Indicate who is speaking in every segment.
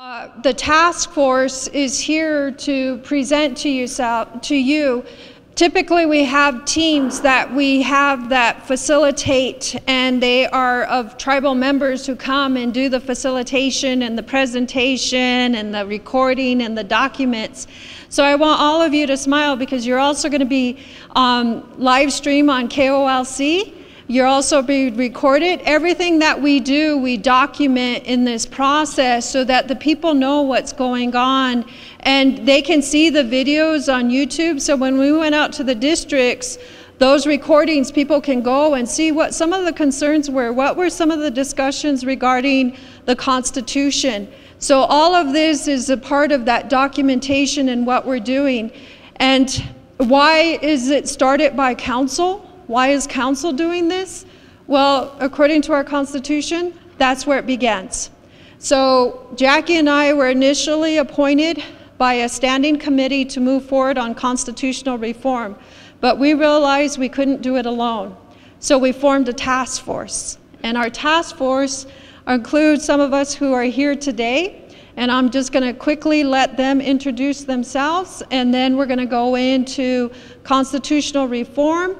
Speaker 1: Uh, the task force is here to present to you, to you. Typically, we have teams that we have that facilitate, and they are of tribal members who come and do the facilitation and the presentation and the recording and the documents. So I want all of you to smile because you're also going to be um, live stream on KOLC. You're also being recorded. Everything that we do, we document in this process so that the people know what's going on and they can see the videos on YouTube. So when we went out to the districts, those recordings, people can go and see what some of the concerns were. What were some of the discussions regarding the Constitution? So all of this is a part of that documentation and what we're doing. And why is it started by council? Why is council doing this? Well, according to our Constitution, that's where it begins. So Jackie and I were initially appointed by a standing committee to move forward on constitutional reform, but we realized we couldn't do it alone. So we formed a task force. And our task force includes some of us who are here today, and I'm just going to quickly let them introduce themselves, and then we're going to go into constitutional reform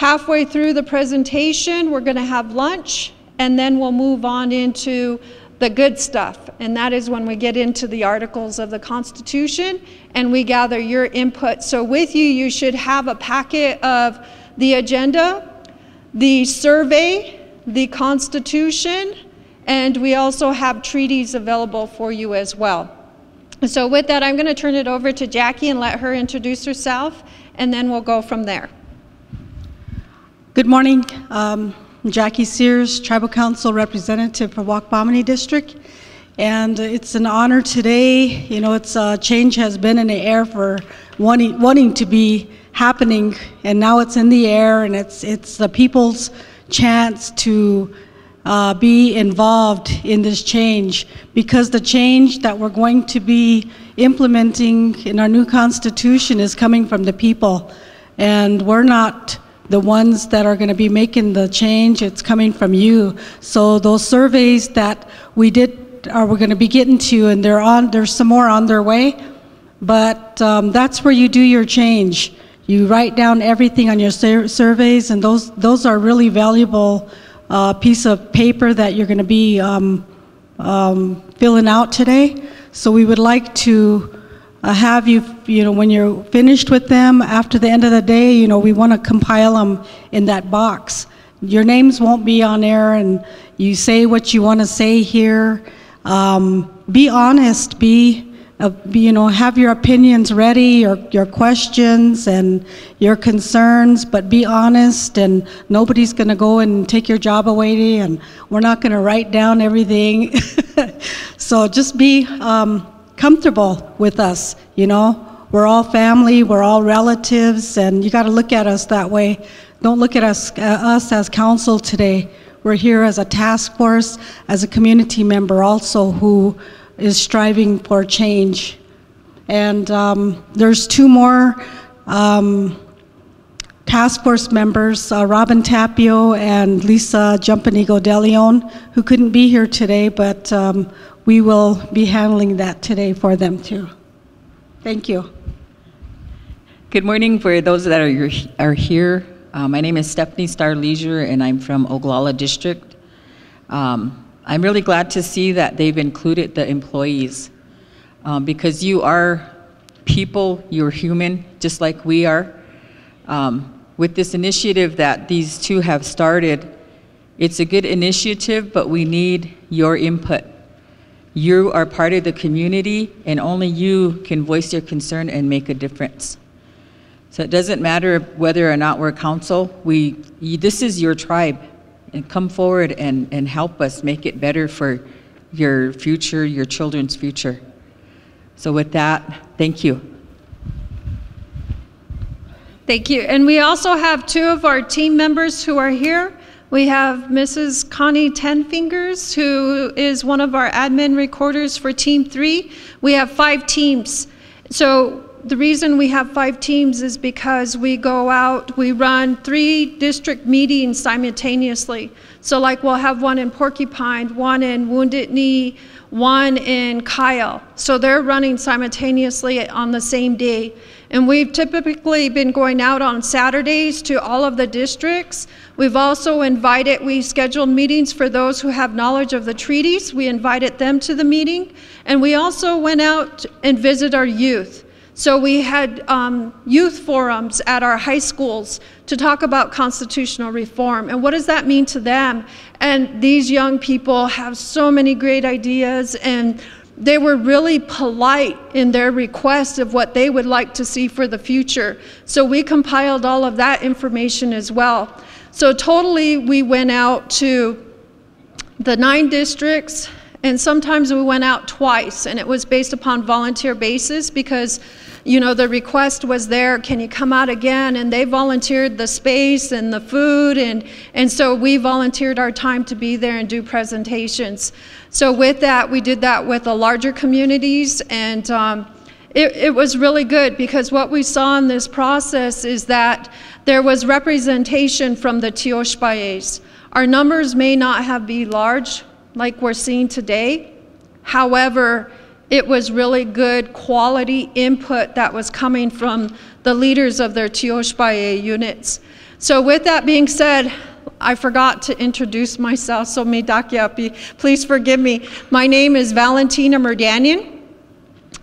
Speaker 1: Halfway through the presentation, we're going to have lunch, and then we'll move on into the good stuff. And that is when we get into the articles of the Constitution and we gather your input. So, with you, you should have a packet of the agenda, the survey, the Constitution, and we also have treaties available for you as well. So, with that, I'm going to turn it over to Jackie and let her introduce herself, and then we'll go from there.
Speaker 2: Good morning. Um, Jackie Sears, Tribal Council Representative for Wakpamni District. And it's an honor today. You know, it's uh, change has been in the air for wanting, wanting to be happening, and now it's in the air, and it's, it's the people's chance to uh, be involved in this change because the change that we're going to be implementing in our new constitution is coming from the people. And we're not the ones that are going to be making the change, it's coming from you. So those surveys that we did, are we're going to be getting to, and they're on, there's some more on their way, but um, that's where you do your change. You write down everything on your sur surveys, and those those are really valuable uh, piece of paper that you're going to be um, um, filling out today. So we would like to uh, have you, you know, when you're finished with them after the end of the day, you know, we want to compile them in that box. Your names won't be on there, and you say what you want to say here. Um, be honest. Be, uh, you know, have your opinions ready, your your questions and your concerns, but be honest. And nobody's going to go and take your job away, and we're not going to write down everything. so just be. Um, comfortable with us, you know? We're all family, we're all relatives, and you got to look at us that way. Don't look at us, uh, us as council today. We're here as a task force, as a community member also who is striving for change. And um, there's two more um, task force members, uh, Robin Tapio and Lisa Jumpanigo De Leon, who couldn't be here today, but um, we will be handling that today for them too. Thank you.
Speaker 3: Good morning for those that are, are here. Uh, my name is Stephanie Star Leisure and I'm from Oglala District. Um, I'm really glad to see that they've included the employees um, because you are people, you're human, just like we are. Um, with this initiative that these two have started, it's a good initiative, but we need your input. You are part of the community, and only you can voice your concern and make a difference. So it doesn't matter whether or not we're council, we, this is your tribe. And come forward and, and help us make it better for your future, your children's future. So with that, thank you.
Speaker 1: Thank you. And we also have two of our team members who are here. We have Mrs. Connie Tenfingers, who is one of our admin recorders for Team 3. We have five teams. So the reason we have five teams is because we go out, we run three district meetings simultaneously. So like we'll have one in Porcupine, one in Wounded Knee, one in Kyle. So they're running simultaneously on the same day. And we've typically been going out on Saturdays to all of the districts. We've also invited, we scheduled meetings for those who have knowledge of the treaties. We invited them to the meeting. And we also went out and visited our youth. So we had um, youth forums at our high schools to talk about constitutional reform and what does that mean to them. And these young people have so many great ideas and they were really polite in their request of what they would like to see for the future. So we compiled all of that information as well. So totally we went out to the nine districts and sometimes we went out twice and it was based upon volunteer basis because you know the request was there can you come out again and they volunteered the space and the food and and so we volunteered our time to be there and do presentations so with that we did that with the larger communities and um, it, it, was really good because what we saw in this process is that there was representation from the tiospayes. Our numbers may not have been large like we're seeing today. However, it was really good quality input that was coming from the leaders of their tiospaye units. So with that being said, I forgot to introduce myself, so me dakyapi, please forgive me. My name is Valentina Merdanian,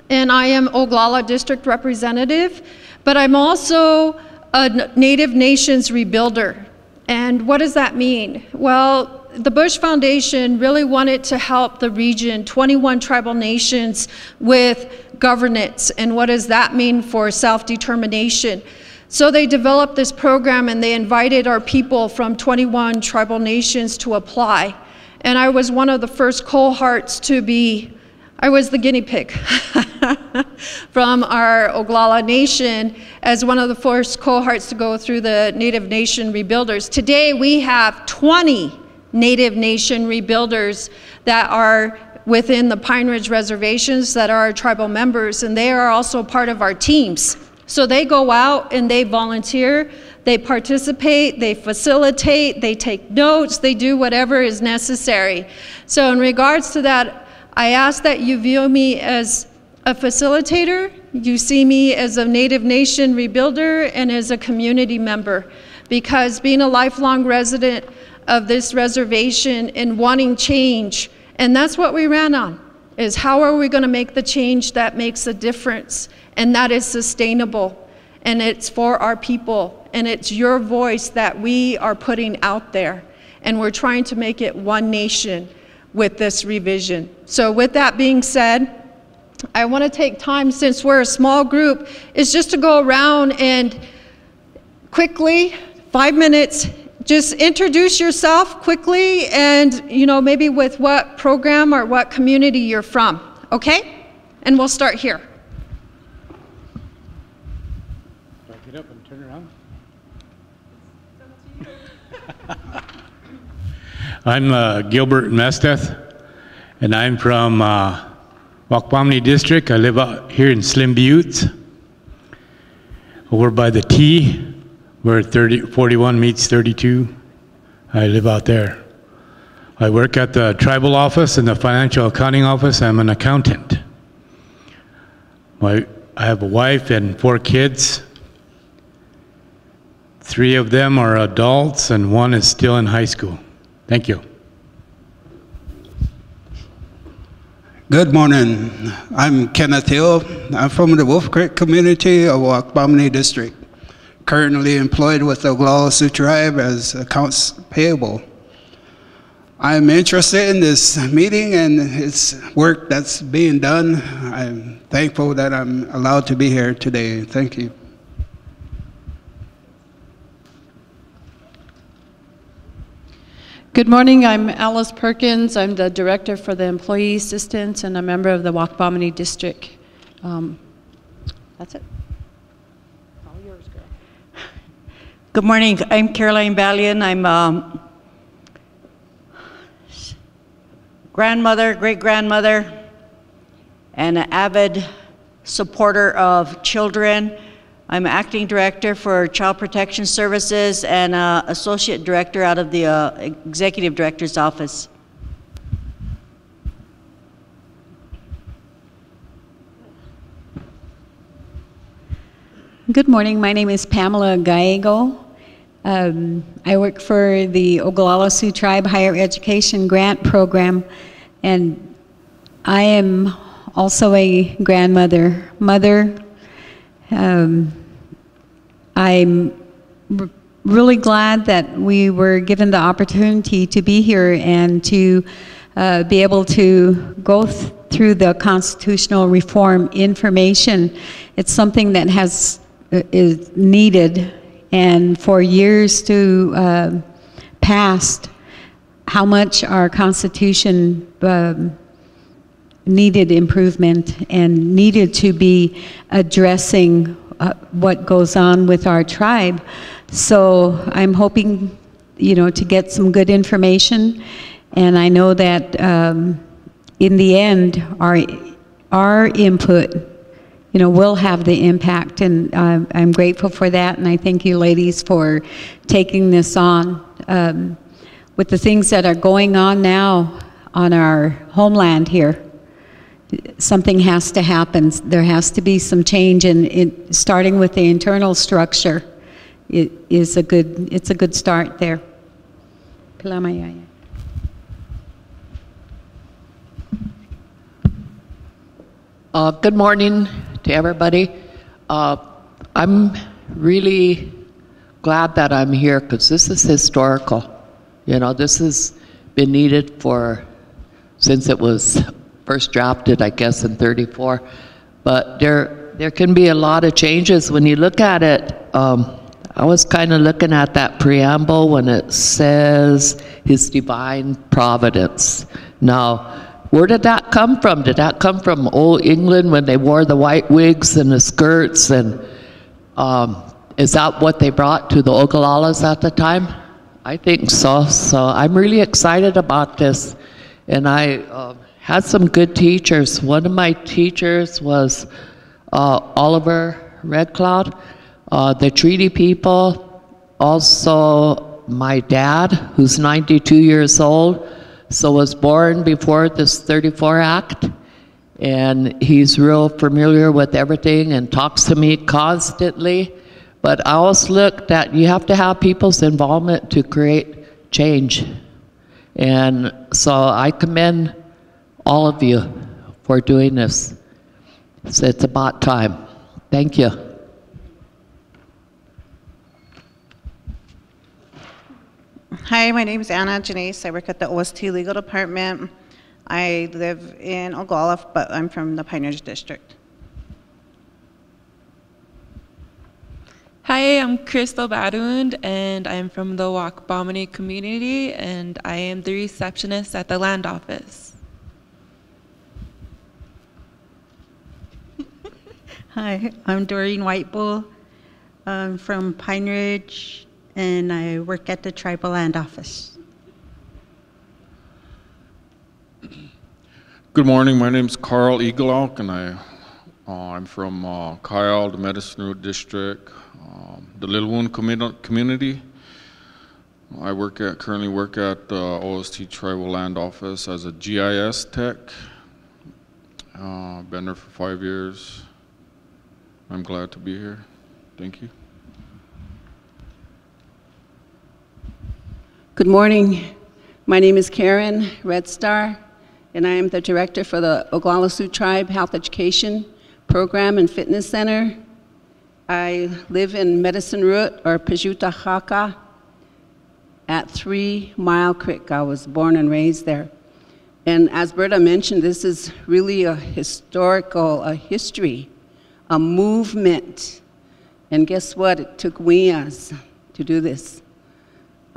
Speaker 1: and I am Oglala District Representative, but I'm also a Native Nations rebuilder. And what does that mean? Well, the Bush Foundation really wanted to help the region, 21 tribal nations, with governance. And what does that mean for self determination? So they developed this program and they invited our people from 21 tribal nations to apply. And I was one of the first cohorts to be, I was the guinea pig from our Oglala Nation as one of the first cohorts to go through the Native Nation Rebuilders. Today we have 20 Native Nation rebuilders that are within the Pine Ridge reservations that are our tribal members, and they are also part of our teams. So they go out and they volunteer, they participate, they facilitate, they take notes, they do whatever is necessary. So, in regards to that, I ask that you view me as a facilitator, you see me as a Native Nation rebuilder, and as a community member. Because being a lifelong resident of this reservation and wanting change. And that's what we ran on, is how are we going to make the change that makes a difference and that is sustainable and it's for our people and it's your voice that we are putting out there. And we're trying to make it one nation with this revision. So with that being said, I want to take time since we're a small group is just to go around and quickly, five minutes, just introduce yourself quickly and, you know, maybe with what program or what community you're from, okay? And we'll start here.
Speaker 4: Get up and turn around. I'm uh, Gilbert Mesteth, and I'm from uh, Wakpamni District. I live out here in Slim Buttes, over by the T where 30, 41 meets 32. I live out there. I work at the tribal office and the financial accounting office. I'm an accountant. My, I have a wife and four kids. Three of them are adults, and one is still in high school. Thank you.
Speaker 5: Good morning. I'm Kenneth Hill. I'm from the Wolf Creek community of Wakpamni District currently employed with the Oglala Sioux Tribe as accounts payable. I'm interested in this meeting and its work that's being done. I'm thankful that I'm allowed to be here today. Thank you.
Speaker 6: Good morning. I'm Alice Perkins. I'm the director for the employee assistance and a member of the Wakpamni district. Um, that's it.
Speaker 7: Good morning. I'm Caroline Balian. I'm um, grandmother, great grandmother, and an avid supporter of children. I'm acting director for Child Protection Services and uh, associate director out of the uh, executive director's office.
Speaker 8: Good morning. My name is Pamela Gallego. Um, I work for the Oglala Sioux Tribe Higher Education Grant Program, and I am also a grandmother, mother. Um, I'm really glad that we were given the opportunity to be here and to uh, be able to go th- through the constitutional reform information. It's something that has uh, is needed, and for years to uh, past, how much our constitution. Um, needed improvement and needed to be addressing uh, what goes on with our tribe. So I'm hoping, you know, to get some good information, and I know that um, in the end, our our input, you know, will have the impact, and uh, I'm grateful for that. And I thank you, ladies, for taking this on. Um, with the things that are going on now on our homeland here, something has to happen. There has to be some change, and it, starting with the internal structure it is a good. It's a good start there. Pilamayaye.
Speaker 9: Uh, good morning to everybody. Uh, I'm really glad that I'm here because this is historical. You know, this has been needed for since it was first drafted, I guess, in 34. But there, there can be a lot of changes when you look at it. Um, I was kind of looking at that preamble when it says His divine providence. Now, where did that come from? Did that come from old England when they wore the white wigs and the skirts? And um, is that what they brought to the Oglalas at the time? I think so. So I'm really excited about this. And I uh, had some good teachers. One of my teachers was uh, Oliver Red Cloud, uh, the treaty people, also my dad, who's 92 years old, so was born before this 34 Act, and he's real familiar with everything and talks to me constantly. But I always look that you have to have people's involvement to create change. And so I commend all of you for doing this. So it's about time. Thank you.
Speaker 10: Hi, my name is Anna Janice. I work at the OST Legal Department. I live in Oglala, but I'm from the Pine Ridge District.
Speaker 6: Hi, I'm Crystal Badund, and I'm from the Wakpamni community, and I am the receptionist at the land office.
Speaker 11: Hi, I'm Doreen Whitebull. I'm from Pine Ridge, and I work at the Tribal Land Office.
Speaker 12: Good morning. My name is Carl Eagleock, and I, uh, I'm from uh, Kyle, the Medicine Root District, um, the Little Wound commu- community. I work at currently work at the OST Tribal Land Office as a GIS tech. Uh, been there for five years. I'm glad to be here. Thank you.
Speaker 13: Good morning. My name is Karen Red Star, and I am the director for the Oglala Sioux Tribe Health Education Program and Fitness Center. I live in Medicine Root or Pajutahaka at Three Mile Creek. I was born and raised there. And as Berta mentioned, this is really a historical, a history, a movement. And guess what? It took WIAs to do this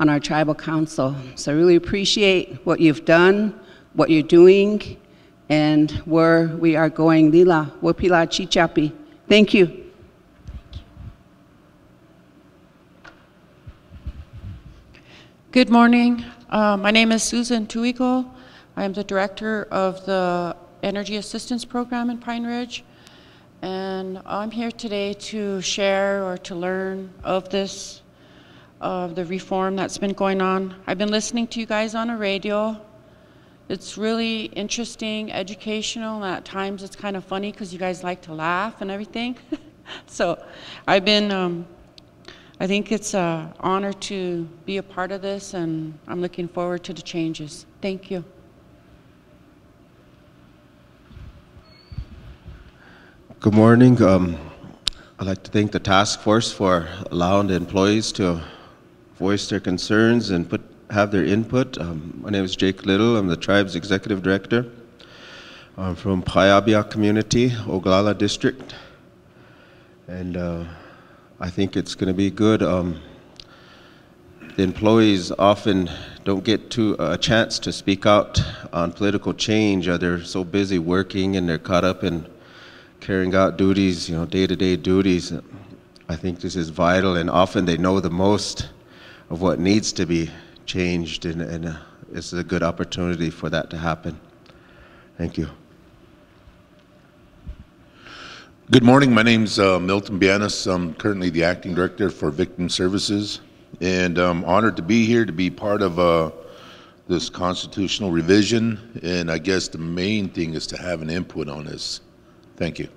Speaker 13: on our tribal council. So I really appreciate what you've done, what you're doing, and where we are going. Lila, Wopila Chichapi. Thank you.
Speaker 14: Good morning. Uh, my name is Susan Tuigo. I am the director of the Energy Assistance Program in Pine Ridge. And I'm here today to share or to learn of this, of the reform that's been going on. I've been listening to you guys on a radio. It's really interesting, educational, and at times it's kind of funny because you guys like to laugh and everything. so I've been, um, I think it's an honor to be a part of this, and I'm looking forward to the changes. Thank you.
Speaker 15: Good morning. Um, I'd like to thank the task force for allowing the employees to voice their concerns and put, have their input. Um, my name is Jake Little. I'm the tribe's executive director. I'm from Payabya community, Oglala district. And uh, I think it's going to be good. Um, the employees often don't get to a chance to speak out on political change. Uh, they're so busy working and they're caught up in carrying out duties, you know, day-to-day duties. I think this is vital, and often they know the most of what needs to be changed, and, and uh, it's a good opportunity for that to happen. Thank you.
Speaker 16: Good morning. My name's uh, Milton Bianis. I'm currently the acting director for Victim Services, and I'm honored to be here to be part of uh, this constitutional revision. And I guess the main thing is to have an input on this. Thank you.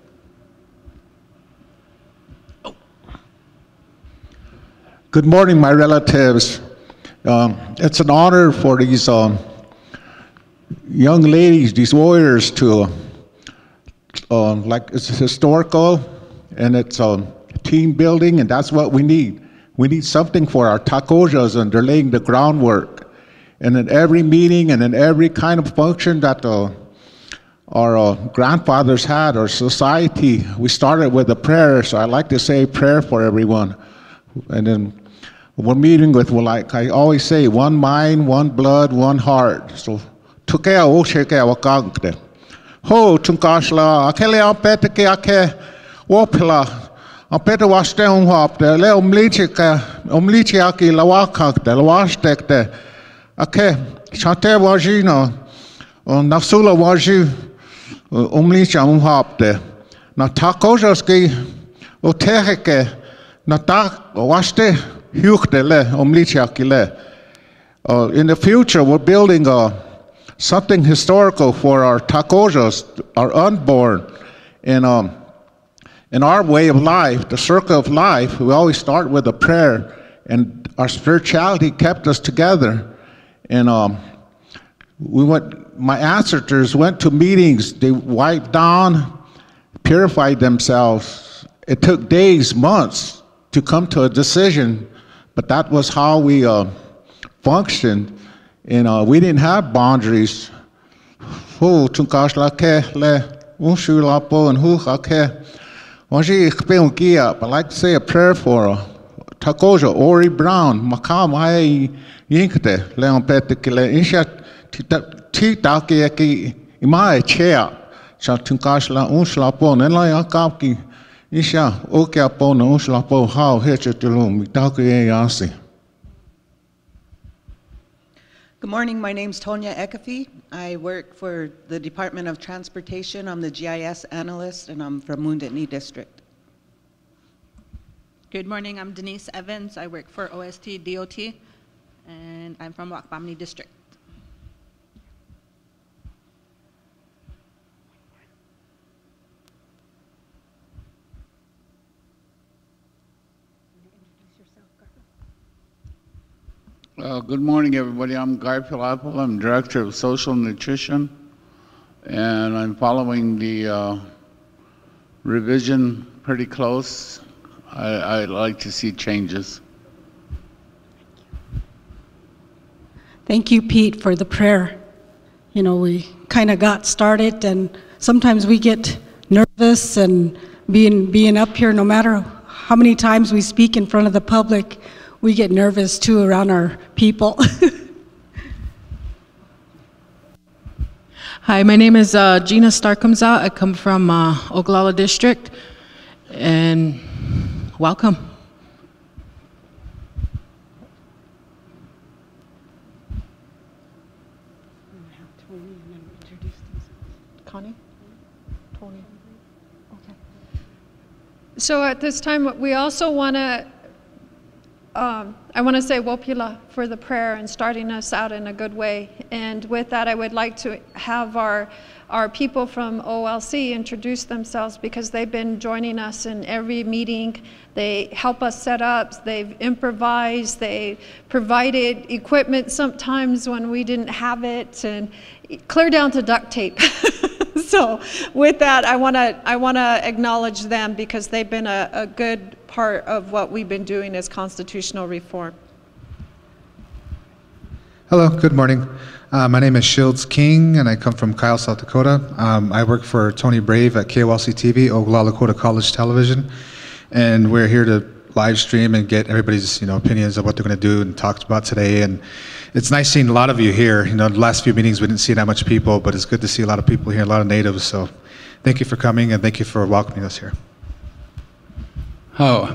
Speaker 17: Good morning, my relatives. Um, it's an honor for these um, young ladies, these warriors, to uh, like it's historical and it's um, team building, and that's what we need. We need something for our takojas, and they're laying the groundwork. And in every meeting and in every kind of function that uh, our uh, grandfathers had, our society, we started with a prayer. So I like to say prayer for everyone. And then we're meeting with, well, like I always say, one mind, one blood, one heart. So, tuke o cheke wa kangte. Ho tunkashla, akele a pete ke ake wopila. A pete waste unhapte, le umliche ke, umliche aki la wakakte, la wastekte. Ake, chante wajina, nafsula waju, umliche un hapte. Na takojaski, o teheke, na tak waste, uh, in the future, we're building a, something historical for our takojas, our unborn. And um, in our way of life, the circle of life, we always start with a prayer, and our spirituality kept us together. And um, we went, my ancestors went to meetings, they wiped down, purified themselves. It took days, months to come to a decision but that was how we uh, functioned. And uh, we didn't have boundaries. Who tunkash and kia, but like to say a prayer for uh, Takoja Ori Brown, makam ai yinkte le on pete ke le insha ti ta ke ki imai chea. Cha tunkash la po ne la yakap ki. Isha, oke apo na unsla po hao heche tulum, mitauke e yasi.
Speaker 18: Good morning, my name is Tonya Ekafi. I work for the Department of Transportation. I'm the GIS analyst and I'm from Wounded District.
Speaker 19: Good morning, I'm Denise Evans. I work for OST DOT and I'm from Wakpamni District.
Speaker 20: Uh, good morning, everybody. I'm Guy Filappo. I'm Director of Social Nutrition, and I'm following the uh, revision pretty close. I, I'd like to see changes.
Speaker 2: Thank you, Pete, for the prayer. You know, we kind of got started, and sometimes we get nervous and being, being up here, no matter how many times we speak in front of the public, we get nervous too around our people.
Speaker 6: Hi, my name is uh, Gina Starkamza. I come from uh, Oglala District, and welcome.
Speaker 14: Connie? Tony. Okay.
Speaker 1: So at this time, we also want to, um, I want to say Wopila for the prayer and starting us out in a good way. And with that, I would like to have our, our people from OLC introduce themselves because they've been joining us in every meeting. They help us set up, they've improvised, they provided equipment sometimes when we didn't have it, and clear down to duct tape. so with that, I want to I want to acknowledge them because they've been a, a good part of what we've been doing as constitutional reform.
Speaker 21: Hello, good morning. Uh, my name is Shields King, and I come from Kyle, South Dakota. Um, I work for Tony Brave at KOLC TV, Oglala Lakota College Television, and we're here to live stream and get everybody's you know opinions of what they're going to do and talk about today. And it's nice seeing a lot of you here. You know, the last few meetings we didn't see that much people, but it's good to see a lot of people here, a lot of natives. So, thank you for coming and thank you for welcoming us here.
Speaker 22: Oh,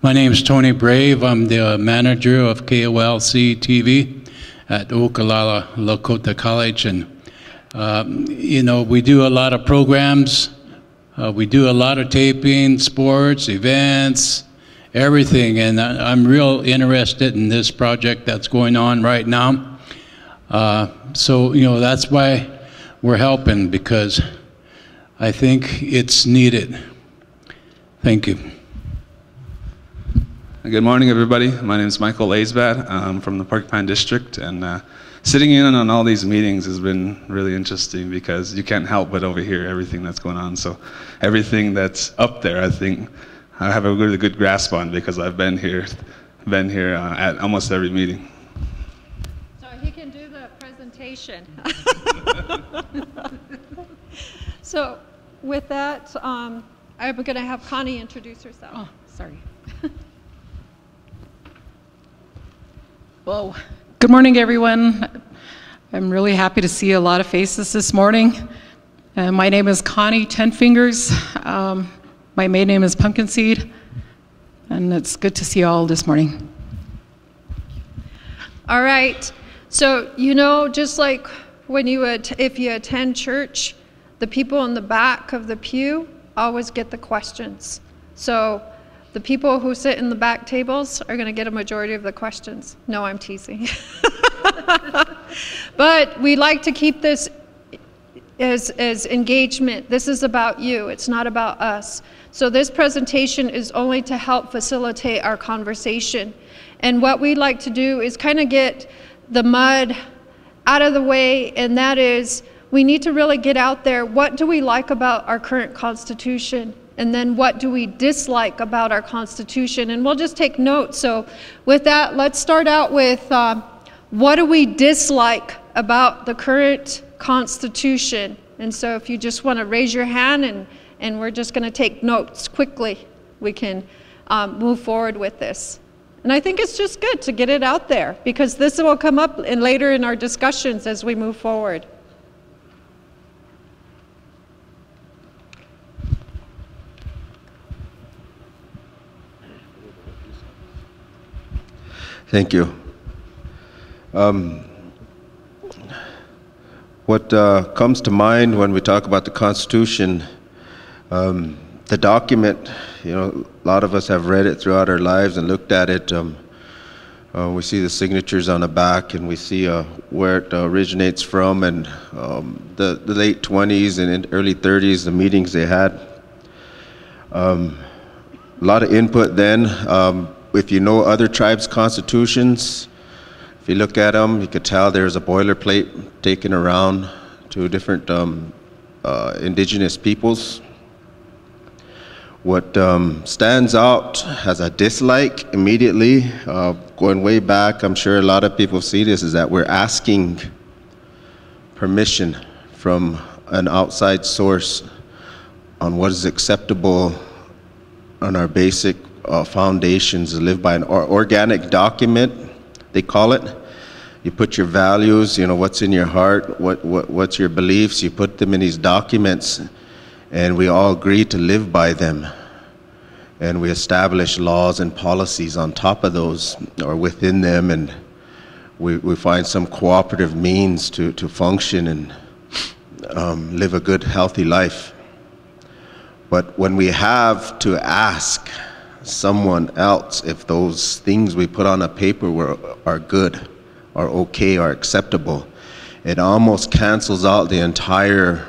Speaker 22: My name is Tony Brave. I'm the manager of KOLC TV at Oglala Lakota College, and um, you know we do a lot of programs. Uh, we do a lot of taping, sports, events, everything, and I, am real interested in this project that's going on right now. Uh, so you know that's why we're helping because I think it's needed. Thank you.
Speaker 23: Good morning, everybody. My name is Michael Laisbad. I'm from the Porcupine District, and uh, sitting in on all these meetings has been really interesting because you can't help but overhear everything that's going on. So, everything that's up there, I think I have a really good grasp on because I've been here, been here uh, at almost every meeting.
Speaker 1: So he can do the presentation. so, with that. Um, I'm going to have Connie introduce herself.
Speaker 6: Oh, sorry. well, good morning, everyone. I'm really happy to see a lot of faces this morning. Uh, my name is Connie Ten Fingers. Um, my maiden name is Pumpkin Seed, and it's good to see you all this morning.
Speaker 1: All right. So, you know, just like when you, if you attend church, the people in the back of the pew, always get the questions. So the people who sit in the back tables are going to get a majority of the questions. No, I'm teasing. but we like to keep this as, as engagement. This is about you, it's not about us. So this presentation is only to help facilitate our conversation. And what we like to do is kind of get the mud out of the way, and that is we need to really get out there. What do we like about our current Constitution? And then what do we dislike about our Constitution? And we'll just take notes. So, with that, let's start out with uh, what do we dislike about the current Constitution? And so, if you just want to raise your hand and, and we're just going to take notes quickly, we can um, move forward with this. And I think it's just good to get it out there because this will come up in, later in our discussions as we move forward.
Speaker 15: Thank you. Um, what uh, comes to mind when we talk about the Constitution, um, the document, you know, a lot of us have read it throughout our lives and looked at it. Um, uh, we see the signatures on the back and we see uh, where it originates from and um, the, the late 20s and early 30s, the meetings they had. Um, a lot of input then. Um, if you know other tribes' constitutions, if you look at them, you could tell there's a boilerplate taken around to different um, uh, indigenous peoples. What um, stands out as a dislike immediately, uh, going way back, I'm sure a lot of people see this, is that we're asking permission from an outside source on what is acceptable on our basic uh, foundations live by an or organic document, they call it. You put your values, you know, what's in your heart, what, what, what's your beliefs, you put them in these documents, and we all agree to live by them. And we establish laws and policies on top of those or within them, and we, we find some cooperative means to, to function and um, live a good, healthy life. But when we have to ask someone else if those things we put on a paper were, are good, are okay, are acceptable, it almost cancels out the entire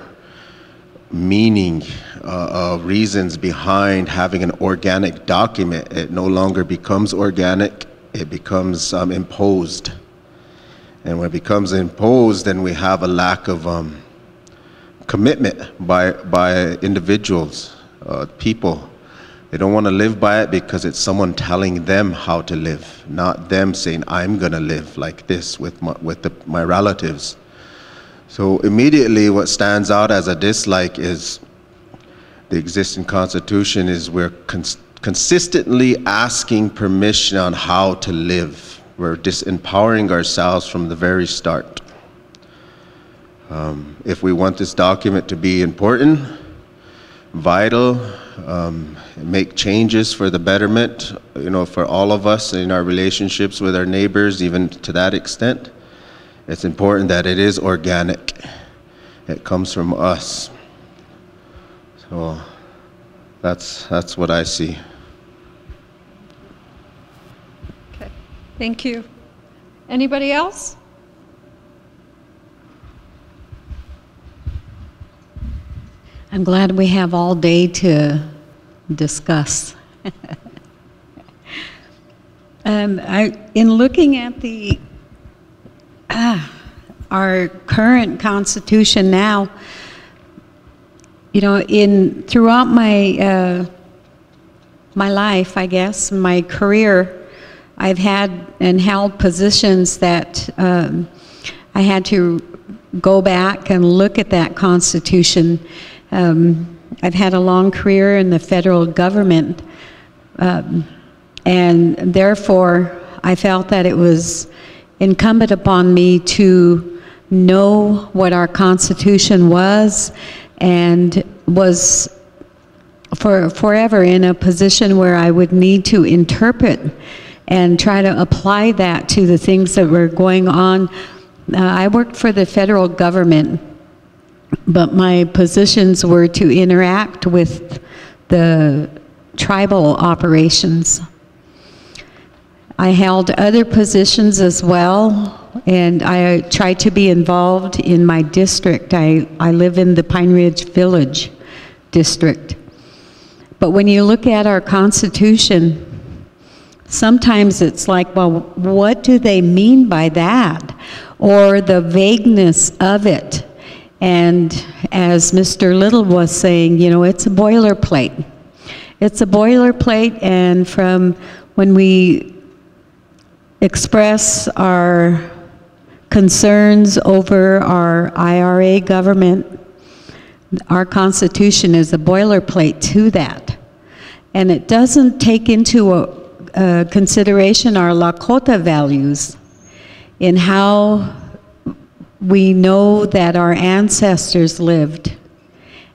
Speaker 15: meaning uh, of reasons behind having an organic document. It no longer becomes organic, it becomes um, imposed. And when it becomes imposed, then we have a lack of um, commitment by, by individuals, uh, people. They don't want to live by it because it's someone telling them how to live, not them saying, I'm going to live like this with, my, with the, my relatives. So immediately what stands out as a dislike is the existing constitution is we're cons consistently asking permission on how to live. We're disempowering ourselves from the very start. Um, if we want this document to be important, vital, um, make changes for the betterment, you know, for all of us in our relationships with our neighbors, even to that extent, it's important that it is organic. It comes from us. So that's, that's what I see.
Speaker 1: Okay, thank you. Anybody else?
Speaker 8: I'm glad we have all day to discuss. um, I, in looking at the ah, our current constitution now, you know, in throughout my uh, my life, I guess, my career, I've had and held positions that um, I had to go back and look at that constitution um, I've had a long career in the federal government, um, and therefore I felt that it was incumbent upon me to know what our Constitution was and was for forever in a position where I would need to interpret and try to apply that to the things that were going on. Uh, I worked for the federal government but my positions were to interact with the tribal operations. I held other positions as well, and I tried to be involved in my district. I, I live in the Pine Ridge Village district. But when you look at our Constitution, sometimes it's like, well, what do they mean by that? Or the vagueness of it. And as Mr. Little was saying, you know, it's a boilerplate. It's a boilerplate, and from when we express our concerns over our IRA government, our Constitution is a boilerplate to that. And it doesn't take into a, a consideration our Lakota values in how we know that our ancestors lived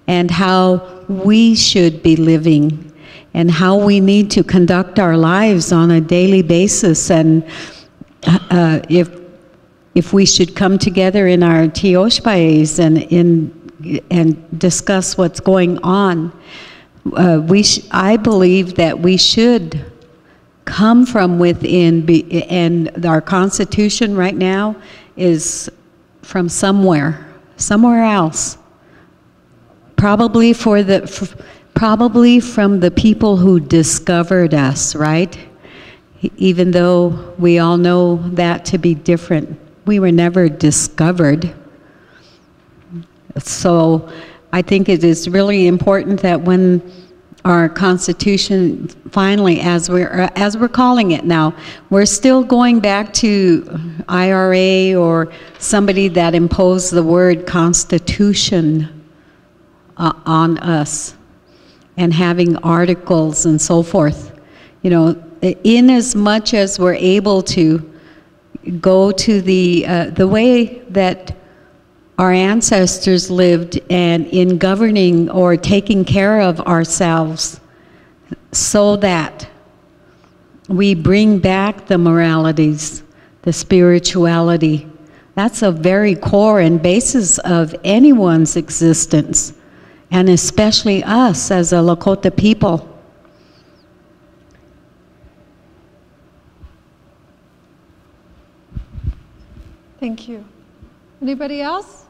Speaker 8: and how we should be living and how we need to conduct our lives on a daily basis. And uh, if if we should come together in our tioshpaes and in and discuss what's going on uh, we I believe that we should come from within be, and our constitution right now is from somewhere, somewhere else. Probably for the, probably from the people who discovered us, right? Even though we all know that to be different. We were never discovered. So I think it is really important that when our Constitution finally, as we're, as we're calling it now, we're still going back to IRA or somebody that imposed the word Constitution uh, on us and having articles and so forth. You know, in as much as we're able to go to the, uh, the way that our ancestors lived and in governing or taking care of ourselves so that we bring back the moralities, the spirituality. That's a very core and basis of anyone's existence and especially us as a Lakota people.
Speaker 1: Thank you. Anybody else?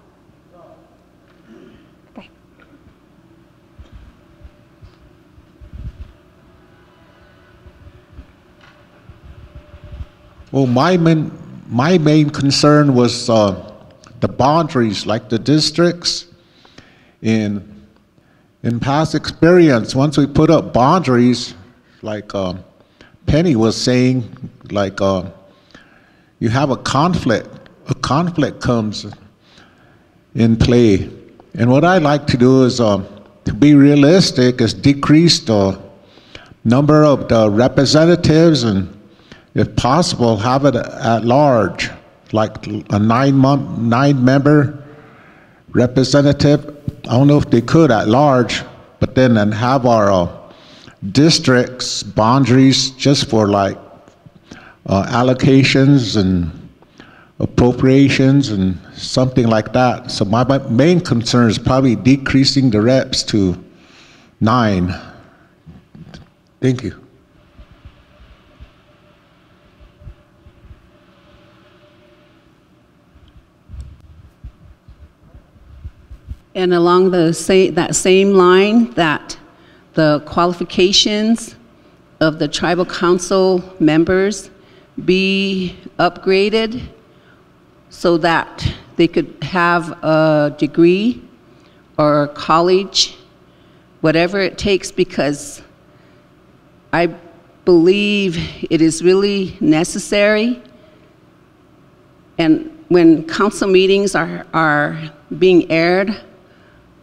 Speaker 17: Well, my main, my main concern was uh, the boundaries, like the districts. In, in past experience, once we put up boundaries, like um, Penny was saying, like uh, you have a conflict, a conflict comes in play. And what I like to do is um, to be realistic, is decrease the number of the representatives and if possible, have it at large, like a nine month, nine member representative. I don't know if they could at large, but then and have our uh, districts boundaries just for like uh, allocations and appropriations and something like that. So my, my main concern is probably decreasing the reps to nine. Thank you.
Speaker 13: And along the sa- that same line, that the qualifications of the tribal council members be upgraded so that they could have a degree or college, whatever it takes, because I believe it is really necessary. And when council meetings are, are being aired,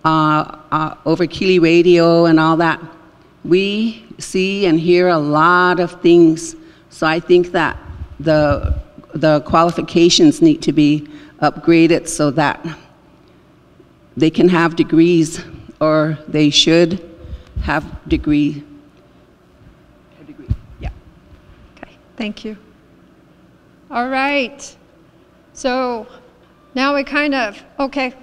Speaker 13: uh, uh, over Kili Radio and all that, we see and hear a lot of things. So I think that the, the qualifications need to be upgraded so that they can have degrees or they should have degree. degree. Yeah.
Speaker 1: Okay, thank you. All right. So now we kind of, okay,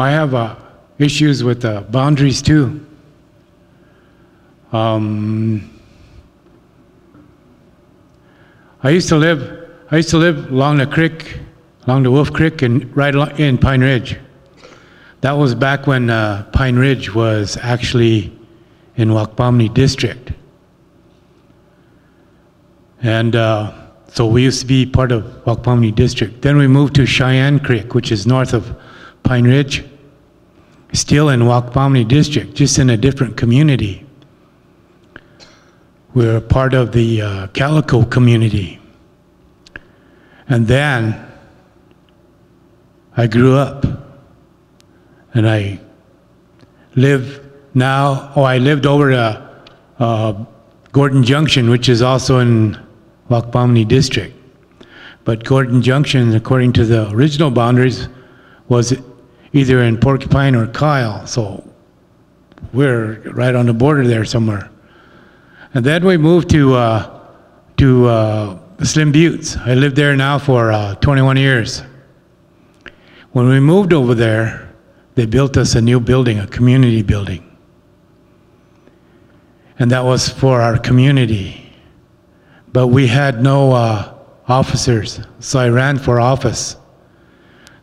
Speaker 4: I have uh, issues with the boundaries too. Um, I used to live. I used to live along the creek, along the Wolf Creek, and right in Pine Ridge. That was back when uh, Pine Ridge was actually in Wakpamni District, and uh, so we used to be part of Wakpamni District. Then we moved to Cheyenne Creek, which is north of Pine Ridge, still in Wakpamni District, just in a different community. We're part of the uh, Calico community. And then I grew up and I live now, oh, I lived over at uh, Gordon Junction, which is also in Wakpamni District. But Gordon Junction, according to the original boundaries, was either in Porcupine or Kyle. So we're right on the border there somewhere. And then we moved to uh, to uh, Slim Buttes. I lived there now for uh, 21 years. When we moved over there, they built us a new building, a community building. And that was for our community. But we had no uh, officers, so I ran for office.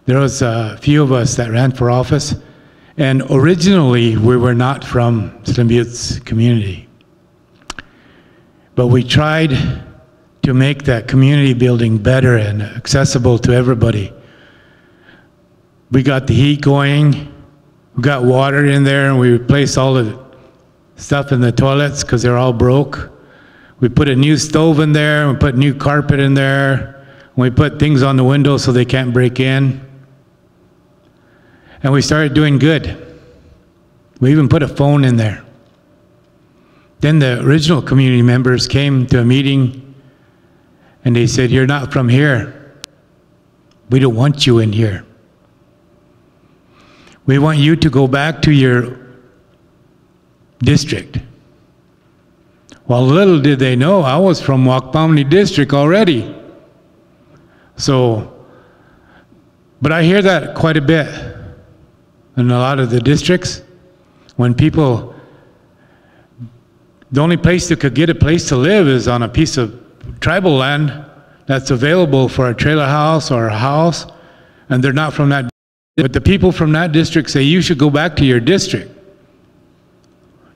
Speaker 4: There was a few of us that ran for office, and originally we were not from Slim Buttes community. But we tried to make that community building better and accessible to everybody. We got the heat going, we got water in there, and we replaced all the stuff in the toilets because they're all broke. We put a new stove in there, we put new carpet in there, we put things on the windows so they can't break in and we started doing good. We even put a phone in there. Then the original community members came to a meeting and they said, You're not from here. We don't want you in here. We want you to go back to your district. Well, little did they know I was from Wakpamni District already. So, but I hear that quite a bit in a lot of the districts when people, the only place they could get a place to live is on a piece of tribal land that's available for a trailer house or a house, and they're not from that. But the people from that district say, you should go back to your district.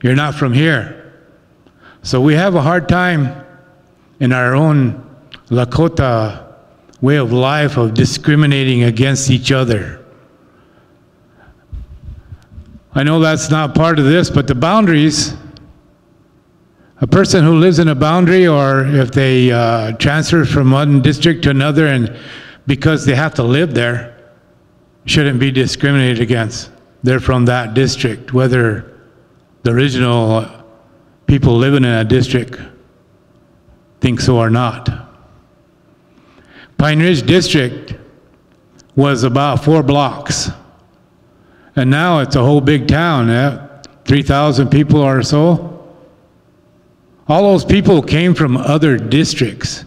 Speaker 4: You're not from here. So we have a hard time in our own Lakota way of life of discriminating against each other. I know that's not part of this, but the boundaries, a person who lives in a boundary or if they uh, transfer from one district to another and because they have to live there, shouldn't be discriminated against. They're from that district, whether the original people living in a district think so or not. Pine Ridge District was about four blocks. And now it's a whole big town, yeah? 3,000 people or so. All those people came from other districts,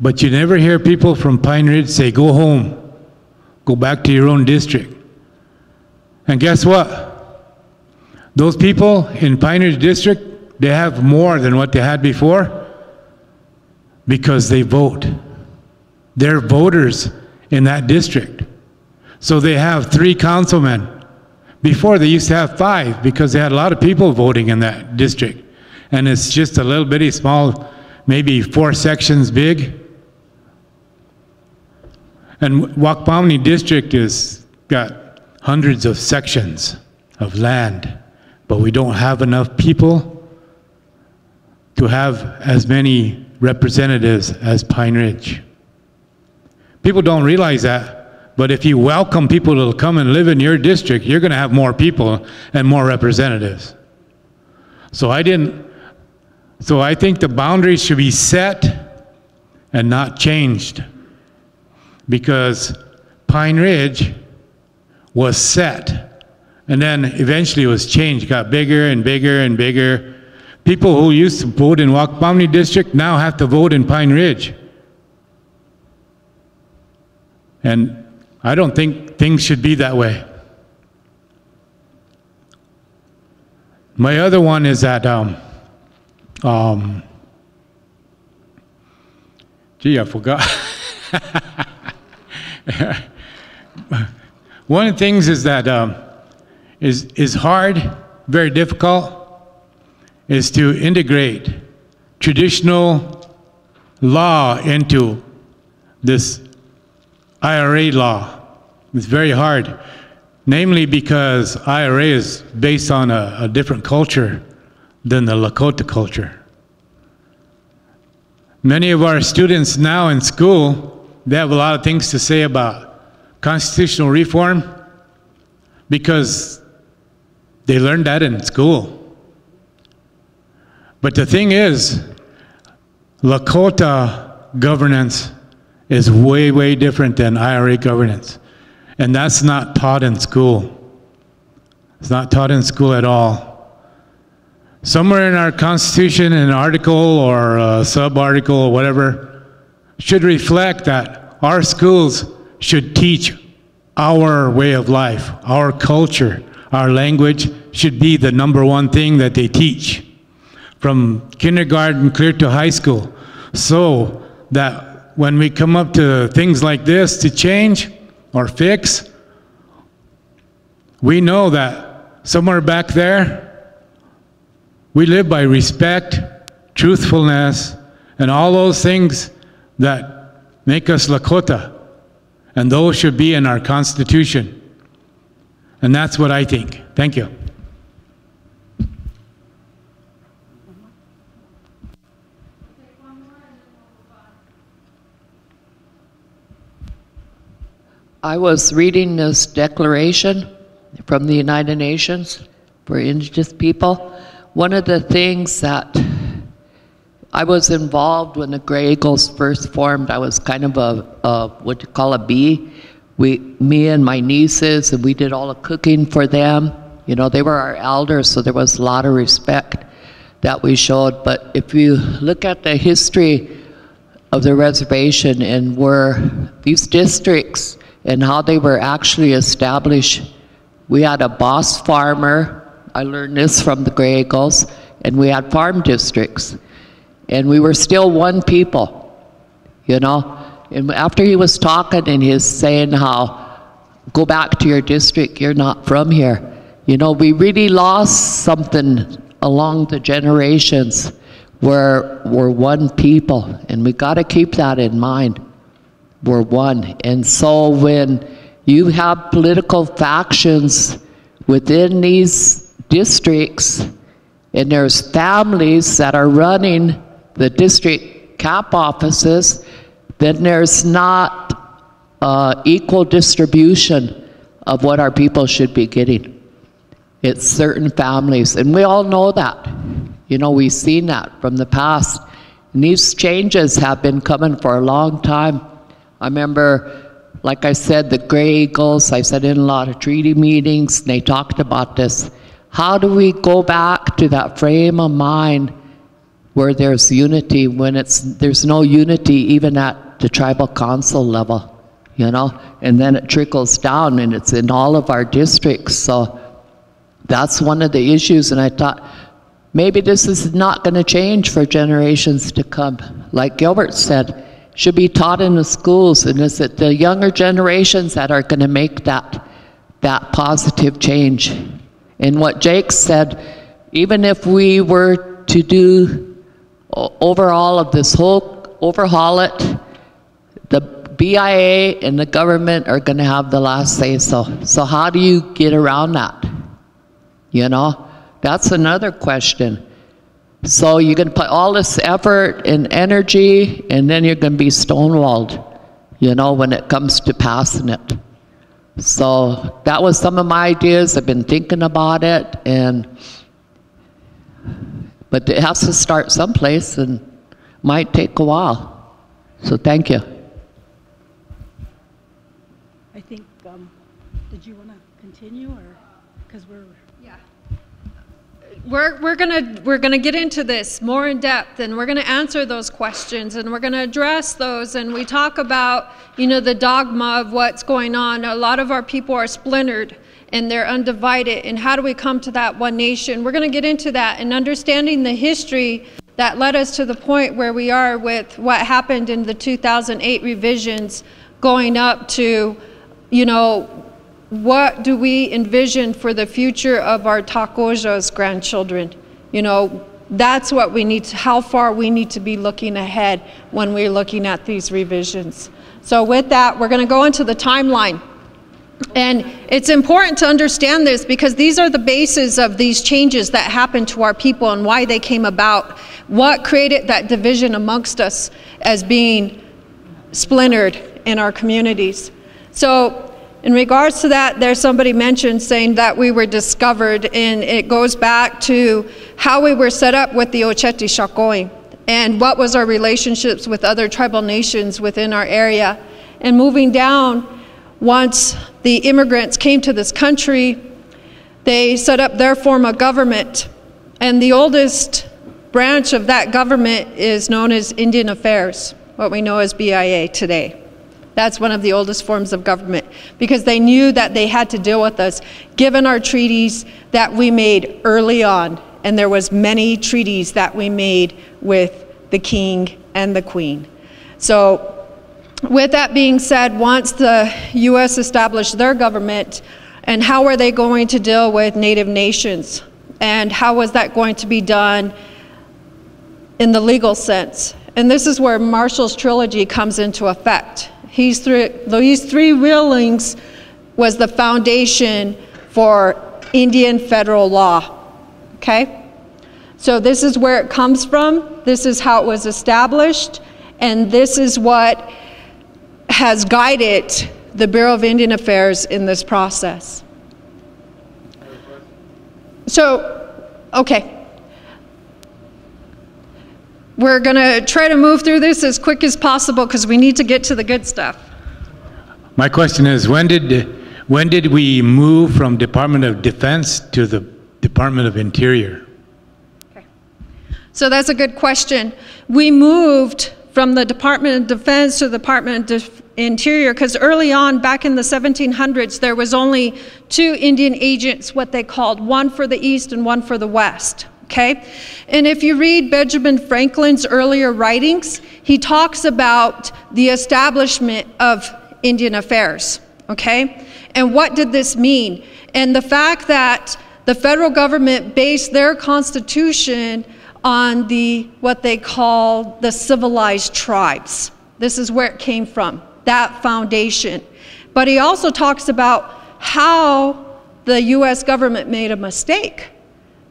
Speaker 4: but you never hear people from Pine Ridge say, go home, go back to your own district. And guess what? Those people in Pine Ridge District, they have more than what they had before because they vote. They're voters in that district. So they have three councilmen before they used to have five because they had a lot of people voting in that district. And it's just a little bitty small, maybe four sections big. And Wakpamni district has got hundreds of sections of land, but we don't have enough people to have as many representatives as Pine Ridge. People don't realize that, but if you welcome people to come and live in your district, you're going to have more people and more representatives. So I didn't, so I think the boundaries should be set and not changed. Because Pine Ridge was set and then eventually it was changed, got bigger and bigger and bigger. People who used to vote in Wakpamni District now have to vote in Pine Ridge. And I don't think things should be that way. My other one is that, um, um, gee, I forgot. one of the things is that um, is is hard, very difficult, is to integrate traditional law into this IRA law. It's very hard, namely because IRA is based on a, a different culture than the Lakota culture. Many of our students now in school, they have a lot of things to say about constitutional reform because they learned that in school. But the thing is, Lakota governance is way, way different than IRA governance. And that's not taught in school. It's not taught in school at all. Somewhere in our Constitution, an article or a sub-article or whatever, should reflect that our schools should teach our way of life, our culture, our language should be the number one thing that they teach from kindergarten clear to high school so that when we come up to things like this to change, or fix, we know that somewhere back there, we live by respect, truthfulness, and all those things that make us Lakota. And those should be in our Constitution. And that's what I think. Thank you.
Speaker 9: I was reading this declaration from the United Nations for Indigenous people. One of the things that I was involved when the Grey Eagles first formed, I was kind of a, a what you call a bee. We, me and my nieces, and we did all the cooking for them. You know, they were our elders, so there was a lot of respect that we showed. But if you look at the history of the reservation and where these districts and how they were actually established, we had a boss farmer. I learned this from the Grey Eagles, and we had farm districts, and we were still one people, you know. And after he was talking and he's saying how, go back to your district, you're not from here. You know, we really lost something along the generations where we're one people, and we got to keep that in mind. We're one. And so when you have political factions within these districts, and there's families that are running the district cap offices, then there's not uh, equal distribution of what our people should be getting. It's certain families, and we all know that. You know, we've seen that from the past. And these changes have been coming for a long time. I remember, like I said, the Grey Eagles, I sat in a lot of treaty meetings, they talked about this. How do we go back to that frame of mind where there's unity when it's there's no unity even at the tribal council level, you know? And then it trickles down and it's in all of our districts. So that's one of the issues, and I thought maybe this is not going to change for generations to come. Like Gilbert said, should be taught in the schools, and is it the younger generations that are going to make that that positive change? And what Jake said, even if we were to do overall of this whole overhaul it, the BIA and the government are going to have the last say so. So how do you get around that? You know, that's another question. So you're going to put all this effort and energy, and then you're going to be stonewalled, you know, when it comes to passing it. So that was some of my ideas. I've been thinking about it, and but it has to start someplace, and might take a while. So thank you.
Speaker 2: I think, um, did you want to continue or, because we're.
Speaker 1: We're, we're gonna we're gonna get into this more in depth, and we're gonna answer those questions, and we're gonna address those. And we talk about you know the dogma of what's going on. A lot of our people are splintered and they're undivided. And how do we come to that one nation? We're gonna get into that and understanding the history that led us to the point where we are with what happened in the 2008 revisions, going up to you know what do we envision for the future of our Takoja's grandchildren? You know, that's what we need to, how far we need to be looking ahead when we're looking at these revisions. So with that, we're going to go into the timeline. And it's important to understand this because these are the bases of these changes that happened to our people and why they came about. What created that division amongst us as being splintered in our communities. So in regards to that, there's somebody mentioned saying that we were discovered, and it goes back to how we were set up with the Oceti Sakowin and what was our relationships with other tribal nations within our area. And moving down, once the immigrants came to this country, they set up their form of government. And the oldest branch of that government is known as Indian Affairs, what we know as BIA today. That's one of the oldest forms of government because they knew that they had to deal with us given our treaties that we made early on. And there was many treaties that we made with the king and the queen. So with that being said, once the U.S. established their government, and how are they going to deal with native nations? And how was that going to be done in the legal sense? And this is where Marshall's trilogy comes into effect. He's three, these three rulings was the foundation for Indian federal law. Okay? So this is where it comes from. This is how it was established. And this is what has guided the Bureau of Indian Affairs in this process. So, okay. We're going to try to move through this as quick as possible because we need to get to the good stuff.
Speaker 4: My question is, when did, when did we move from Department of Defense to the Department of Interior? Okay.
Speaker 1: So that's a good question. We moved from the Department of Defense to the Department of Interior because early on, back in the 1700s, there was only two Indian agents, what they called, one for the East and one for the West. Okay? And if you read Benjamin Franklin's earlier writings, he talks about the establishment of Indian affairs. Okay? And what did this mean? And the fact that the federal government based their constitution on the what they call the civilized tribes. This is where it came from, that foundation. But he also talks about how the US government made a mistake.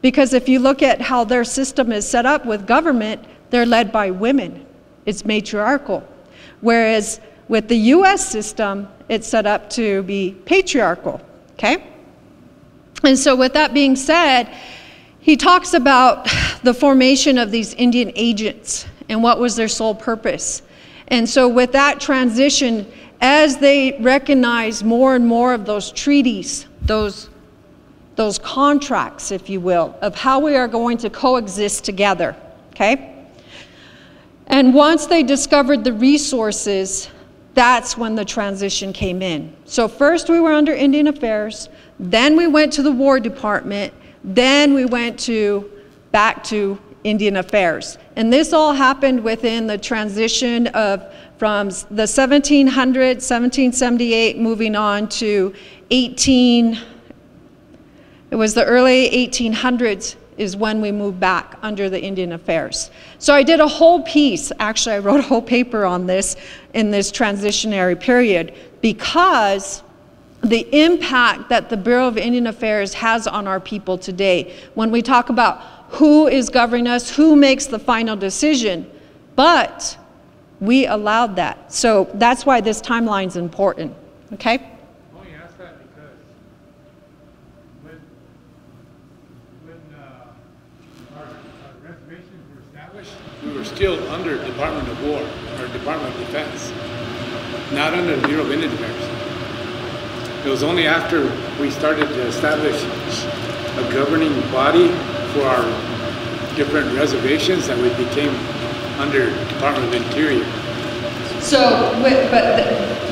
Speaker 1: Because if you look at how their system is set up with government, they're led by women. It's matriarchal. Whereas with the US system, it's set up to be patriarchal. Okay? And so, with that being said, he talks about the formation of these Indian agents and what was their sole purpose. And so, with that transition, as they recognize more and more of those treaties, those, those contracts, if you will, of how we are going to coexist together, okay? And once they discovered the resources, that's when the transition came in. So, first we were under Indian Affairs. Then we went to the War Department. Then we went to back to Indian Affairs. And this all happened within the transition of from the 1700, 1778, moving on to 18, it was the early 1800s is when we moved back under the Indian Affairs. So I did a whole piece, actually I wrote a whole paper on this in this transitionary period because the impact that the Bureau of Indian Affairs has on our people today. When we talk about who is governing us, who makes the final decision, but we allowed that. So that's why this timeline is important, okay?
Speaker 4: we were still under Department of War or Department of Defense, not under the Bureau of Indian Affairs. It was only after we started to establish a governing body for our different reservations that we became under Department of Interior.
Speaker 1: So, but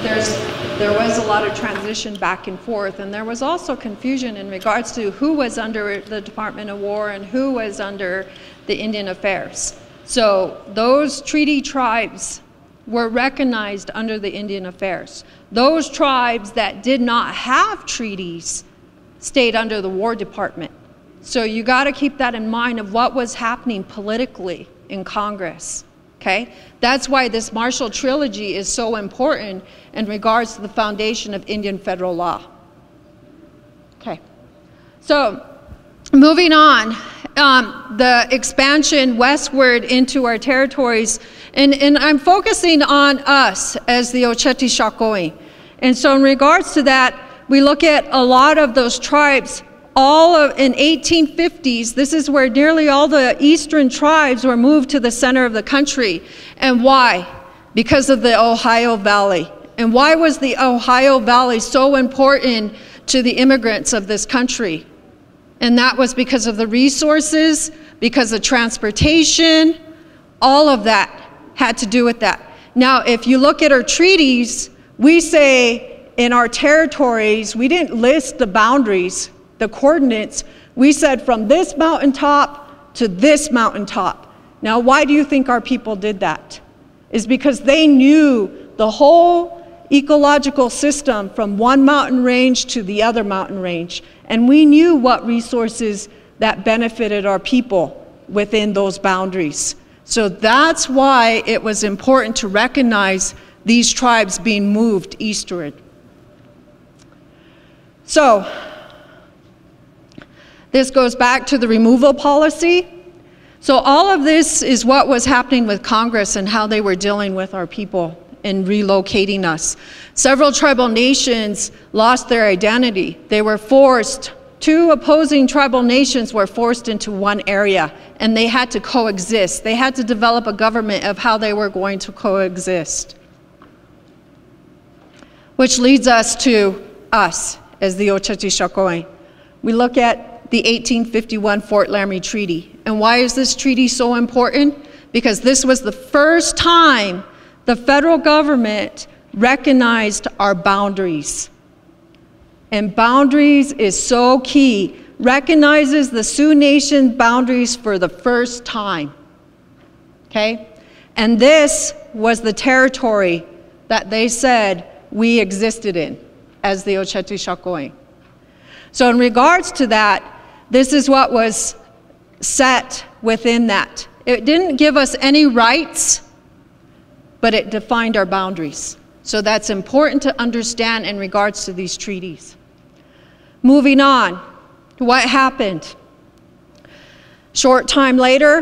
Speaker 1: there's there was a lot of transition back and forth, and there was also confusion in regards to who was under the Department of War and who was under the Indian Affairs. So those treaty tribes were recognized under the Indian Affairs. Those tribes that did not have treaties stayed under the War Department. So you got to keep that in mind of what was happening politically in Congress. Okay? That's why this Marshall Trilogy is so important in regards to the foundation of Indian federal law. Okay. So, moving on, um, the expansion westward into our territories, and, and I'm focusing on us as the Oceti Sakowin. And so, in regards to that, we look at a lot of those tribes. All of in 1850s, this is where nearly all the eastern tribes were moved to the center of the country. And why? Because of the Ohio Valley. And why was the Ohio Valley so important to the immigrants of this country? And that was because of the resources, because of transportation, all of that had to do with that. Now, if you look at our treaties, we say in our territories, we didn't list the boundaries, the coordinates. We said from this mountaintop to this mountaintop. Now, why do you think our people did that? Is because they knew the whole ecological system from one mountain range to the other mountain range. And we knew what resources that benefited our people within those boundaries. So that's why it was important to recognize these tribes being moved eastward. So, this goes back to the removal policy. So, all of this is what was happening with Congress and how they were dealing with our people and relocating us. Several tribal nations lost their identity. They were forced Two opposing tribal nations were forced into one area and they had to coexist. They had to develop a government of how they were going to coexist. Which leads us to us as the Sakowin. We look at the 1851 Fort Laramie Treaty. And why is this treaty so important? Because this was the first time the federal government recognized our boundaries. And boundaries is so key. Recognizes the Sioux Nation boundaries for the first time. Okay? And this was the territory that they said we existed in as the Oceti Sakowin. So, in regards to that, this is what was set within that. It didn't give us any rights, but it defined our boundaries. So, that's important to understand in regards to these treaties. Moving on, what happened? Short time later,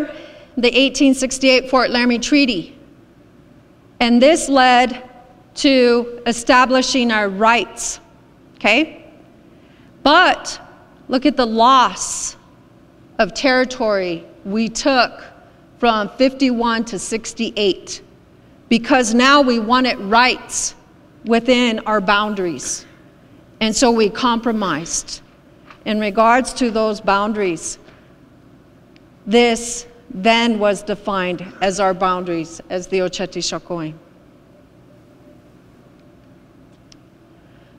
Speaker 1: the 1868 Fort Laramie Treaty. And this led to establishing our rights. Okay? But look at the loss of territory we took from 51 to 68 because now we wanted rights within our boundaries. And so we compromised. In regards to those boundaries, this then was defined as our boundaries as the Oceti Sakowin.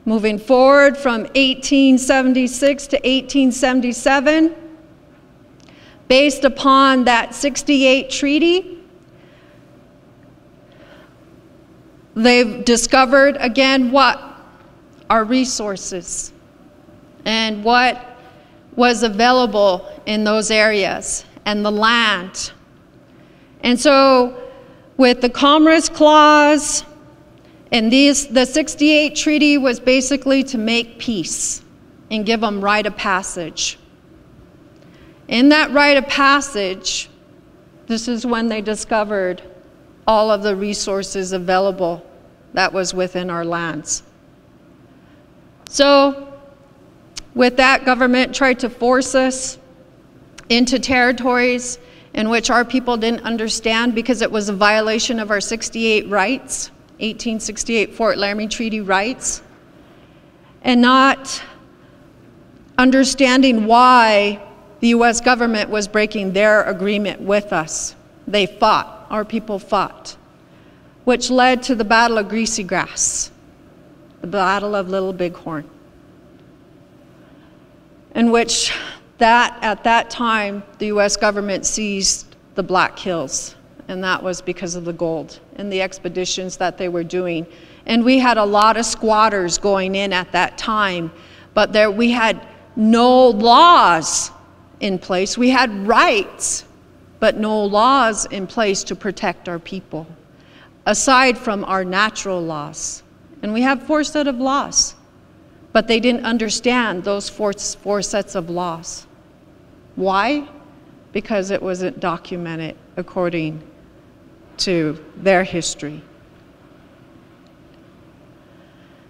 Speaker 1: Moving forward from 1876 to 1877, based upon that 68 treaty, they've discovered again what? Our resources and what was available in those areas and the land. And so, with the Commerce Clause, and these, the 68 treaty was basically to make peace and give them right of passage. In that right of passage, this is when they discovered all of the resources available that was within our lands. So, with that, government tried to force us into territories in which our people didn't understand because it was a violation of our 68 rights. 1868 Fort Laramie Treaty rights and not understanding why the US government was breaking their agreement with us. They fought, our people fought, which led to the Battle of Greasy Grass, the Battle of Little Bighorn, in which that at that time the US government seized the Black Hills and that was because of the gold and the expeditions that they were doing. And we had a lot of squatters going in at that time, but there we had no laws in place. We had rights, but no laws in place to protect our people, aside from our natural laws. And we have four sets of laws, but they didn't understand those four, four sets of laws. Why? Because it wasn't documented according to their history.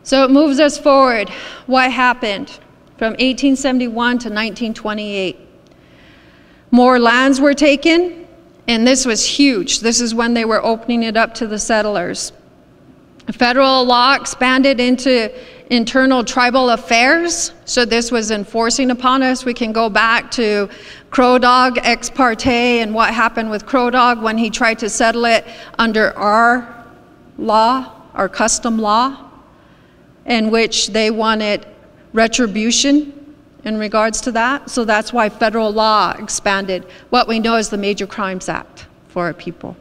Speaker 1: So it moves us forward. What happened from 1871 to 1928? More lands were taken, and this was huge. This is when they were opening it up to the settlers. Federal law expanded into internal tribal affairs, so this was enforcing upon us. We can go back to Crow Dog ex parte and what happened with Crow Dog when he tried to settle it under our law, our custom law, in which they wanted retribution in regards to that. So that's why federal law expanded what we know as the Major Crimes Act for our people.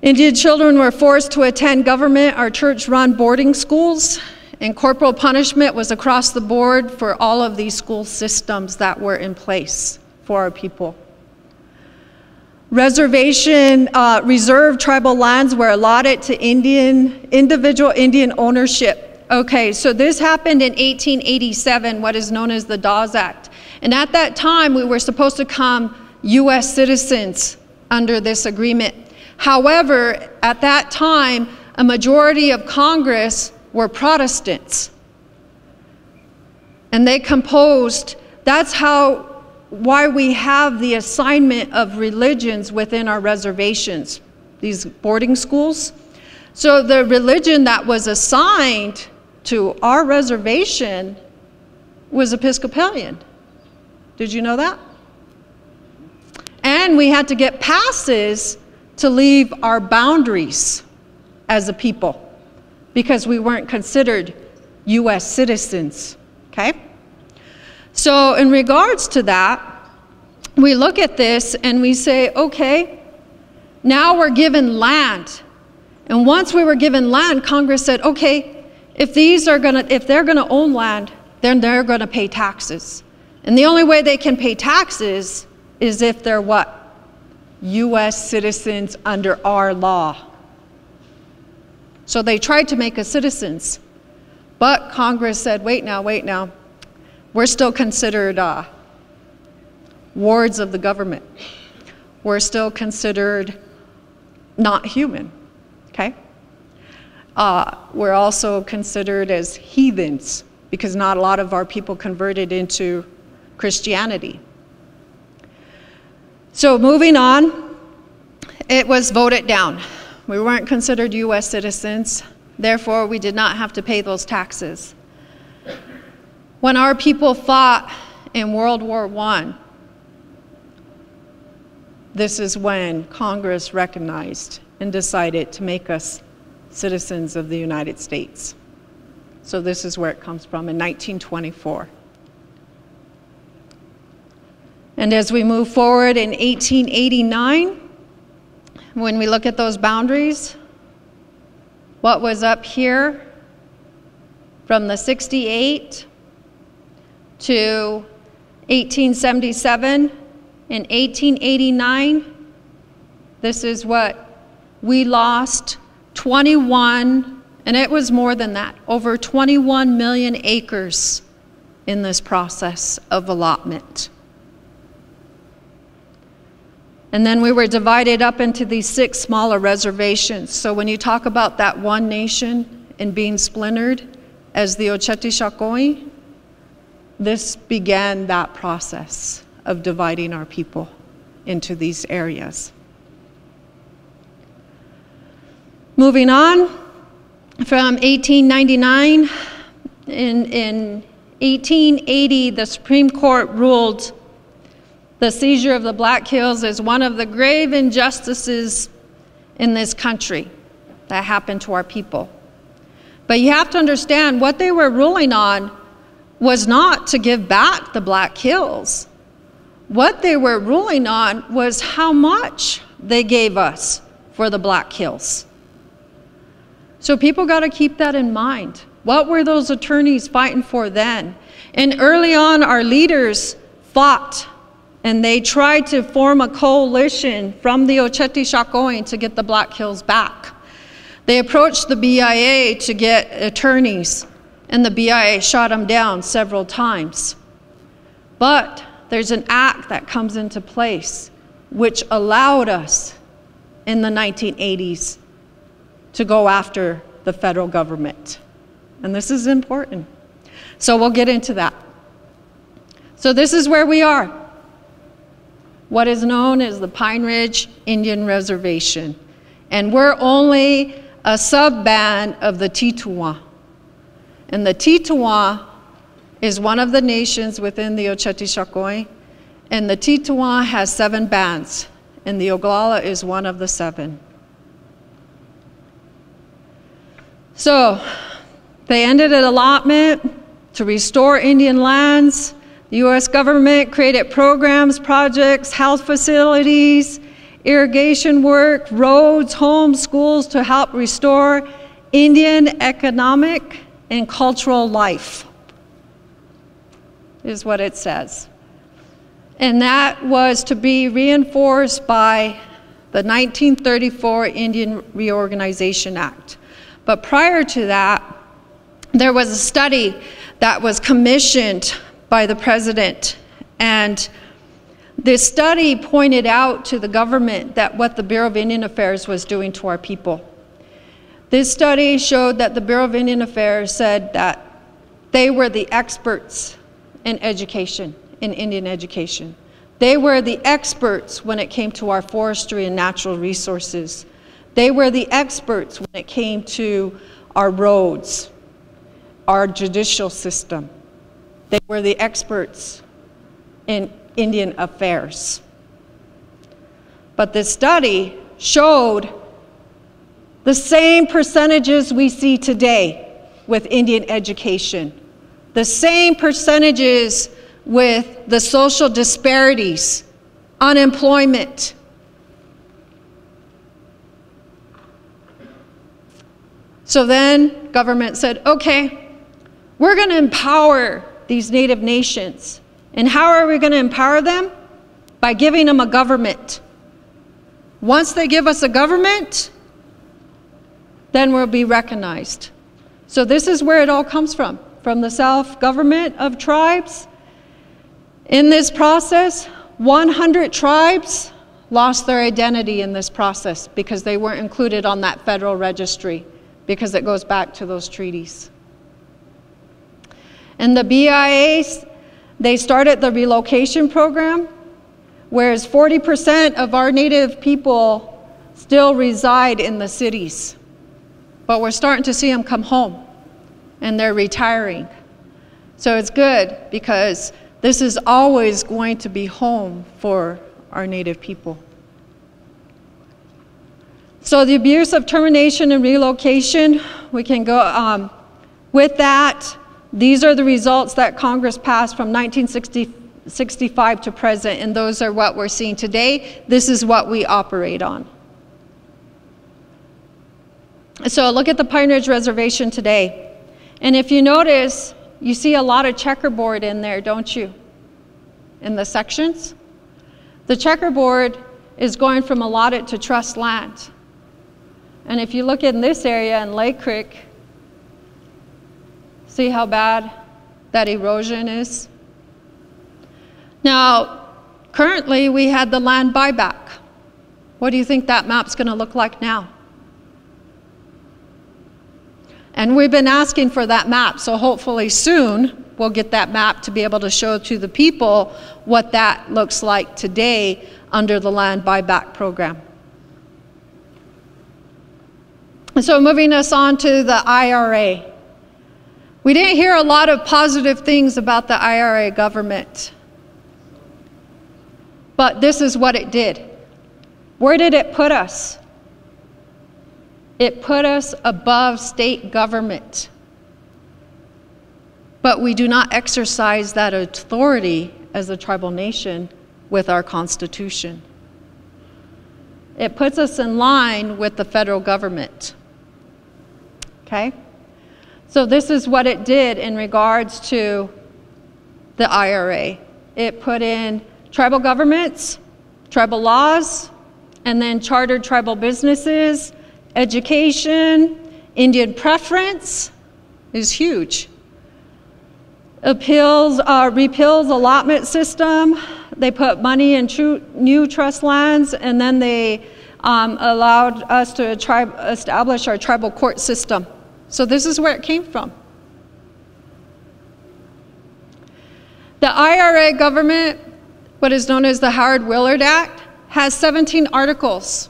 Speaker 1: Indian children were forced to attend government or church run boarding schools, and corporal punishment was across the board for all of these school systems that were in place for our people. Reservation, uh, reserved tribal lands were allotted to Indian, individual Indian ownership. Okay, so this happened in 1887, what is known as the Dawes Act. And at that time, we were supposed to become U.S. citizens under this agreement. However, at that time, a majority of Congress were Protestants. And they composed, that's how, why we have the assignment of religions within our reservations, these boarding schools. So the religion that was assigned to our reservation was Episcopalian. Did you know that? And we had to get passes to leave our boundaries as a people because we weren't considered US citizens. Okay? So, in regards to that, we look at this and we say, okay, now we're given land. And once we were given land, Congress said, okay, if these are gonna, if they're gonna own land, then they're gonna pay taxes. And the only way they can pay taxes is if they're what? US citizens under our law. So they tried to make us citizens. But Congress said, wait now, wait now. We're still considered uh, wards of the government. We're still considered not human, okay? Uh, we're also considered as heathens because not a lot of our people converted into Christianity. So moving on, it was voted down. We weren't considered US citizens, therefore, we did not have to pay those taxes. When our people fought in World War I, this is when Congress recognized and decided to make us citizens of the United States. So this is where it comes from in 1924. And as we move forward in 1889, when we look at those boundaries, what was up here from the 68 to 1877 in 1889, this is what we lost 21, and it was more than that, over 21 million acres in this process of allotment. And then we were divided up into these six smaller reservations. So when you talk about that one nation and being splintered as the Oceti Sakowin, this began that process of dividing our people into these areas. Moving on, from 1899, in, in 1880, the Supreme Court ruled the seizure of the Black Hills is one of the grave injustices in this country that happened to our people. But you have to understand what they were ruling on was not to give back the Black Hills. What they were ruling on was how much they gave us for the Black Hills. So people got to keep that in mind. What were those attorneys fighting for then? And early on, our leaders fought and they tried to form a coalition from the Oceti Sakowin to get the Black Hills back. They approached the BIA to get attorneys, and the BIA shot them down several times. But there's an act that comes into place which allowed us in the 1980s to go after the federal government. And this is important. So we'll get into that. So this is where we are what is known as the Pine Ridge Indian Reservation. And we're only a sub-band of the Tituwa. And the Tituwa is one of the nations within the Oceti Sakowin, and the Tituwa has seven bands, and the Oglala is one of the seven. So, they ended an allotment to restore Indian lands the U.S. government created programs, projects, health facilities, irrigation work, roads, homes, schools to help restore Indian economic and cultural life, is what it says. And that was to be reinforced by the 1934 Indian Reorganization Act. But prior to that, there was a study that was commissioned by the president. And this study pointed out to the government that what the Bureau of Indian Affairs was doing to our people. This study showed that the Bureau of Indian Affairs said that they were the experts in education, in Indian education. They were the experts when it came to our forestry and natural resources. They were the experts when it came to our roads, our judicial system. They were the experts in Indian affairs. But this study showed the same percentages we see today with Indian education, the same percentages with the social disparities, unemployment. So then government said, okay, we're going to empower these native nations. And how are we going to empower them? By giving them a government. Once they give us a government, then we'll be recognized. So this is where it all comes from, from the self-government of tribes. In this process, 100 tribes lost their identity in this process because they weren't included on that federal registry because it goes back to those treaties. And the BIAs, they started the relocation program, whereas 40% of our Native people still reside in the cities. But we're starting to see them come home, and they're retiring. So it's good because this is always going to be home for our Native people. So the abuse of termination and relocation, we can go um, with that. These are the results that Congress passed from 1965 to present, and those are what we're seeing today. This is what we operate on. So look at the Pine Ridge Reservation today. And if you notice, you see a lot of checkerboard in there, don't you? In the sections. The checkerboard is going from allotted to trust land. And if you look in this area in Lake Creek, see how bad that erosion is? Now, currently we had the land buyback. What do you think that map's going to look like now? And we've been asking for that map, so hopefully soon we'll get that map to be able to show to the people what that looks like today under the land buyback program. So moving us on to the IRA. We didn't hear a lot of positive things about the IRA government. But this is what it did. Where did it put us? It put us above state government. But we do not exercise that authority as a tribal nation with our Constitution. It puts us in line with the federal government. Okay? So, this is what it did in regards to the IRA it put in tribal governments, tribal laws, and then chartered tribal businesses, education, Indian preference is huge. Appeals, uh, repeals allotment system. They put money in new trust lands, and then they um, allowed us to establish our tribal court system. So this is where it came from. The IRA government, what is known as the Howard Willard Act, has 17 articles.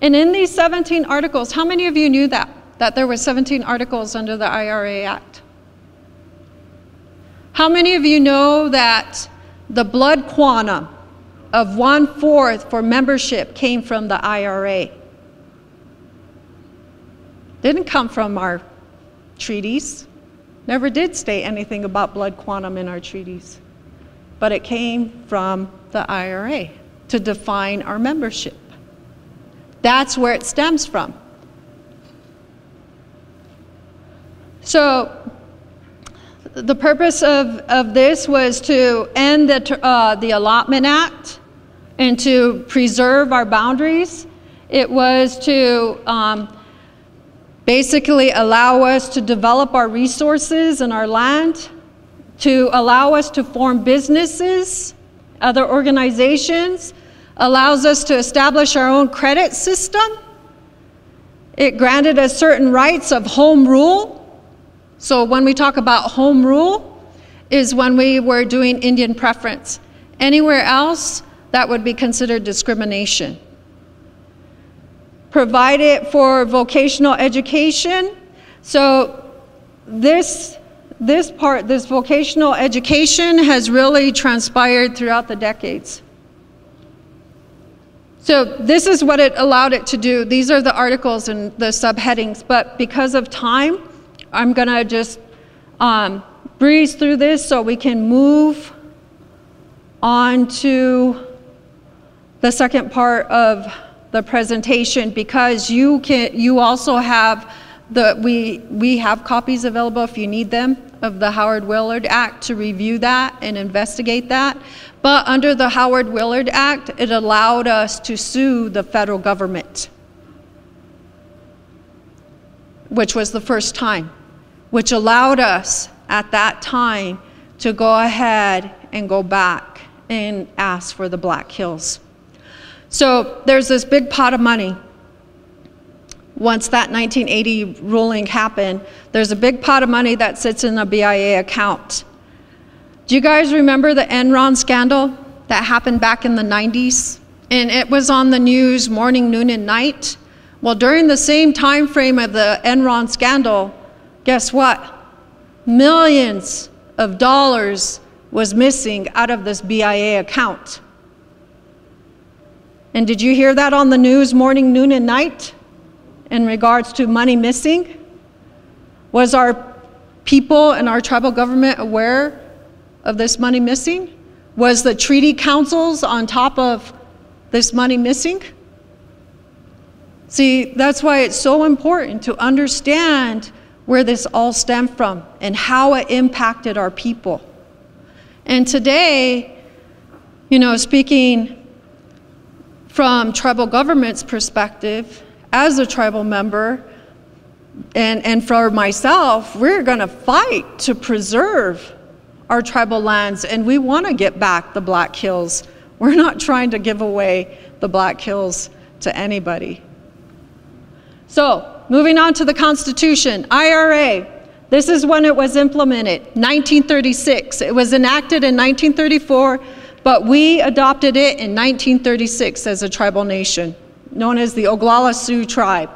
Speaker 1: And in these 17 articles, how many of you knew that? That there were 17 articles under the IRA Act? How many of you know that the blood quantum of one fourth for membership came from the IRA? Didn't come from our treaties. Never did state anything about blood quantum in our treaties. But it came from the IRA to define our membership. That's where it stems from. So, the purpose of, of this was to end the, uh, the Allotment Act and to preserve our boundaries. It was to um, basically allow us to develop our resources and our land, to allow us to form businesses, other organizations, allows us to establish our own credit system. It granted us certain rights of home rule. So when we talk about home rule, is when we were doing Indian preference. Anywhere else, that would be considered discrimination provided for vocational education. So this, this part, this vocational education has really transpired throughout the decades. So this is what it allowed it to do. These are the articles and the subheadings, but because of time, I'm going to just um, breeze through this so we can move on to the second part of the presentation because you can you also have the we we have copies available if you need them of the Howard Willard Act to review that and investigate that. But under the Howard Willard Act, it allowed us to sue the federal government, which was the first time, which allowed us at that time to go ahead and go back and ask for the Black Hills. So there's this big pot of money. Once that 1980 ruling happened, there's a big pot of money that sits in a BIA account. Do you guys remember the Enron scandal that happened back in the 90s? And it was on the news morning, noon, and night. Well, during the same time frame of the Enron scandal, guess what? Millions of dollars was missing out of this BIA account. And did you hear that on the news morning, noon, and night in regards to money missing? Was our people and our tribal government aware of this money missing? Was the treaty councils on top of this money missing? See, that's why it's so important to understand where this all stemmed from and how it impacted our people. And today, you know, speaking from tribal government's perspective, as a tribal member, and, and for myself, we're going to fight to preserve our tribal lands, and we want to get back the Black Hills. We're not trying to give away the Black Hills to anybody. So, Moving on to the Constitution, IRA. This is when it was implemented, 1936. It was enacted in 1934, but we adopted it in 1936 as a tribal nation, known as the Oglala Sioux tribe.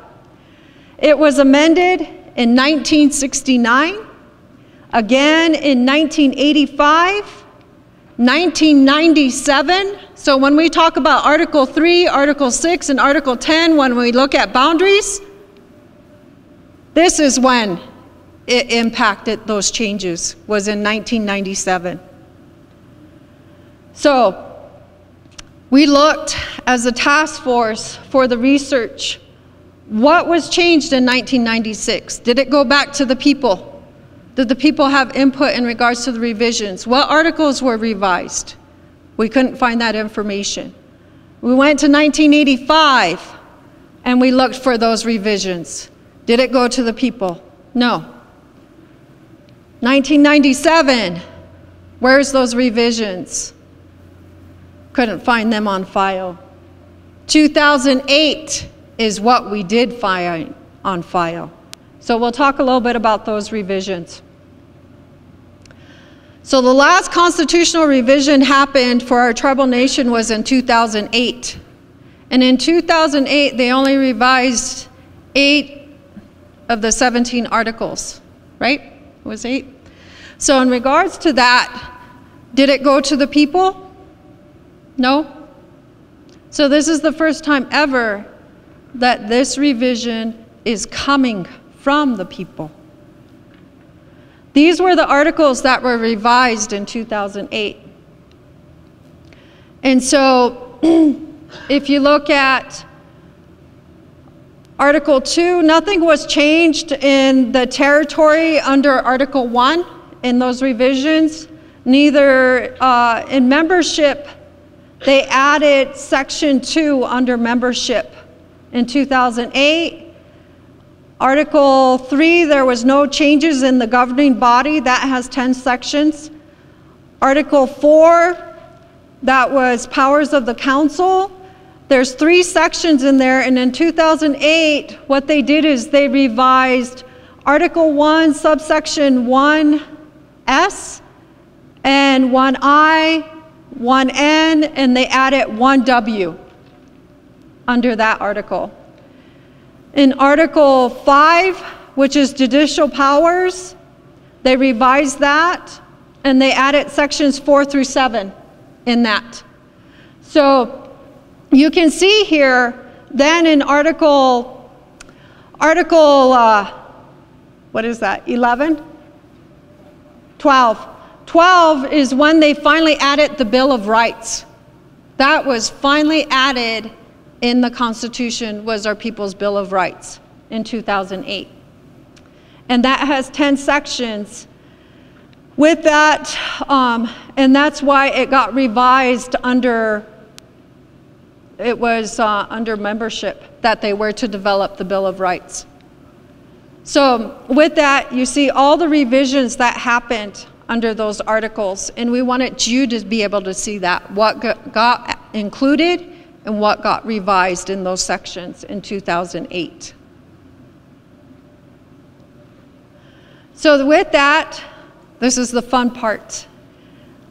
Speaker 1: It was amended in 1969, again in 1985, 1997. So when we talk about Article 3, Article 6, and Article 10, when we look at boundaries, this is when it impacted those changes, was in 1997. So we looked as a task force for the research. What was changed in 1996? Did it go back to the people? Did the people have input in regards to the revisions? What articles were revised? We couldn't find that information. We went to 1985 and we looked for those revisions. Did it go to the people? No. 1997, where's those revisions? Couldn't find them on file. 2008 is what we did find on file. So we'll talk a little bit about those revisions. So the last constitutional revision happened for our tribal nation was in 2008. And in 2008, they only revised eight of the 17 articles, right? It was eight. So, in regards to that, did it go to the people? No. So, this is the first time ever that this revision is coming from the people. These were the articles that were revised in 2008. And so, if you look at Article 2, nothing was changed in the territory under Article 1 in those revisions. Neither uh, in membership, they added Section 2 under membership in 2008. Article 3, there was no changes in the governing body. That has 10 sections. Article 4, that was powers of the council. There's three sections in there, and in 2008, what they did is they revised Article 1, subsection 1S, and 1I, 1N, and they added 1W under that article. In Article 5, which is judicial powers, they revised that and they added sections 4 through 7 in that. So you can see here then in Article, Article, uh, what is that, 11? 12. 12 is when they finally added the Bill of Rights. That was finally added in the Constitution was our People's Bill of Rights in 2008. And that has 10 sections with that, um, and that's why it got revised under, it was uh, under membership that they were to develop the Bill of Rights. So with that, you see all the revisions that happened under those articles, and we wanted you to be able to see that, what got included and what got revised in those sections in 2008. So with that, this is the fun part.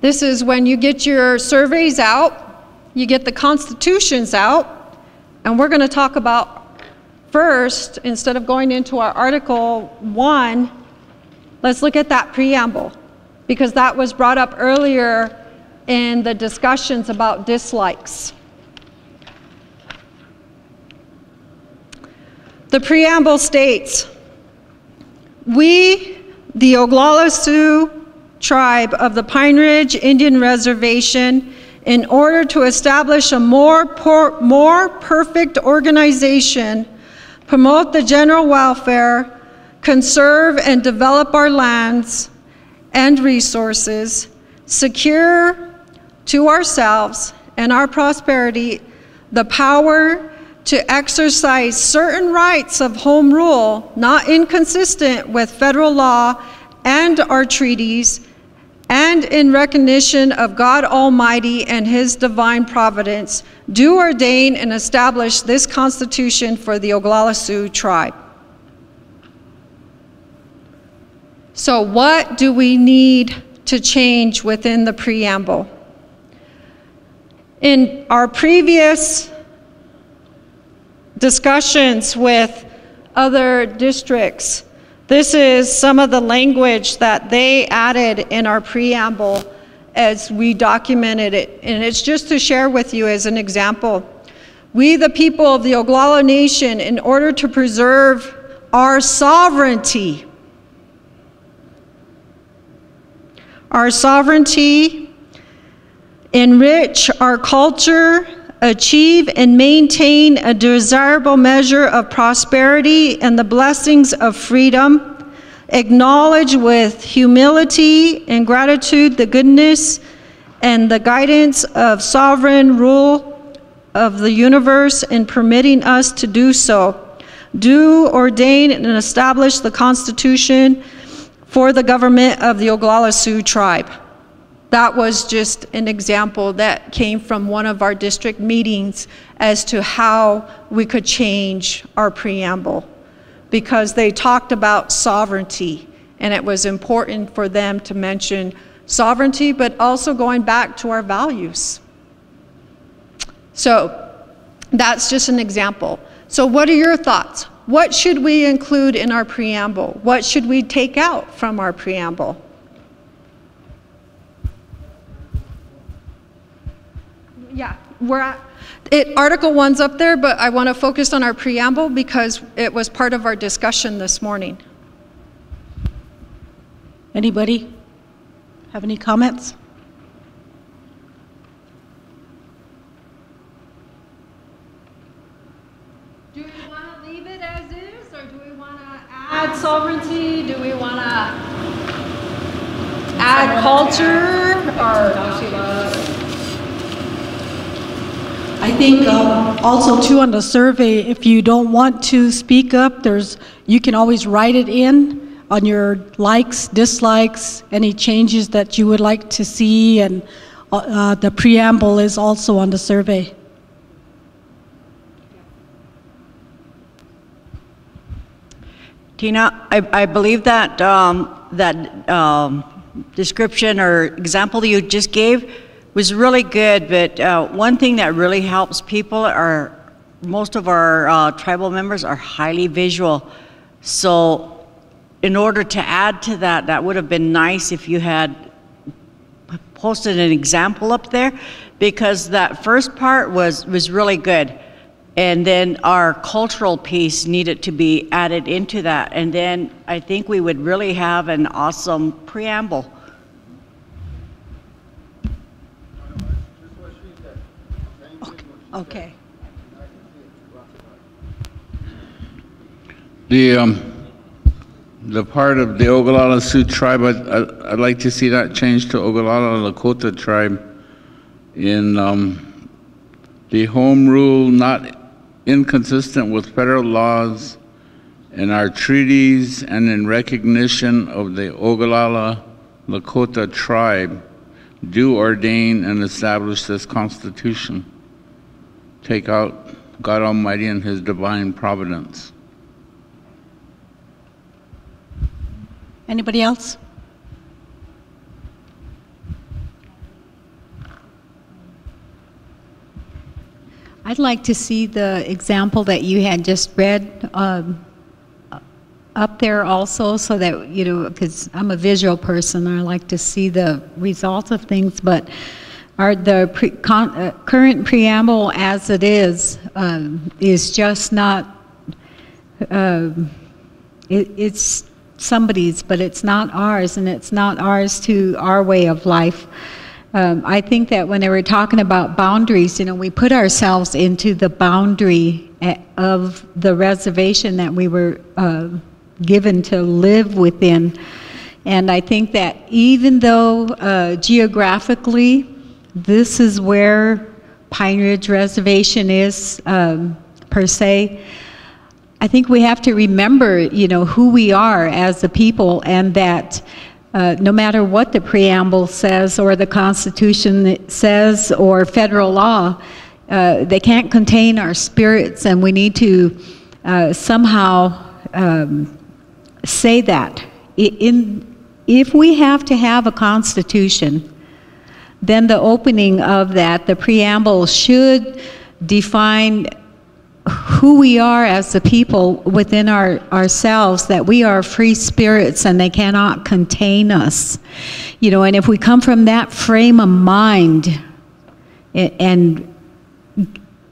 Speaker 1: This is when you get your surveys out, you get the constitutions out, and we're going to talk about first, instead of going into our Article 1, let's look at that preamble, because that was brought up earlier in the discussions about dislikes. The preamble states, we the Oglala Sioux tribe of the Pine Ridge Indian Reservation in order to establish a more, por- more perfect organization, promote the general welfare, conserve and develop our lands and resources, secure to ourselves and our prosperity the power to exercise certain rights of home rule not inconsistent with federal law and our treaties, and in recognition of God Almighty and His divine providence, do ordain and establish this Constitution for the Oglala Sioux tribe. So, what do we need to change within the preamble? In our previous discussions with other districts. This is some of the language that they added in our preamble as we documented it. And it's just to share with you as an example. We, the people of the Oglala Nation, in order to preserve our sovereignty, our sovereignty, enrich our culture, achieve and maintain a desirable measure of prosperity and the blessings of freedom, acknowledge with humility and gratitude the goodness and the guidance of sovereign rule of the universe in permitting us to do so. Do ordain and establish the Constitution for the government of the Oglala Sioux tribe. That was just an example that came from one of our district meetings as to how we could change our preamble because they talked about sovereignty and it was important for them to mention sovereignty but also going back to our values. So that's just an example. So, what are your thoughts? What should we include in our preamble? What should we take out from our preamble? Yeah, we're at, it, Article 1's up there, but I want to focus on our preamble because it was part of our discussion this morning.
Speaker 2: Anybody have any comments?
Speaker 1: Do we want to leave it as is, or do we want to add sovereignty? Do we want to add culture, or?
Speaker 2: I think um, also too on the survey, if you don't want to speak up, there's you can always write it in on your likes, dislikes, any changes that you would like to see, and uh, uh the preamble is also on the survey.
Speaker 7: Tina, I, I believe that um, that um, description or example that you just gave was really good, but uh, one thing that really helps people are most of our uh, tribal members are highly visual. So, in order to add to that, that would have been nice if you had posted an example up there because that first part was, was really good. And then our cultural piece needed to be added into that. And then I think we would really have an awesome preamble.
Speaker 2: Okay.
Speaker 20: The, um, the part of the Oglala Sioux tribe, I'd, I'd I'd like to see that changed to Oglala Lakota tribe in, um, the home rule not inconsistent with federal laws and our treaties and in recognition of the Oglala Lakota tribe do ordain and establish this constitution. Take out God Almighty and his divine providence.
Speaker 2: Anybody else?
Speaker 8: I'd like to see the example that you had just read um, up there also, so that, you know, because I'm a visual person, I like to see the results of things, but are the pre, uh, current preamble as it is, um, is just not, um, it, it's somebody's, but it's not ours, and it's not ours to our way of life. Um, I think that when they were talking about boundaries, you know, we put ourselves into the boundary eh, of the reservation that we were uh, given to live within. And I think that even though uh, geographically this is where Pine Ridge Reservation is um, per se, I think we have to remember, you know, who we are as a people and that uh, no matter what the preamble says or the Constitution says or federal law, uh, they can't contain our spirits and we need to uh, somehow um, say that. In, if we have to have a constitution, then the opening of that, the preamble should define who we are as the people within our, ourselves, that we are free spirits and they cannot contain us. You know, and if we come from that frame of mind and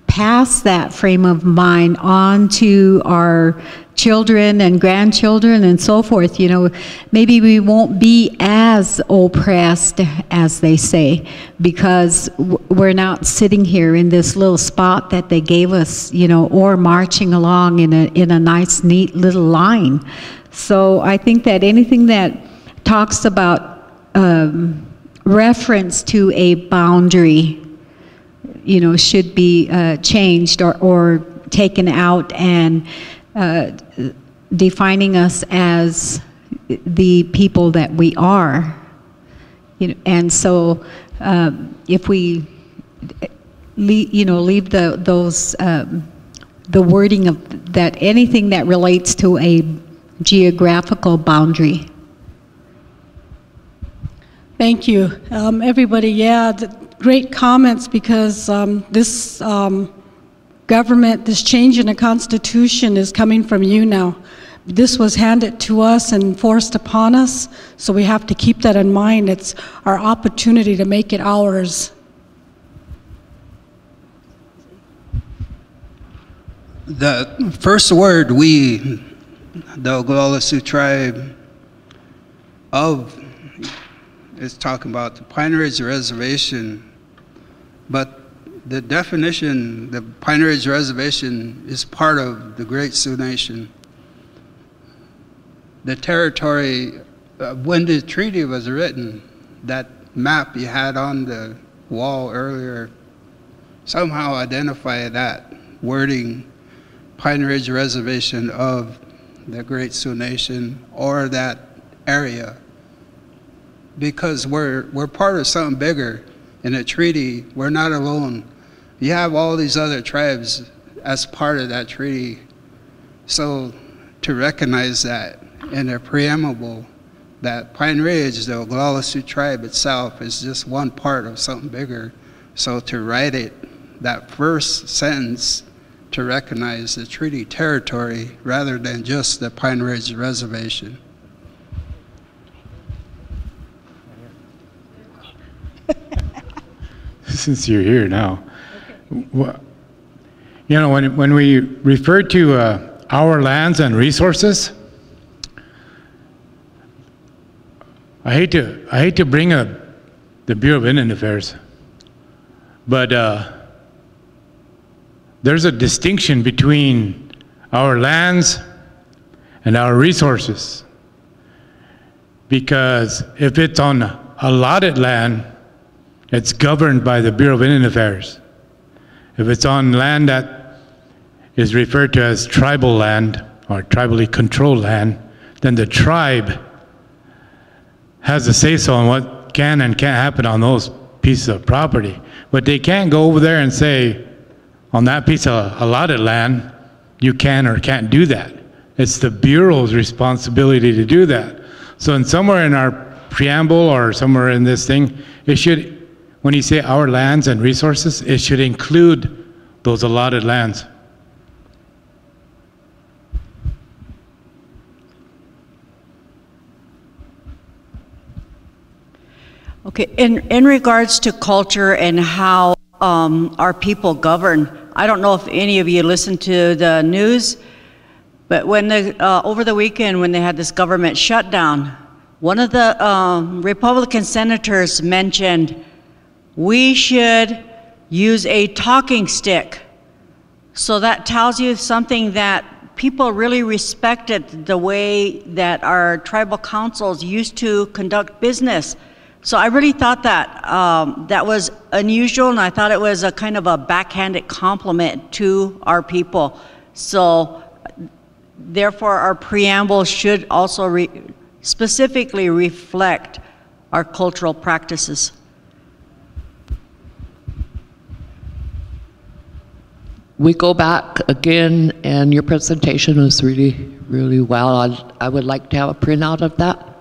Speaker 8: pass that frame of mind on to our children and grandchildren and so forth, you know, maybe we won't be as oppressed as they say because we're not sitting here in this little spot that they gave us, you know, or marching along in a, in a nice, neat little line. So I think that anything that talks about um, reference to a boundary, you know, should be uh, changed or, or taken out and uh, defining us as the people that we are. You know, and so um, if we, you know, leave the, those, um, the wording of that, anything that relates to a geographical boundary.
Speaker 2: Thank you. Um, everybody, yeah, great comments because um, this um, government, this change in the Constitution is coming from you now. This was handed to us and forced upon us, so we have to keep that in mind. It's our opportunity to make it ours.
Speaker 5: The first word we, the Oglala Sioux tribe of, is talking about the Pine Ridge Reservation, but the definition, the Pine Ridge Reservation is part of the Great Sioux Nation. The territory, uh, when the treaty was written, that map you had on the wall earlier somehow identify that wording Pine Ridge Reservation of the Great Sioux Nation or that area because we're, we're part of something bigger. In a treaty, we're not alone you have all these other tribes as part of that treaty. So to recognize that in a preamble, that Pine Ridge, the Oglala Sioux tribe itself, is just one part of something bigger. So to write it, that first sentence, to recognize the treaty territory rather than just the Pine Ridge Reservation.
Speaker 4: Since you're here now. Wha- You know, when, when we refer to uh, our lands and resources, I hate to, I hate to bring up the Bureau of Indian Affairs, but uh, there's a distinction between our lands and our resources. Because if it's on allotted land, it's governed by the Bureau of Indian Affairs. If it's on land that is referred to as tribal land or tribally controlled land, then the tribe has a say so on what can and can't happen on those pieces of property. But they can't go over there and say, on that piece of allotted land, you can or can't do that. It's the Bureau's responsibility to do that. So in somewhere in our preamble or somewhere in this thing, it should, when you say our lands and resources, it should include those allotted lands.
Speaker 7: Okay, in, in regards to culture and how um, our people govern, I don't know if any of you listened to the news, but when the, uh, over the weekend when they had this government shutdown, one of the um, Republican senators mentioned we should use a talking stick. So that tells you something that people really respected the way that our tribal councils used to conduct business. So I really thought that um, that was unusual, and I thought it was a kind of a backhanded compliment to our people. So therefore, our preamble should also re- specifically reflect our cultural practices.
Speaker 9: We go back again, and your presentation was really, really well. I'd, I would like to have a printout of that,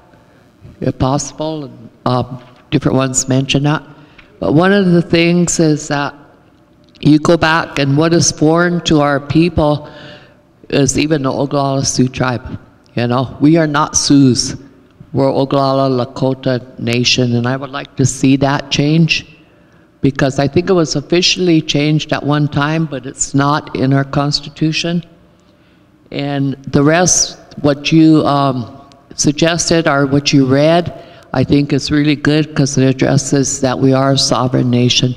Speaker 9: if possible. And, um, different ones mention that. But one of the things is that you go back, and what is foreign to our people is even the Oglala Sioux tribe. You know, we are not Sioux. We're Oglala Lakota Nation, and I would like to see that change because I think it was officially changed at one time, but it's not in our Constitution. And the rest, what you um, suggested or what you read, I think is really good because it addresses that we are a sovereign nation.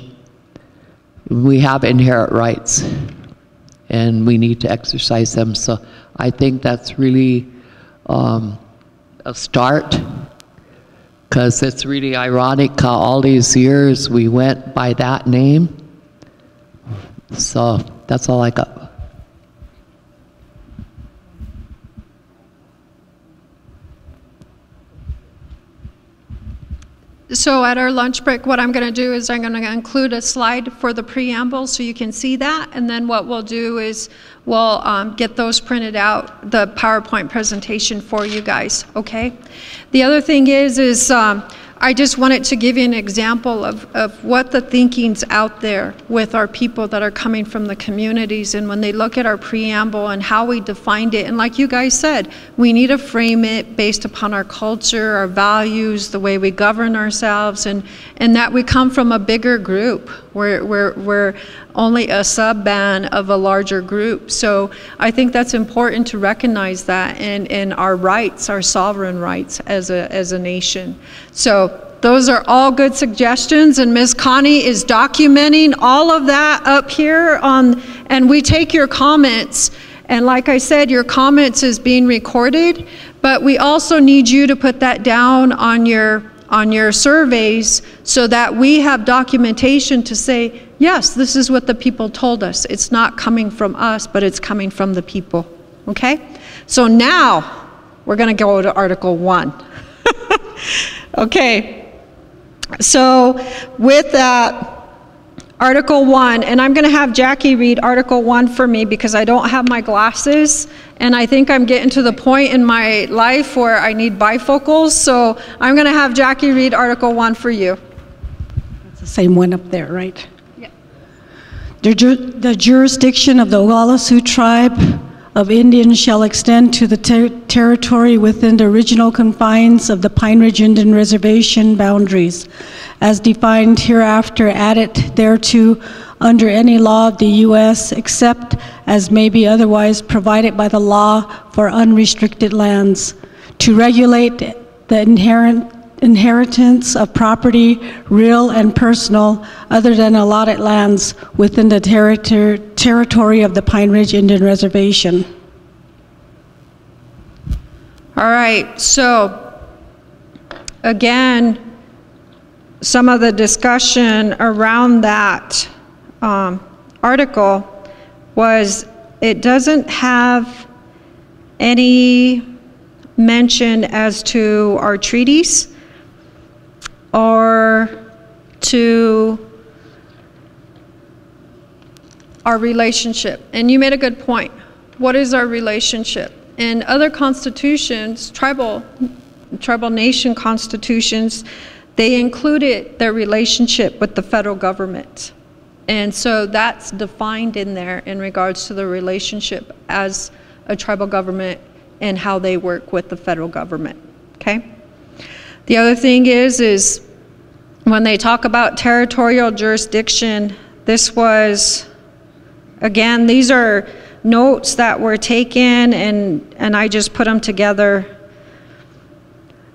Speaker 9: We have inherent rights and we need to exercise them. So I think that's really um, a start because it's really ironic how all these years we went by that name. So that's all I got.
Speaker 1: So at our lunch break, what I'm going to do is I'm going to include a slide for the preamble so you can see that. And then what we'll do is we'll um, get those printed out, the PowerPoint presentation for you guys, okay? The other thing is, is um, I just wanted to give you an example of, of what the thinking's out there with our people that are coming from the communities. And when they look at our preamble and how we defined it, and like you guys said, we need to frame it based upon our culture, our values, the way we govern ourselves, and, and that we come from a bigger group. We're, we're, we're only a sub-band of a larger group. So I think that's important to recognize that and, and our rights, our sovereign rights as a, as a nation. So those are all good suggestions, and Ms. Connie is documenting all of that up here on, and we take your comments. And like I said, your comments is being recorded, but we also need you to put that down on your on your surveys so that we have documentation to say, yes, this is what the people told us. It's not coming from us, but it's coming from the people. Okay? So now we're going to go to Article 1. okay. So with that, Article 1, and I'm going to have Jackie read Article 1 for me because I don't have my glasses, and I think I'm getting to the point in my life where I need bifocals, so I'm going to have Jackie read Article 1 for you.
Speaker 2: It's the same one up there, right? The, the jurisdiction of the Oglala Sioux tribe of Indians shall extend to the ter- territory within the original confines of the Pine Ridge Indian Reservation boundaries, as defined hereafter added thereto under any law of the U.S., except as may be otherwise provided by the law for unrestricted lands, to regulate the inherent inheritance of property, real and personal, other than allotted lands within the territor- territory of the Pine Ridge Indian Reservation.
Speaker 1: All right, so again, some of the discussion around that um, article was it doesn't have any mention as to our treaties or to our relationship. And you made a good point. What is our relationship? In other constitutions, tribal, tribal nation constitutions, they included their relationship with the federal government. And so that's defined in there in regards to the relationship as a tribal government and how they work with the federal government. Okay? The other thing is, is when they talk about territorial jurisdiction, this was, again, these are notes that were taken and, and I just put them together.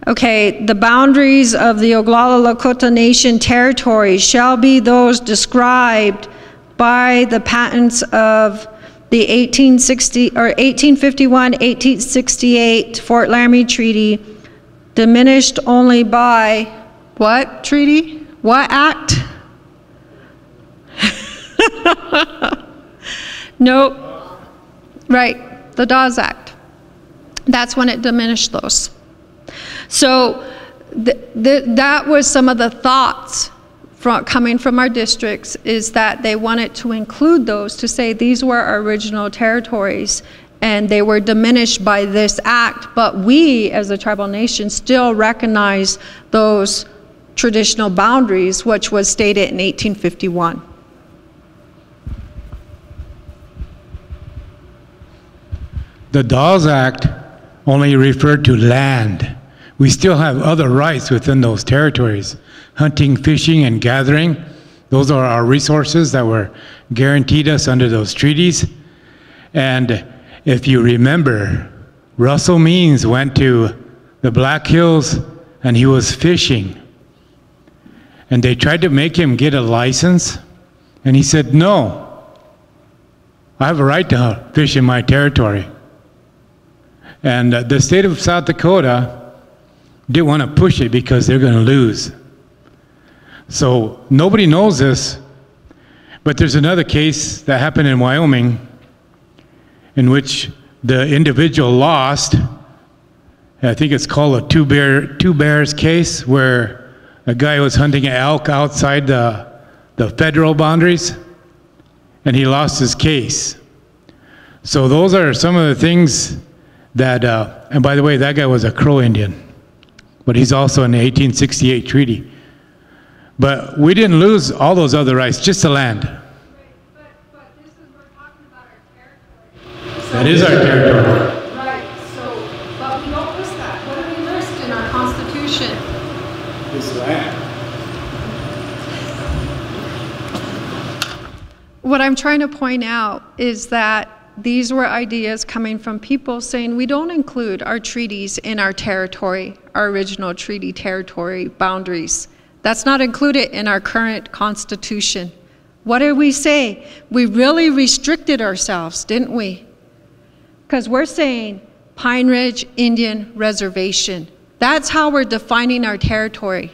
Speaker 1: Okay, the boundaries of the Oglala Lakota Nation territory shall be those described by the patents of the 1860 or 1851 1868 Fort Laramie Treaty diminished only by what treaty? What act? nope. Right, the Dawes Act. That's when it diminished those. So th th that was some of the thoughts from, coming from our districts is that they wanted to include those to say these were our original territories and they were diminished by this act, but we as a tribal nation still recognize those traditional boundaries, which was stated in 1851.
Speaker 4: The Dawes Act only referred to land. We still have other rights within those territories hunting, fishing, and gathering. Those are our resources that were guaranteed us under those treaties. And if you remember, Russell Means went to the Black Hills and he was fishing. And they tried to make him get a license. And he said, No, I have a right to fish in my territory. And uh, the state of South Dakota didn't want to push it because they're going to lose. So nobody knows this, but there's another case that happened in Wyoming in which the individual lost. I think it's called a two bear two bears case where a guy was hunting elk outside the the federal boundaries and he lost his case. So those are some of the things that uh, and by the way that guy was a Crow Indian. But he's also in the 1868 treaty. But we didn't lose all those other rights, just the land. That is our territory.
Speaker 1: Right, so, but we don't list that. What do we list in our constitution?
Speaker 4: This land.
Speaker 1: What I'm trying to point out is that these were ideas coming from people saying we don't include our treaties in our territory, our original treaty territory boundaries. That's not included in our current constitution. What did we say? We really restricted ourselves, didn't we? Because we're saying Pine Ridge Indian Reservation. That's how we're defining our territory.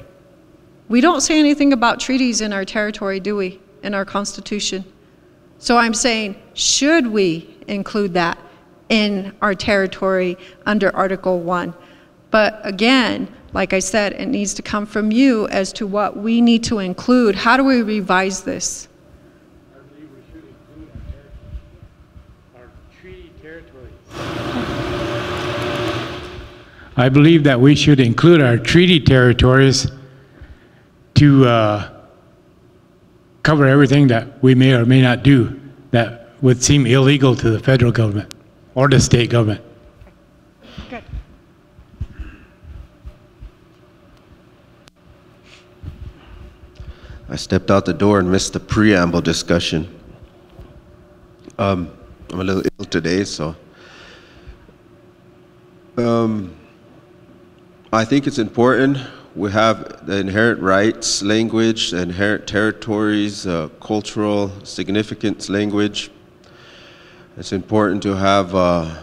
Speaker 1: We don't say anything about treaties in our territory, do we, in our Constitution? So I'm saying, should we include that in our territory under Article 1? But again, like I said, it needs to come from you as to what we need to include. How do we revise this?
Speaker 4: I believe that we should include our treaty territories to uh, cover everything that we may or may not do that would seem illegal to the federal government or the state government.
Speaker 1: Good.
Speaker 15: I stepped out the door and missed the preamble discussion. Um, I'm a little ill today, so. Um, I think it's important. We have the inherent rights language, the inherent territories, uh, cultural significance language. It's important to have uh,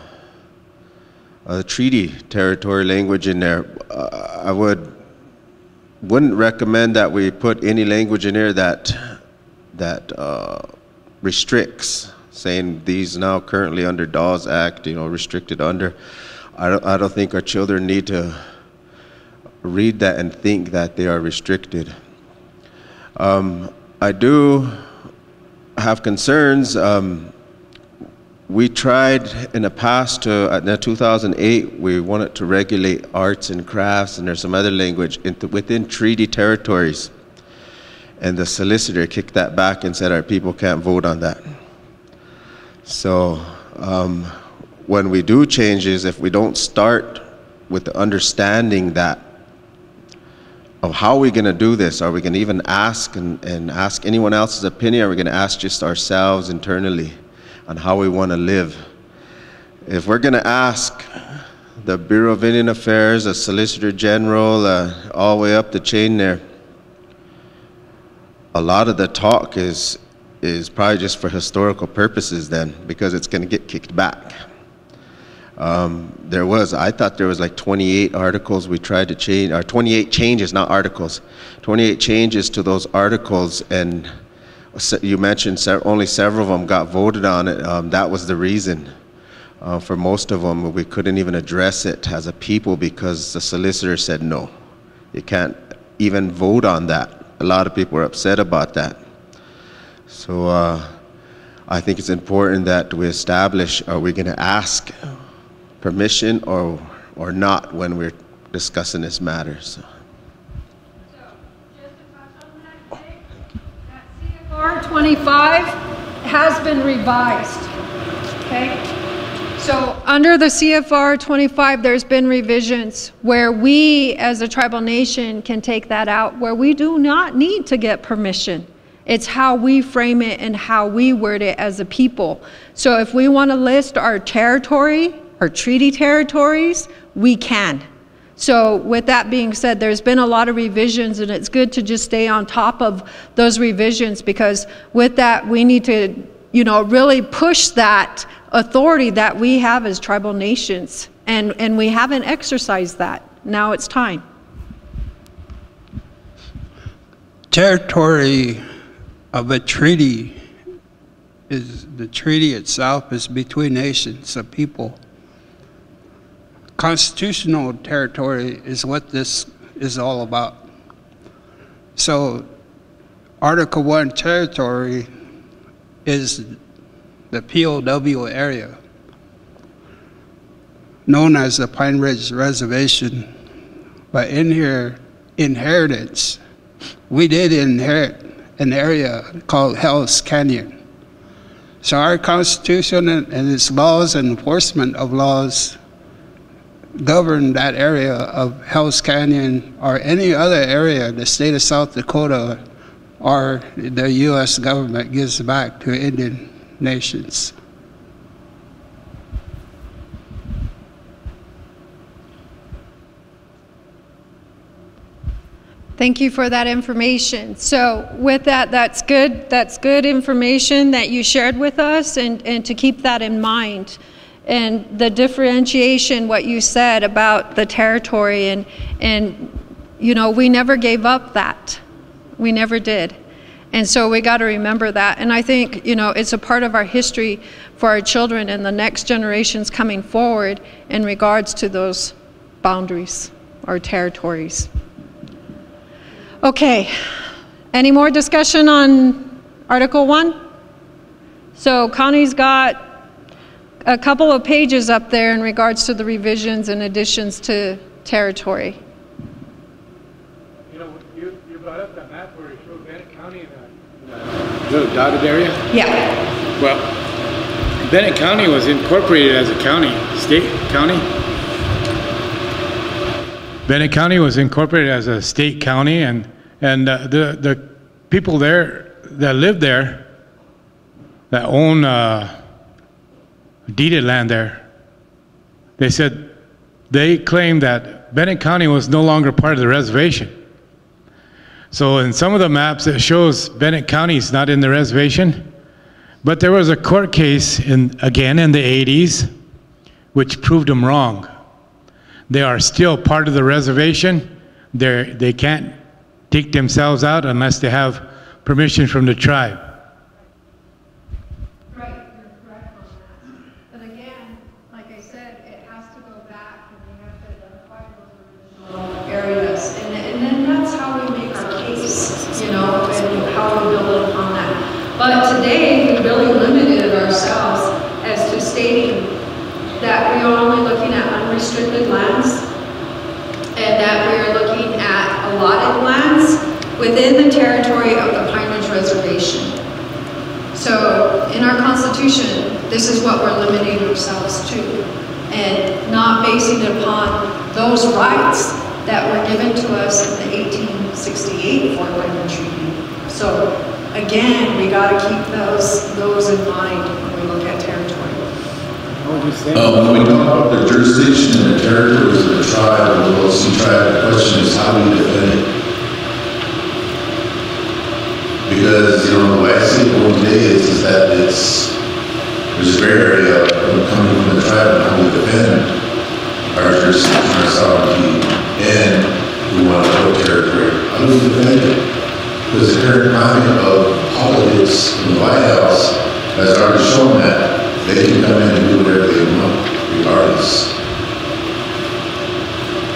Speaker 15: a treaty territory language in there. Uh, I would wouldn't recommend that we put any language in there that that uh, restricts, saying these now currently under Dawes Act, you know, restricted under. I don't, I don't think our children need to read that and think that they are restricted. Um, I do have concerns. Um, we tried in the past to, in 2008, we wanted to regulate arts and crafts, and there's some other language within treaty territories. And the solicitor kicked that back and said our people can't vote on that. So um, when we do changes, if we don't start with the understanding that of how are we going to do this? Are we going to even ask and, and ask anyone else's opinion? Are we going to ask just ourselves internally? on how we want to live. If we're going to ask the Bureau of Indian Affairs, the Solicitor General, uh, all the way up the chain there, a lot of the talk is is probably just for historical purposes then, because it's going to get kicked back. Um, there was, I thought there was like 28 articles we tried to change, or 28 changes, not articles, 28 changes to those articles, and you mentioned only several of them got voted on. It. Um, that was the reason. Uh, for most of them, we couldn't even address it as a people because the solicitor said no. You can't even vote on that. A lot of people are upset about that. So uh, I think it's important that we establish, are we going to ask permission or, or not when we're discussing this matter? So.
Speaker 1: CFR 25 has been revised, okay? So under the CFR 25, there's been revisions where we, as a tribal nation, can take that out, where we do not need to get permission. It's how we frame it and how we word it as a people. So if we want to list our territory, our treaty territories, we can. So with that being said, there's been a lot of revisions and it's good to just stay on top of those revisions because with that we need to, you know, really push that authority that we have as tribal nations and, and we haven't exercised that. Now it's time.
Speaker 5: Territory of a treaty is the treaty itself is between nations of people constitutional territory is what this is all about. So, Article 1 territory is the POW area, known as the Pine Ridge Reservation. But in here, inheritance, we did inherit an area called Hell's Canyon. So our Constitution and its laws and enforcement of laws govern that area of Hell's Canyon or any other area the state of South Dakota or the U.S. government gives back to Indian nations.
Speaker 1: Thank you for that information. So with that, that's good. That's good information that you shared with us and, and to keep that in mind and the differentiation, what you said about the territory, and, and you know, we never gave up that. We never did. And so we got to remember that. And I think, you know, it's a part of our history for our children and the next generations coming forward in regards to those boundaries or territories. Okay, any more discussion on Article 1? So Connie's got a couple of pages up there in regards to the revisions and additions to territory.
Speaker 4: You know, you, you brought up that map where it showed Bennett County and the, the little dotted area?
Speaker 1: Yeah.
Speaker 4: Well, Bennett County was incorporated as a county, state county. Bennett County was incorporated as a state county, and and uh, the the people there that live there, that own uh, deeded land there, they said they claimed that Bennett County was no longer part of the reservation. So in some of the maps, it shows Bennett County is not in the reservation. But there was a court case in, again in the 80s, which proved them wrong. They are still part of the reservation. They're, they can't take themselves out unless they have permission from the tribe.
Speaker 1: Right, you're correct on that. But again, like I said, it has to go back and we have to identify those original areas. And, and then that's how we make our case, you know, and how we build upon that. But today, we really limited ourselves as to stating that we are only looking at unrestricted lands and that we are looking at allotted lands within the territory of the Pine Ridge Reservation. So in our constitution, this is what we're limiting ourselves to and not basing it upon those rights that were given to us in the 1868 Fort Wayne Treaty. So again, we got to keep those those in mind when we look at territory.
Speaker 16: Uh, when we talk about the jurisdiction and the territories of the tribe, of the Wilson tribe, the question is how do we defend it? Because, you know, the way I see it going today is, is that it's, there's a gray area coming from the tribe and how we defend our jurisdiction, our sovereignty, and we want to go territory. How do we defend it? Because the current climate of politics in the White House has already shown that they can come in and do whatever they want, regardless.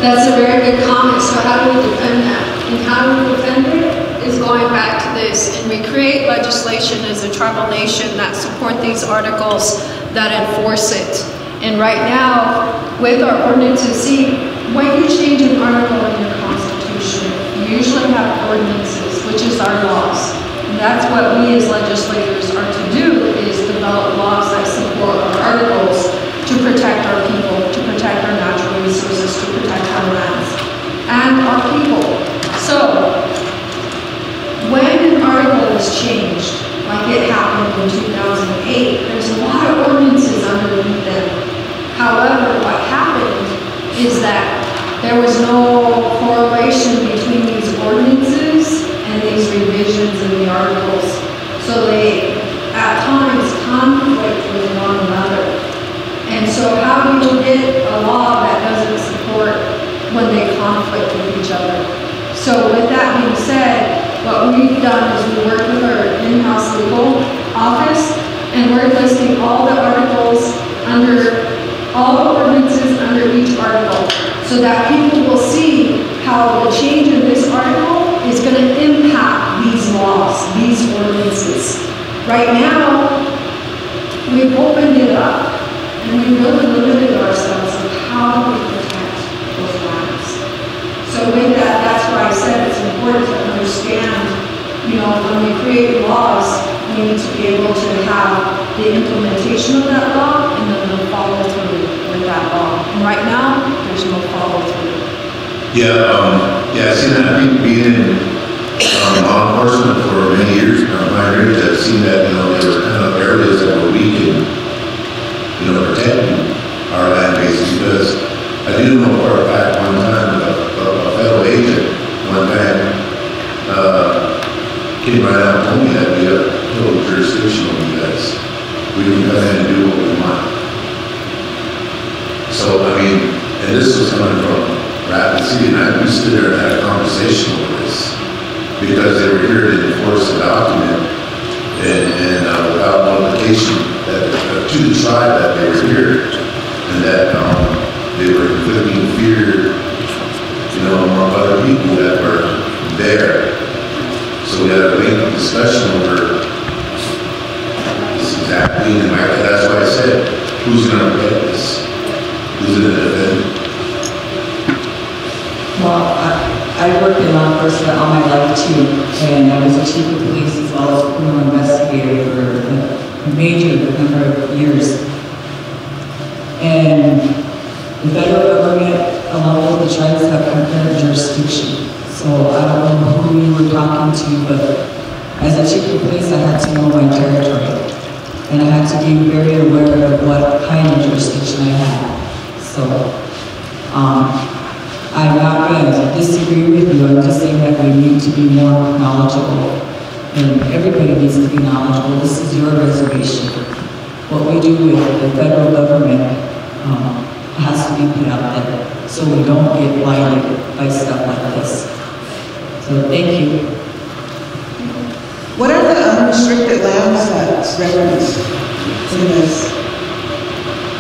Speaker 1: That's a very good comment. So how do we defend that? And how do we defend it is going back to this. And we create legislation as a tribal nation that support these articles that enforce it. And right now, with our ordinances, see, when you change an article in your constitution, you usually have ordinances, which is our laws. And that's what we as legislators are to do, is develop laws that support our articles to protect our people, to protect our natural resources, to protect our lands and our people. So, when an article was changed, it happened in 2008, there's a lot of ordinances underneath them. However, what happened is that there was no correlation between these ordinances and these revisions in the articles. So they, at times, conflict with one another. And so how do you get a law that doesn't support when they conflict with each other? So with that being said, what we've done is we worked with our in-house legal office and we're listing all the articles under, all the ordinances under each article so that people will see how the change in this article is going to impact these laws, these ordinances. Right now, we've opened it up and we really limited ourselves of how we protect those lands. So with that, that's why I said important to understand, you know, when we create laws, we need to be able to have the implementation of that law and then the follow through with that law. And right now, there's no follow through.
Speaker 16: Yeah, um, yeah, I've seen that being, being in, um, law enforcement for many years now, my years, I've seen that, you know, there were kind of areas that were weak in, you know, protecting our land bases, because I do know for a fact one time, a, a a federal agent, one time, uh, came right out and told me that we have total jurisdiction over you guys. We can come in and do what we want. So, I mean, and this was coming from Rapid City, and I, we stood there and had a conversation over this, because they were here to enforce a document, and, and uh, without notification that, uh, to the tribe that they were here, and that, um, they were inflicting fear, you know, among other people that were there. So we had a lengthy discussion over exactly, and I- that's why I said, who's gonna protect this? Who's gonna defend?
Speaker 3: Well, I, I worked in law enforcement all my life too, and I was a chief of police as well as criminal investigator for a major number of years. And the federal government, along with the tribes, have concurrent jurisdiction. So I don't know who you were talking to, but as a chief of police, I had to know my territory. And I had to be very aware of what kind of jurisdiction I had. So, um, I'm not going to disagree with you, I'm just saying that we need to be more knowledgeable. And everybody needs to be knowledgeable, this is your reservation. What we do with the federal government, um, has to be put out there, so we don't get blinded by stuff like this. So, thank you.
Speaker 24: What are the unrestricted lands that's referenced in this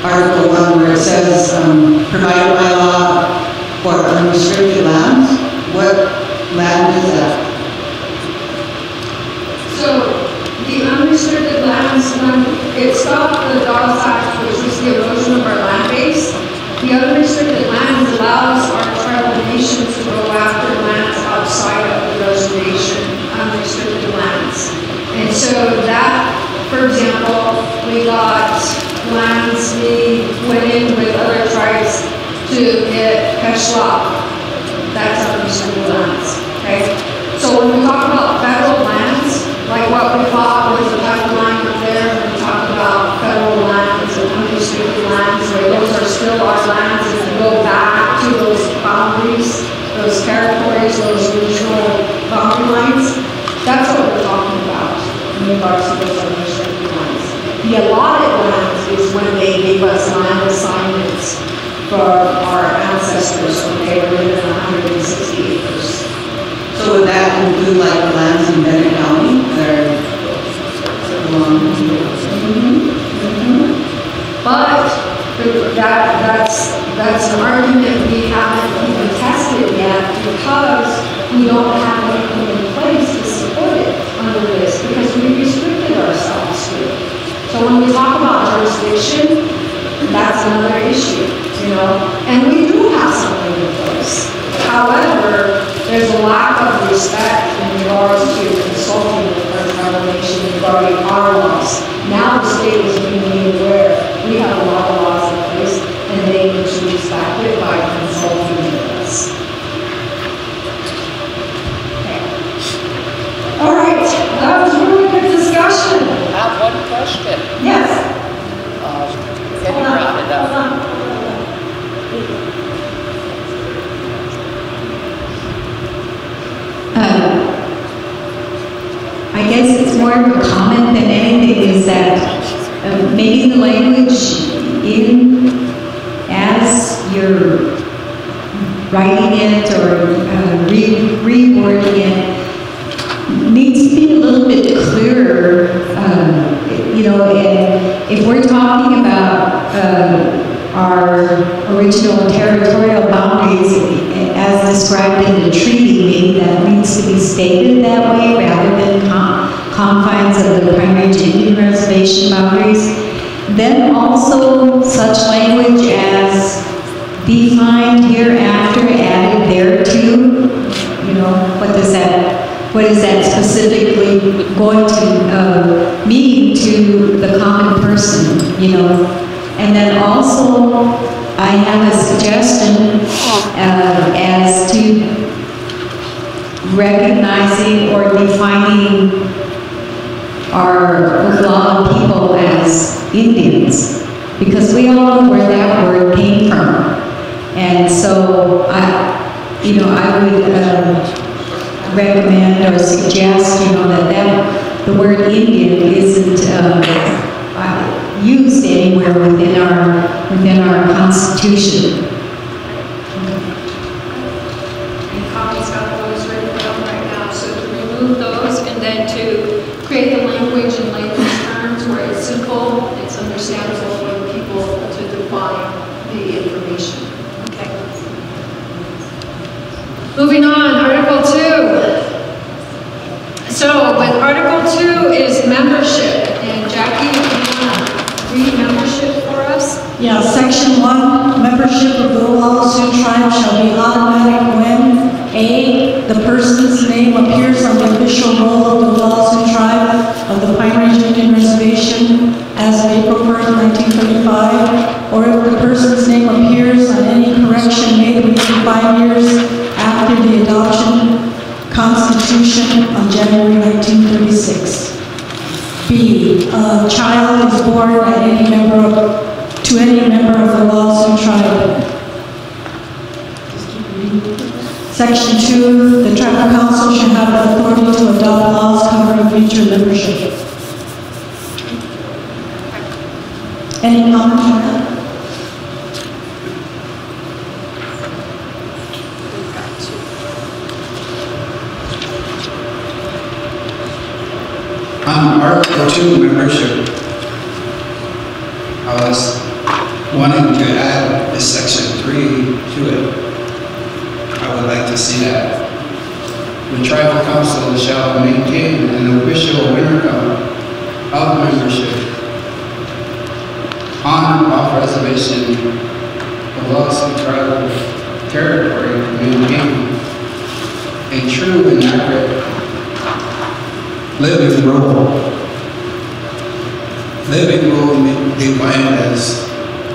Speaker 24: Article 1 where it says, um, provided by law for unrestricted lands? What land is that?
Speaker 1: So the unrestricted lands, when it stopped the Dawes Act, which was the erosion of our land base, the unrestricted lands allows our tribal nations to go after lands outside of the reservation, unrestricted lands. And so that, for example, we got lands, we went in with other tribes to get Pe' Sla. That's unrestricted lands, okay? So when we talk about federal lands, like what we fought with the pipeline up there, when we talk about federal lands and unrestricted lands, where those are still our lands, and we go back to those boundaries, those territories, those regional boundary lines, that's what we're talking about in regards to those unrestricted lands. The allotted lands is when they gave us land assignments for our ancestors when they were in 160 acres.
Speaker 24: So would that include like the lands in Bennett County that are belong
Speaker 1: But that, that's, that's an argument we haven't even tested yet because we don't have anything in place to support it under this because we restricted ourselves to it. So when we talk about jurisdiction, that's another issue, you know, and we do have something in place. However, there's a lack of respect in regards to consulting with our tribal nation regarding our laws. Now the state is being made aware, we have a lot of laws in place, and they need to respect it by consulting with us. Okay. All right, that was really good discussion.
Speaker 9: I have one question.
Speaker 1: Yes.
Speaker 9: Um, Can you wrap it up?
Speaker 8: Uh, I guess it's more of a comment than anything is that uh, maybe the language in, as you're writing it or uh, re- rewording it, needs to be a little bit clearer, uh, you know, and if we're talking about uh, our original territorial boundaries as described in the treaty, maybe that needs to be stated that way rather than confines of the primary Indian reservation boundaries. Then also such language as defined hereafter added thereto, you know, what does that, what is that specifically going to uh, mean to the common person, you know? And then also, I have a suggestion uh, as to recognizing or defining our Oglala people as Indians, because we all know where that word came from. And so I, you know, I would uh, recommend or suggest, you know, that, that the word Indian isn't uh, uh, used anywhere within our within our constitution.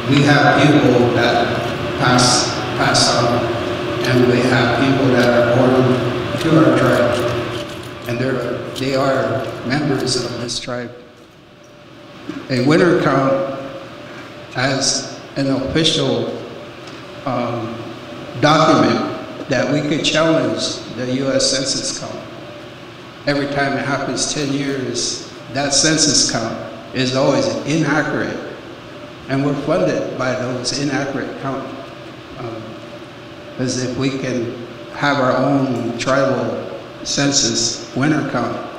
Speaker 5: We have people that pass pass on, and we have people that are born to our tribe, and they're they are members of this tribe. A winter count as an official um, document that we could challenge the U.S. Census count every time it happens 10 years, that census count is always inaccurate. And we're funded by those inaccurate counts. Um, because if we can have our own tribal census winter count,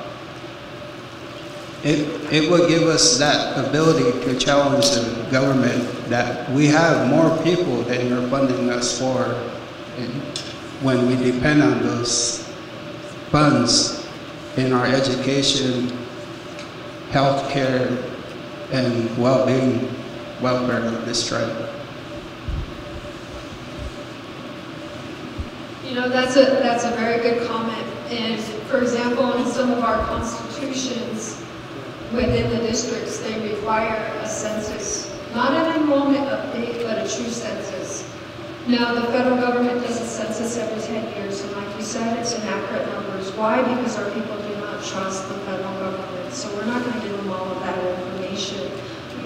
Speaker 5: it, it would give us that ability to challenge the government that we have more people than you're funding us for when we depend on those funds in our education, health care, and well-being, welfare of this tribe.
Speaker 1: You know, that's a, that's a very good comment. And for example, in some of our constitutions within the districts, they require a census, not an enrollment update, but a true census. Now, the federal government does a census every 10 years, and like you said, it's inaccurate numbers. Why? Because our people do not trust the federal government, so we're not going to give them all of that information.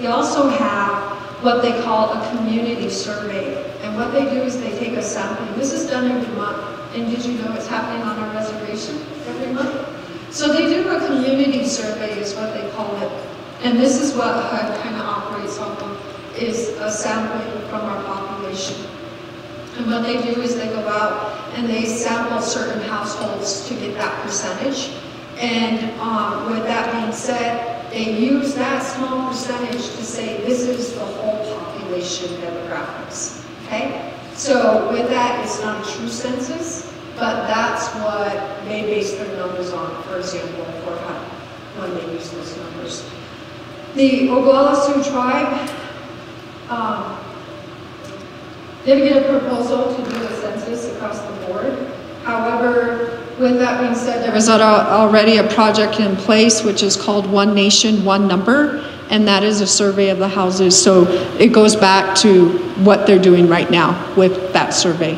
Speaker 1: We also have what they call a community survey, and what they do is they take a sampling. This is done every month, and did you know it's happening on our reservation every month? So they do a community survey is what they call it, and this is what HUD kind of operates on, is a sampling from our population. And what they do is they go out and they sample certain households to get that percentage. And um, with that being said, they use that small percentage to say this is the whole population demographics. Okay? So with that, it's not a true census, but that's what they base their numbers on, for example, for HUD, when they use those numbers. The Oglala Sioux tribe, um, did get a proposal to do a census across the board. However, with that being said, there was already a project in place which is called One Nation, One Number, and that is a survey of the houses. So it goes back to what they're doing right now with that survey.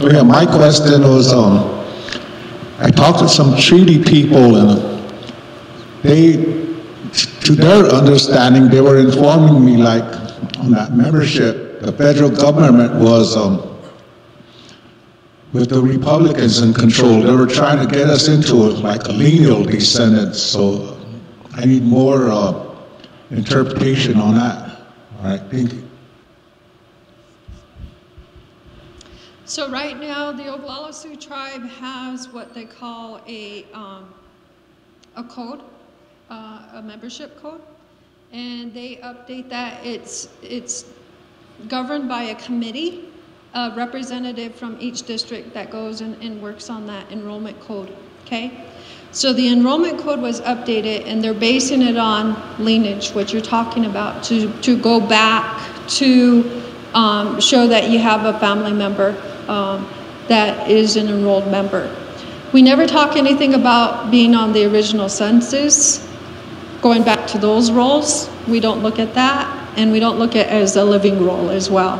Speaker 17: Oh, Yeah, my question was, um, I talked to some treaty people and they, to their understanding, they were informing me like on that membership, the federal government was, um, with the Republicans in control, they were trying to get us into it like a lineal descendants, so I need more, uh, interpretation on that. All right, thank you.
Speaker 1: So right now, the Oglala Sioux tribe has what they call a, um, a code, uh, a membership code, and they update that. It's, it's governed by a committee, a representative from each district that goes and, and works on that enrollment code, okay? So the enrollment code was updated, and they're basing it on lineage, what you're talking about, to, to go back to um, show that you have a family member um, that is an enrolled member. We never talk anything about being on the original census, going back to those rolls. We don't look at that. and we don't look at it as a living roll as well.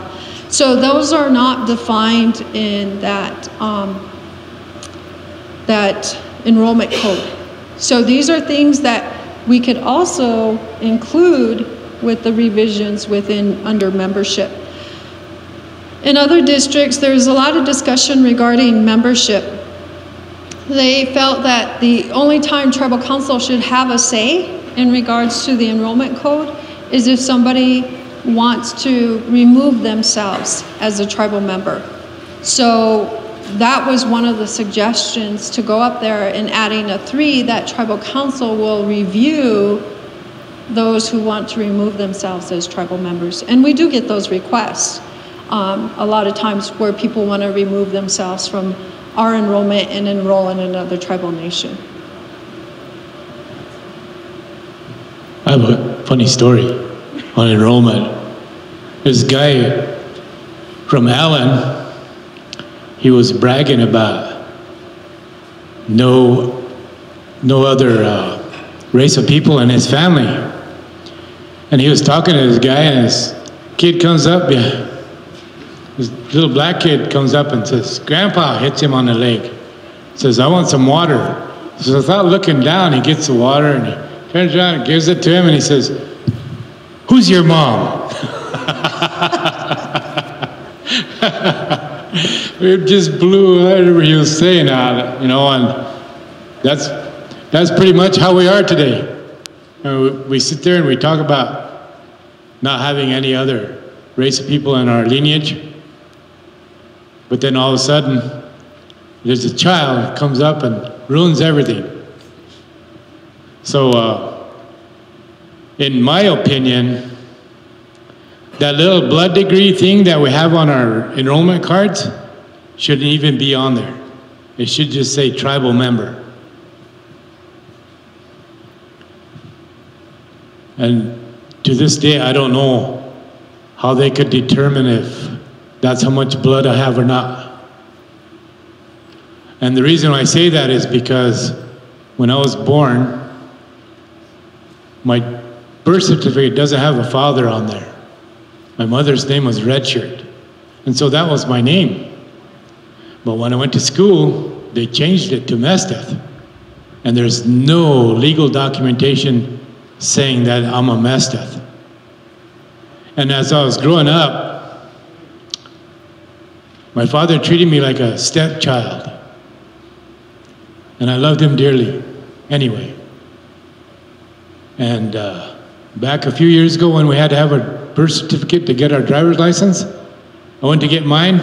Speaker 1: So those are not defined in that, um, that enrollment code. So these are things that we could also include with the revisions within, under membership. In other districts, there's a lot of discussion regarding membership. They felt that the only time tribal council should have a say in regards to the enrollment code is if somebody wants to remove themselves as a tribal member. So that was one of the suggestions to go up there and adding a three that tribal council will review those who want to remove themselves as tribal members. And we do get those requests um, a lot of times where people want to remove themselves from our enrollment and enroll in another tribal nation.
Speaker 4: I have a funny story on enrollment. This guy from Allen, he was bragging about no, no other uh, race of people in his family. And he was talking to this guy, and his kid comes up, yeah, this little black kid comes up and says, Grandpa hits him on the leg. Says, I want some water. So without looking down, he gets the water and he turns around and gives it to him and he says, Who's your mom? it just blew whatever he was saying out, you know, and that's that's pretty much how we are today. we, we sit there and we talk about not having any other race of people in our lineage, but then all of a sudden, there's a child comes up and ruins everything. So, uh, in my opinion, that little blood degree thing that we have on our enrollment cards shouldn't even be on there. It should just say tribal member. And to this day, I don't know how they could determine if that's how much blood I have or not. And the reason I say that is because when I was born, my birth certificate doesn't have a father on there. My mother's name was Redshirt. And so that was my name. But when I went to school, they changed it to Mesteth. And there's no legal documentation saying that I'm a Mesteth. And as I was growing up, my father treated me like a stepchild, and I loved him dearly anyway. And uh, back a few years ago, when we had to have a birth certificate to get our driver's license, I went to get mine.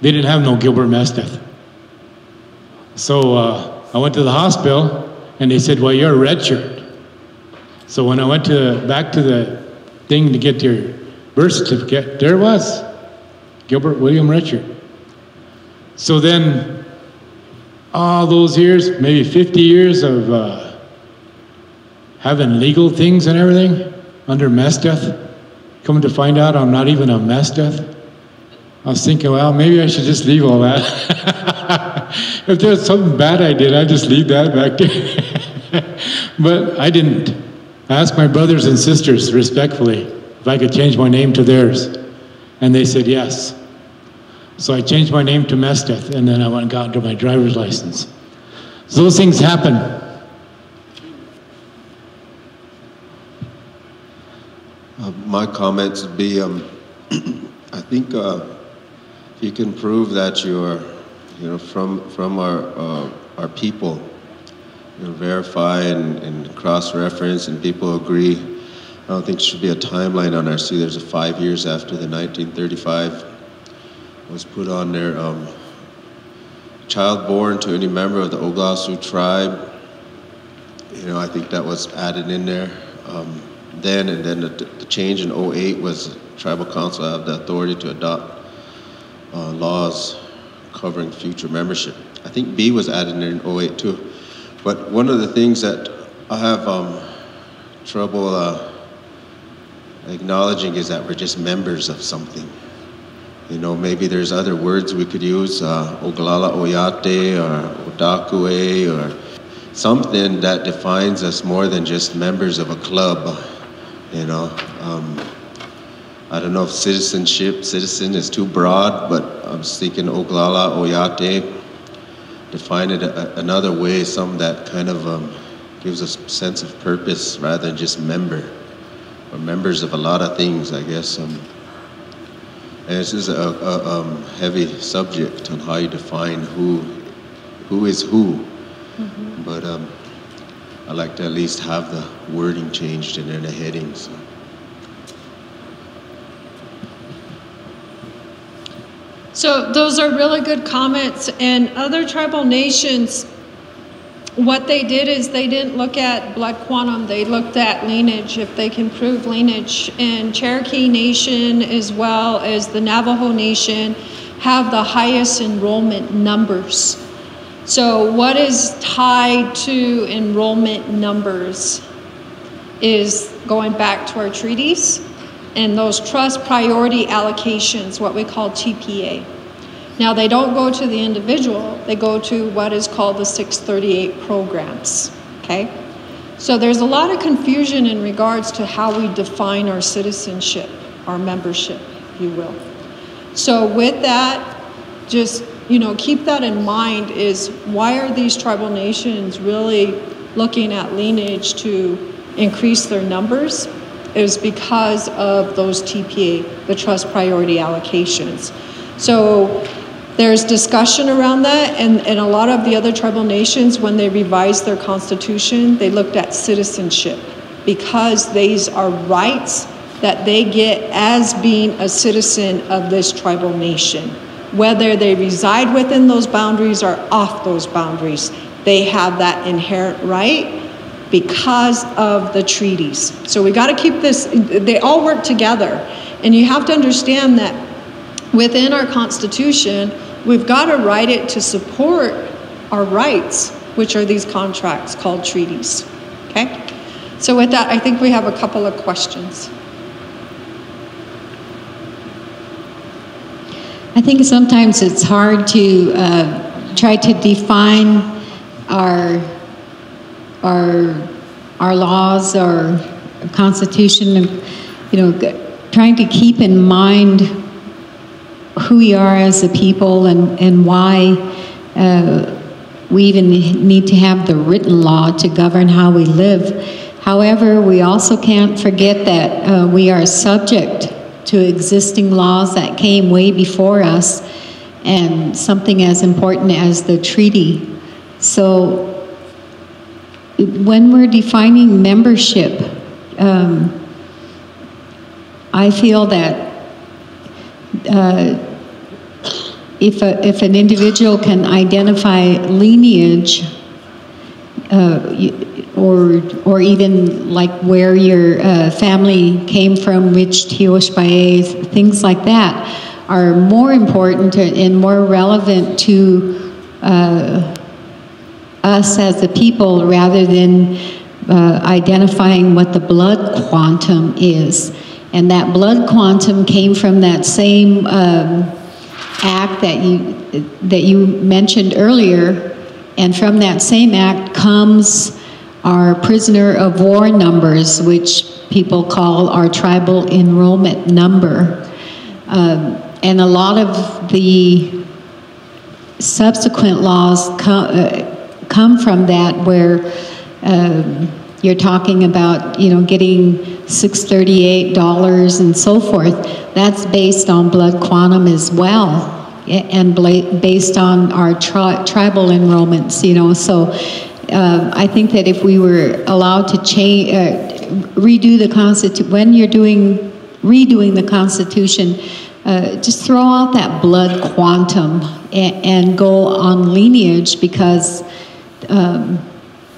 Speaker 4: They didn't have no Gilbert Mesteth. So uh, I went to the hospital, and they said, "Well, you're a red shirt." So when I went to back to the thing to get your birth certificate, there it was. Gilbert William Richard. So then, all those years, maybe 50 years of uh, having legal things and everything under Mesteth, coming to find out I'm not even a Mesteth. I was thinking, well, maybe I should just leave all that. if there's something bad I did, I'd just leave that back there. but I didn't. I asked my brothers and sisters respectfully if I could change my name to theirs. And they said yes. So I changed my name to Mesteth, and then I went and got into my driver's license. So those things happen.
Speaker 15: Uh, my comments would be, um, I think uh, if you can prove that you're, you know, from from our uh, our people, you know, verify and, and cross-reference, and people agree. I don't think there should be a timeline on our see. There's a five years after the 1935 was put on there. Um, child born to any member of the Oglala Sioux tribe. You know, I think that was added in there. Um, then and then the, the, change in 08 was tribal council have the authority to adopt uh, laws covering future membership. I think B was added in 08 too. But one of the things that I have um, trouble uh, acknowledging is that we're just members of something. You know, maybe there's other words we could use, uh, Oglala Oyate or Odakue or something that defines us more than just members of a club. You know, um, I don't know if citizenship, citizen is too broad, but I'm thinking Oglala, Oyate, define it a, another way, some that kind of um, gives a sense of purpose rather than just member. We're members of a lot of things, I guess. Um, and this is a, a um, heavy subject on how you define who, who is who.
Speaker 1: Mm-hmm.
Speaker 15: But um, I like to at least have the wording changed and in the heading. So.
Speaker 1: So those are really good comments. And other tribal nations, what they did is they didn't look at blood quantum, they looked at lineage, if they can prove lineage. And Cherokee Nation, as well as the Navajo Nation, have the highest enrollment numbers. So, what is tied to enrollment numbers is going back to our treaties and those trust priority allocations, what we call TPA. Now, they don't go to the individual, they go to what is called the 638 programs. Okay? So, there's a lot of confusion in regards to how we define our citizenship, our membership, if you will. So, with that, just you know, keep that in mind is why are these tribal nations really looking at lineage to increase their numbers? Is because of those TPA, the trust priority allocations. So there's discussion around that, and, and a lot of the other tribal nations, when they revised their constitution, they looked at citizenship because these are rights that they get as being a citizen of this tribal nation whether they reside within those boundaries or off those boundaries. They have that inherent right because of the treaties. So we got to keep this, they all work together. And you have to understand that within our Constitution, we've got to write it to support our rights, which are these contracts called treaties. Okay? So, with that, I think we have a couple of questions.
Speaker 8: I think sometimes it's hard to uh, try to define our our our laws, our constitution. You know, trying to keep in mind who we are as a people and and why. Uh, we even need to have the written law to govern how we live. However, we also can't forget that uh, we are subject to existing laws that came way before us and something as important as the treaty. So when we're defining membership, um, I feel that uh, if, a, if an individual can identify lineage, uh, or or even like where your uh, family came from, which tiospaye, things like that, are more important and more relevant to uh, us as a people rather than uh, identifying what the blood quantum is. And that blood quantum came from that same um, act that you that you mentioned earlier, and from that same act comes our prisoner of war numbers, which people call our tribal enrollment number. Um, and a lot of the subsequent laws come, uh, come from that, where um, you're talking about, you know, getting $638 and so forth. That's based on blood quantum as well and based on our tri tribal enrollments, you know. So uh, I think that if we were allowed to change, uh, redo the constitution, when you're doing redoing the Constitution, uh, just throw out that blood quantum and, and go on lineage because um,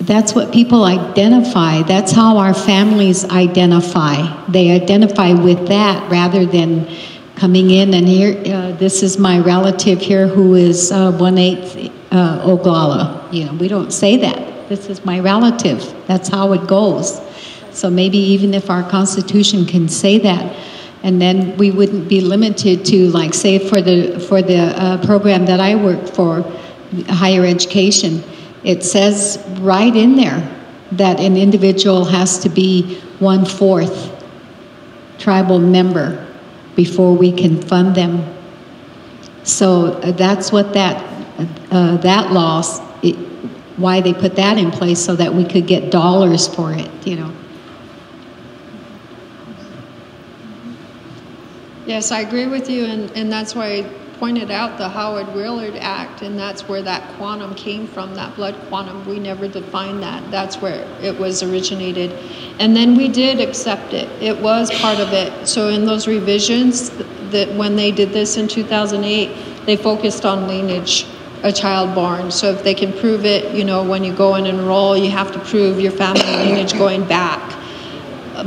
Speaker 8: that's what people identify. That's how our families identify. They identify with that rather than coming in and here, uh, this is my relative here who is uh, one eighth uh, Oglala. You know, we don't say that. This is my relative. That's how it goes. So maybe even if our Constitution can say that, and then we wouldn't be limited to, like, say, for the for the uh, program that I work for, higher education, it says right in there that an individual has to be one fourth tribal member before we can fund them. So uh, that's what that, uh, that loss, it, why they put that in place so that we could get dollars for it, you know.
Speaker 1: Yes, I agree with you, and, and that's why I pointed out the Howard Wheeler Act, and that's where that quantum came from, that blood quantum. We never defined that. That's where it was originated. And then we did accept it. It was part of it. So in those revisions, that when they did this in 2008, they focused on lineage, a child born. So if they can prove it, you know, when you go and enroll, you have to prove your family lineage going back.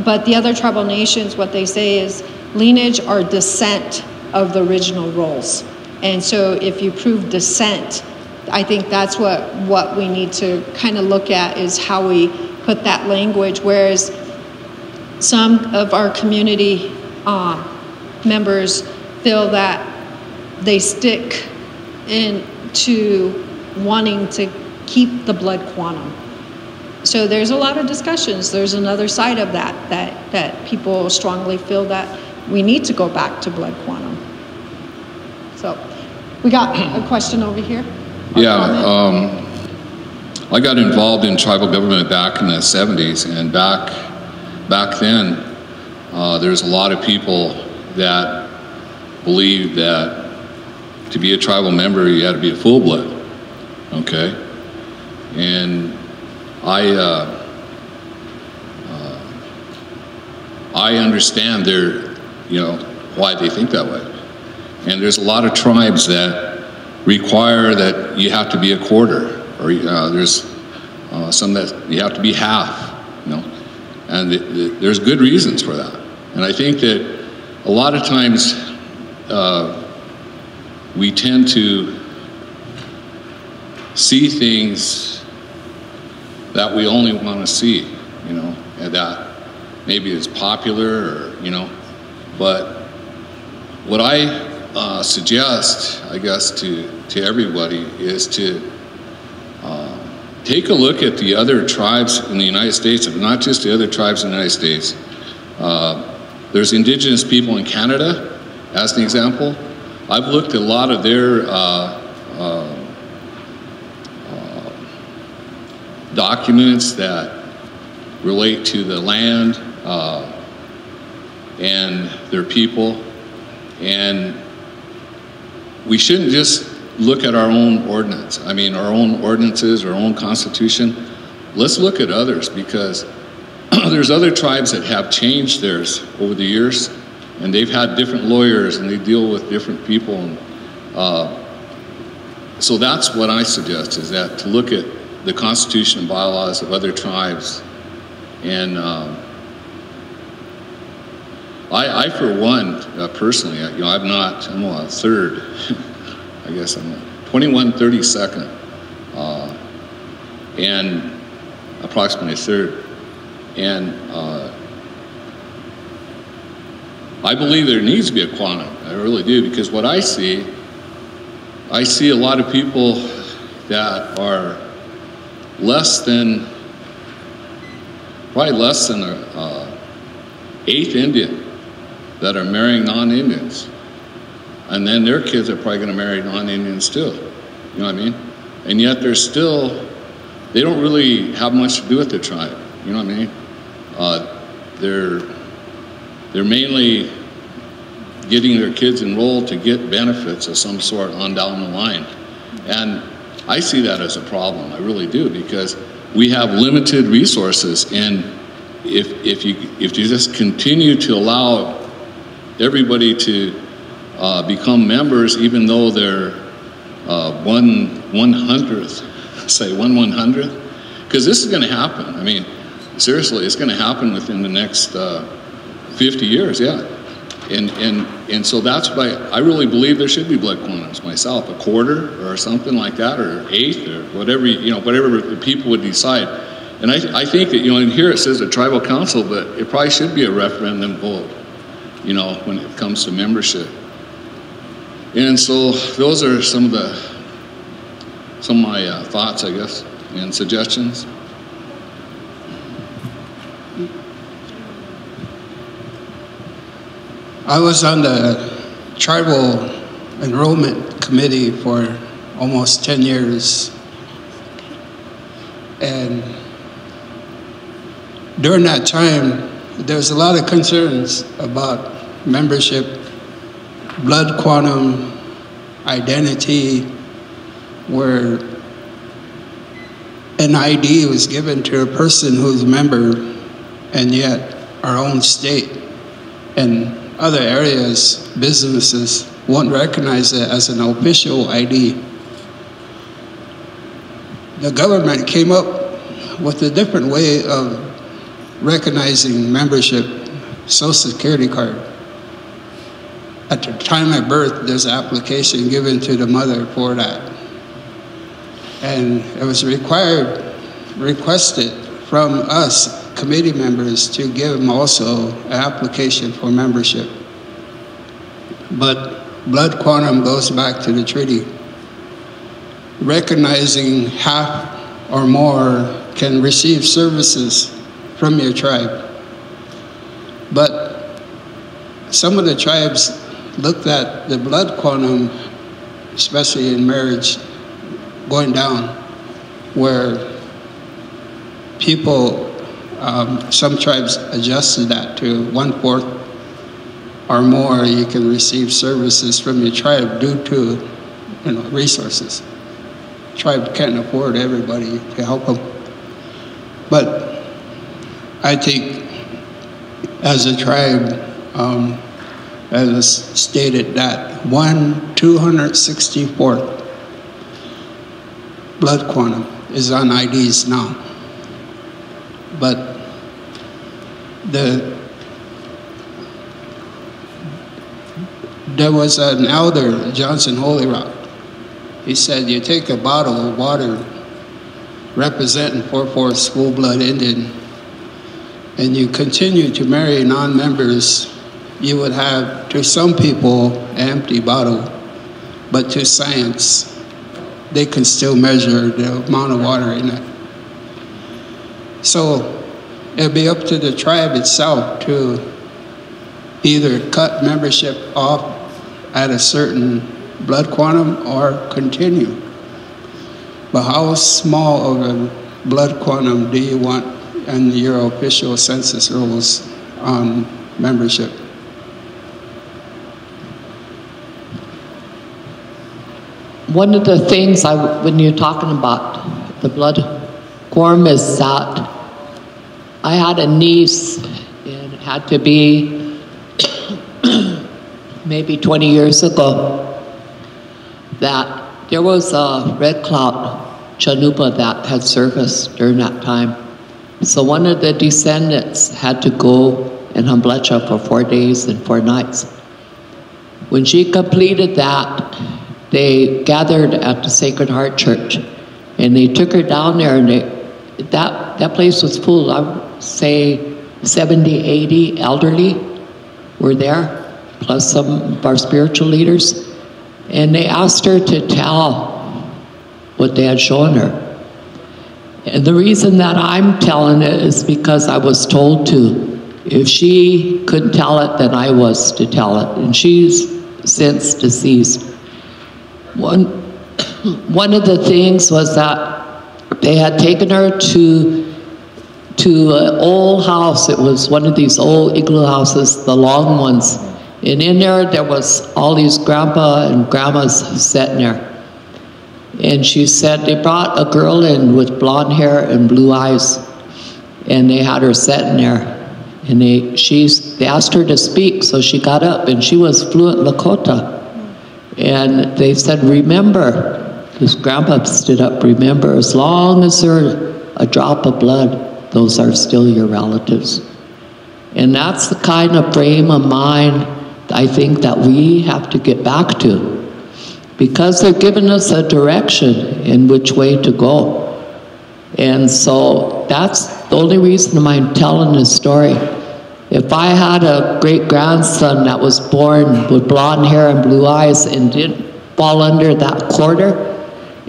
Speaker 1: But the other tribal nations, what they say is lineage or descent of the original rolls. And so if you prove descent, I think that's what, what we need to kind of look at is how we put that language. Whereas some of our community uh, members feel that they stick into wanting to keep the blood quantum. So there's a lot of discussions. There's another side of that that that people strongly feel that we need to go back to blood quantum. So we got a question over here.
Speaker 25: Yeah, um, I got involved in tribal government back in the 70s, and back back then, uh, there's a lot of people that believed that to be a tribal member, you had to be a full blood. Okay, and I. Uh, uh, I understand their, you know, why they think that way. And there's a lot of tribes that require that you have to be a quarter, or uh, there's uh, some that you have to be half, you know. And the, the, there's good reasons for that. And I think that a lot of times uh, we tend to see things that we only want to see, you know, and that maybe is popular or, you know, but what I uh, suggest, I guess, to, to everybody is to uh, take a look at the other tribes in the United States, not just the other tribes in the United States. Uh, there's indigenous people in Canada, as an example. I've looked at a lot of their uh, uh, uh, documents that relate to the land and their people. And we shouldn't just look at our own ordinance. I mean, our own ordinances, our own constitution. Let's look at others because there's other tribes that have changed theirs over the years, and they've had different lawyers and they deal with different people. And, uh, so that's what I suggest is that to look at the constitution and bylaws of other tribes and um, I, I for one, uh, personally, you know, I'm not, I'm a third, I guess I'm a 21 32nd, uh, and approximately a third. And uh, I believe there needs to be a quantum. I really do, because what I see, I see a lot of people that are less than, probably less than a uh, eighth Indian that are marrying non-Indians. And then their kids are probably going to marry non-Indians too. You know what I mean? And yet they're still, they don't really have much to do with the tribe. You know what I mean? Uh, they're, they're mainly getting their kids enrolled to get benefits of some sort on down the line. And I see that as a problem. I really do because we have limited resources and if, if, you, if you just continue to allow everybody to uh, become members, even though they're uh, one one hundredth, say one one hundredth, because this is going to happen. I mean, seriously, it's going to happen within the next uh, 50 years. Yeah, and and and so that's why I really believe there should be blood quantums myself, a quarter or something like that, or eighth or whatever you know, whatever the people would decide. And I, I think that you know, in here it says a tribal council, but it probably should be a referendum vote you know, when it comes to membership. And so those are some of the some of my uh, thoughts, I guess, and suggestions.
Speaker 5: I was on the tribal enrollment committee for almost 10 years. And during that time, there was a lot of concerns about membership, blood quantum, identity, where an ID was given to a person who's a member, and yet our own state and other areas, businesses, won't recognize it as an official ID. The government came up with a different way of recognizing membership, social security card. At the time of birth, there's an application given to the mother for that. And it was required, requested from us committee members to give them also an application for membership. But blood quantum goes back to the treaty. Recognizing half or more can receive services from your tribe. But some of the tribes looked at the blood quantum, especially in marriage, going down, where people, um, some tribes adjusted that to one fourth or more you can receive services from your tribe due to you know, resources. Tribe can't afford everybody to help them. But I think as a tribe, um, as stated, that one 264th blood quantum is on IDs now. But the there was an elder, Johnson Holy Rock. He said, you take a bottle of water representing 4-4 full blood Indian, and you continue to marry non-members, you would have, to some people, an empty bottle, but to science, they can still measure the amount of water in it. So it'll be up to the tribe itself to either cut membership off at a certain blood quantum or continue. But how small of a blood quantum do you want in your official census rules on membership?
Speaker 9: One of the things I, when you're talking about the blood quorum is that I had a niece, and it had to be maybe 20 years ago, that there was a red cloud chanupa that had service during that time. So one of the descendants had to go in Hamblecha for four days and four nights. When she completed that, they gathered at the Sacred Heart Church and they took her down there and they, that, that place was full. I say 70, 80 elderly were there, plus some of our spiritual leaders. And they asked her to tell what they had shown her. And the reason that I'm telling it is because I was told to. If she couldn't tell it, then I was to tell it. And she's since deceased. One, one of the things was that they had taken her to to an old house. It was one of these old igloo houses, the long ones. And in there, there was all these grandpa and grandmas sitting there. And she said they brought a girl in with blonde hair and blue eyes, and they had her sitting there. And they, she's, they asked her to speak, so she got up, and she was fluent Lakota. And they said, remember, this grandpa stood up, remember, as long as there's a drop of blood, those are still your relatives. And that's the kind of frame of mind I think that we have to get back to because they're giving us a direction in which way to go. And so that's the only reason I'm telling this story. If I had a great grandson that was born with blonde hair and blue eyes and didn't fall under that quarter,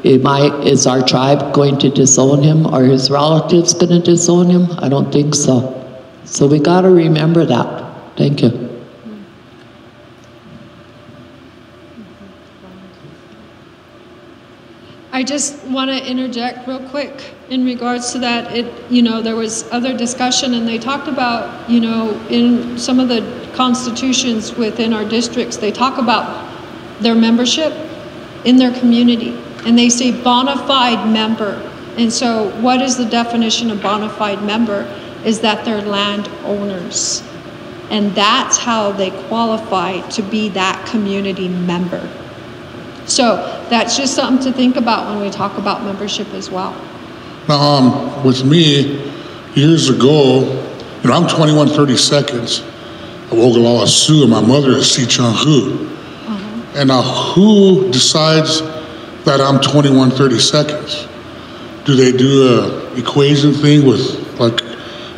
Speaker 9: Am I, is our tribe going to disown him? Are his relatives going to disown him? I don't think so. So we got to remember that. Thank you.
Speaker 1: I just want to interject real quick in regards to that. It, you know, there was other discussion, and they talked about, you know, in some of the constitutions within our districts, they talk about their membership in their community and they say bona fide member. And so, what is the definition of bona fide member? Is that they're landowners. And that's how they qualify to be that community member. So that's just something to think about when we talk about membership as well.
Speaker 26: Now, um, with me, years ago, you know, I'm 21 30 seconds of Oglala Sioux, and my mother is Sicangu. And now, who decides that I'm 21 30 seconds? Do they do a equation thing with like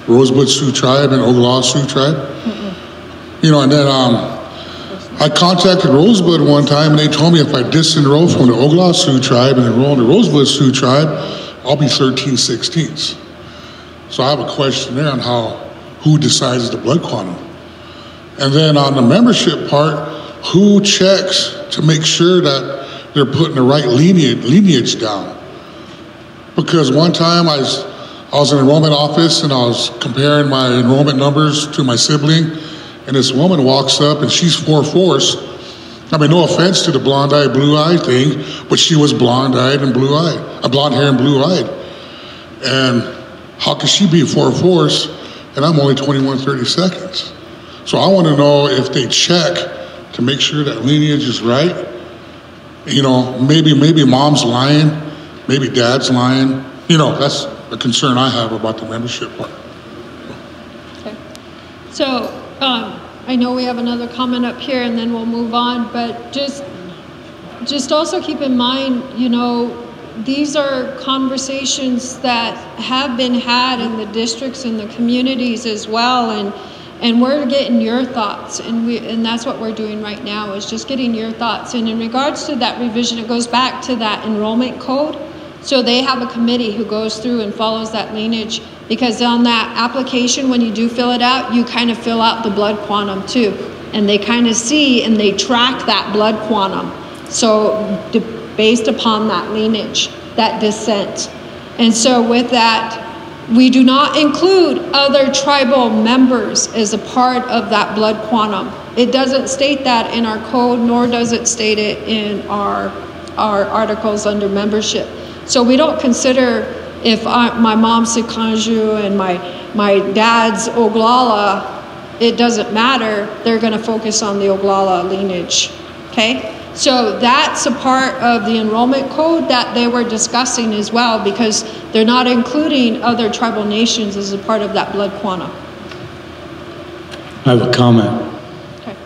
Speaker 26: Rosebud Sioux Tribe and Oglala Sioux Tribe? You know, and then um, I contacted Rosebud one time, and they told me if I disenroll from the Oglala Sioux tribe and enroll in the Rosebud Sioux tribe, I'll be 13 16ths. So I have a question there on how who decides the blood quantum, and then on the membership part, who checks to make sure that they're putting the right lineage lineage down. Because one time I was I was in enrollment office and I was comparing my enrollment numbers to my sibling and this woman walks up and she's four four fours. I mean, no offense to the blonde eyed, blue eyed thing, but she was blonde eyed and blue eyed, a blonde hair and blue eyed. And how can she be four four fours and I'm only 21, 30 seconds? So I want to know if they check to make sure that lineage is right. You know, maybe maybe mom's lying, maybe dad's lying. You know, that's a concern I have about the membership part. Okay.
Speaker 1: So um, I know we have another comment up here, and then we'll move on. But just, just also keep in mind, you know, these are conversations that have been had in the districts and the communities as well, and and we're getting your thoughts, and we and that's what we're doing right now is just getting your thoughts. And in regards to that revision, it goes back to that enrollment code. So they have a committee who goes through and follows that lineage because on that application, when you do fill it out, you kind of fill out the blood quantum too. And they kind of see and they track that blood quantum. So based upon that lineage, that descent. And so with that, we do not include other tribal members as a part of that blood quantum. It doesn't state that in our code, nor does it state it in our, our articles under membership. So we don't consider if I, my mom's Sicangu and my, my dad's Oglala, it doesn't matter. They're going to focus on the Oglala lineage. Okay? So that's a part of the enrollment code that they were discussing as well because they're not including other tribal nations as a part of that blood quantum.
Speaker 4: I have a comment.
Speaker 1: Okay.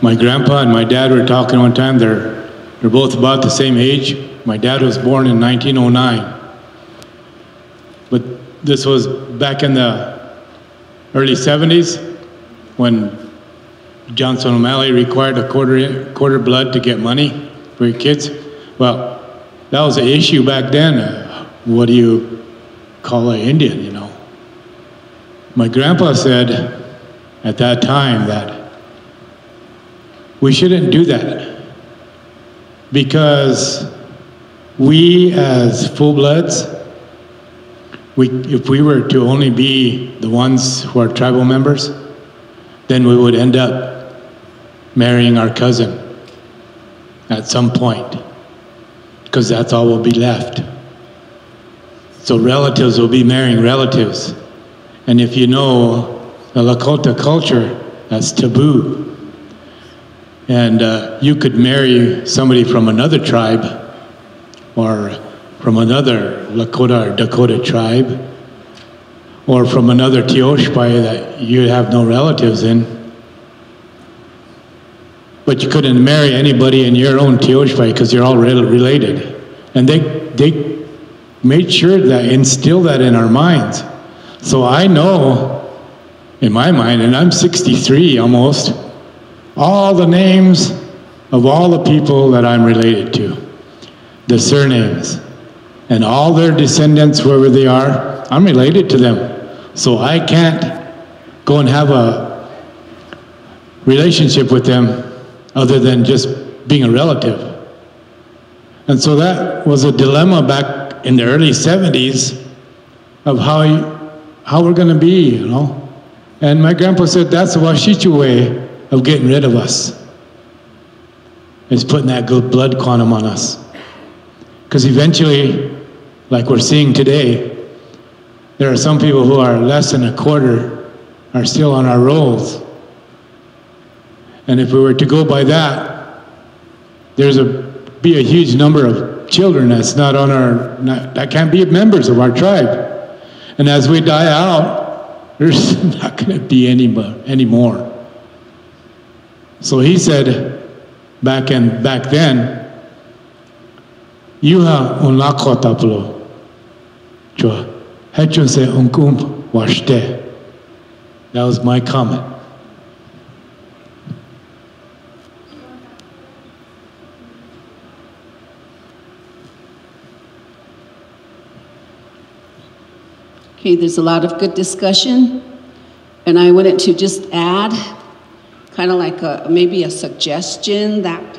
Speaker 4: My grandpa and my dad were talking one time. They're, they're both about the same age. My dad was born in 1909. But this was back in the early 70s when Johnson O'Malley required a quarter, quarter blood to get money for your kids. Well, that was an issue back then. Uh, what do you call an Indian, you know? My grandpa said at that time that we shouldn't do that because we as full bloods, we, if we were to only be the ones who are tribal members, then we would end up marrying our cousin at some point because that's all will be left. So relatives will be marrying relatives. And if you know the Lakota culture, that's taboo. And uh, you could marry somebody from another tribe or from another Lakota or Dakota tribe or from another tiospaye that you have no relatives in. But you couldn't marry anybody in your own tiospaye because you're all related. And they, they made sure that instill that in our minds. So I know in my mind, and I'm 63 almost, all the names of all the people that I'm related to, the surnames, and all their descendants, whoever they are, I'm related to them. So I can't go and have a relationship with them other than just being a relative. And so that was a dilemma back in the early 70s of how, how we're going to be, you know. And my grandpa said that's the Washichu way of getting rid of us. Is putting that good blood quantum on us. Because eventually, like we're seeing today, there are some people who are less than a quarter are still on our rolls. And if we were to go by that, there's a be a huge number of children that's not on our not, that can't be members of our tribe. And as we die out, there's not going to be any anymore. So he said back and back then, Yuha unlakotaplo. Chua. Se unkum washte. That was my comment.
Speaker 13: Okay, there's a lot of good discussion, and I wanted to just add kind of like a, maybe a suggestion that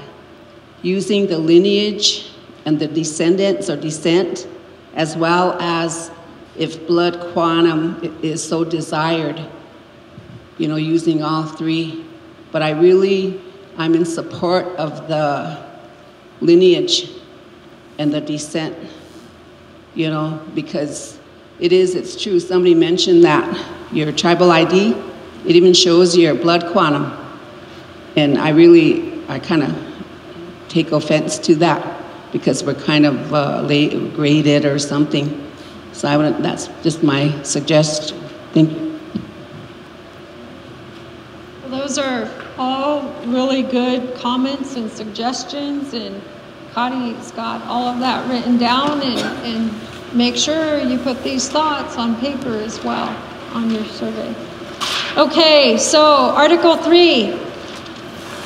Speaker 13: using the lineage and the descendants or descent, as well as if blood quantum is so desired, you know, using all three. But I really, I'm in support of the lineage and the descent, you know, because it is, it's true. Somebody mentioned that your tribal ID, it even shows your blood quantum. And I really, I kind of take offense to that because we're kind of uh, graded or something. So I would, that's just my suggestion. Thank you.
Speaker 1: Well, those are all really good comments and suggestions, and Connie's got all of that written down, and, and make sure you put these thoughts on paper as well on your survey. Okay, so Article 3.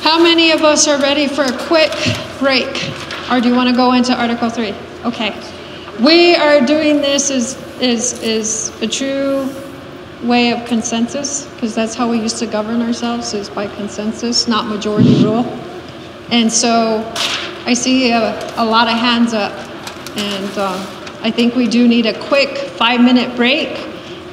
Speaker 1: How many of us are ready for a quick break? Or do you want to go into Article 3? Okay. We are doing this as, as, as a true way of consensus, because that's how we used to govern ourselves, is by consensus, not majority rule. And so I see a, a lot of hands up, and uh, I think we do need a quick five minute break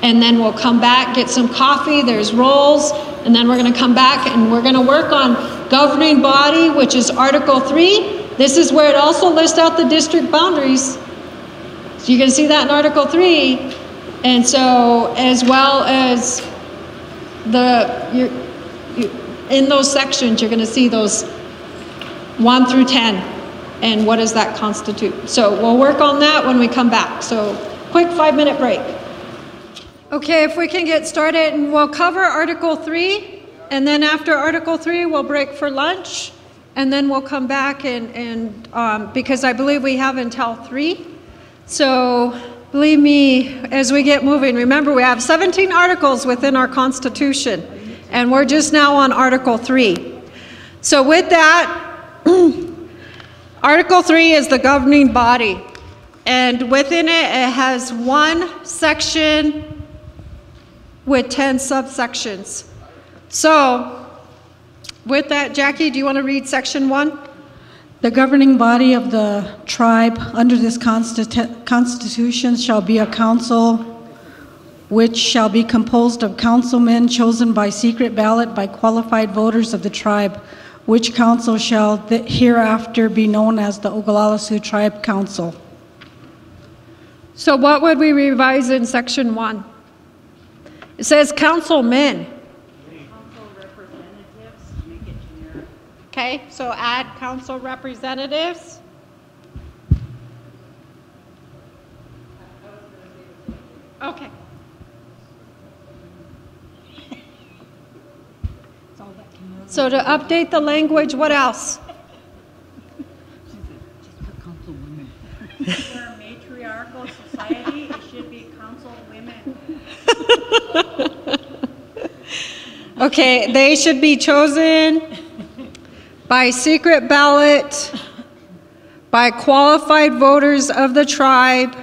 Speaker 1: and then we'll come back, get some coffee, there's rolls, and then we're going to come back and we're going to work on governing body, which is Article 3. This is where it also lists out the district boundaries. So you can see that in Article 3. And so, as well as the, you, in those sections, you're going to see those 1 through 10 and what does that constitute. So we'll work on that when we come back. So quick five minute break. Okay, if we can get started and we'll cover Article 3 and then after Article 3 we'll break for lunch and then we'll come back and, and um, because I believe we have until 3. So believe me, as we get moving, remember we have 17 articles within our Constitution and we're just now on Article 3. So with that, Article 3 is the governing body, and within it, it has one section with 10 subsections. So, with that, Jackie, do you want to read section 1?
Speaker 2: The governing body of the tribe under this constitu constitution shall be a council which shall be composed of councilmen chosen by secret ballot by qualified voters of the tribe which council shall hereafter be known as the Oglala Sioux Tribe Council.
Speaker 1: So what would we revise in section one? It says councilmen. Okay, so add council representatives. Okay. So to update the language, what else? Okay, they should be chosen by secret ballot by qualified voters of the tribe,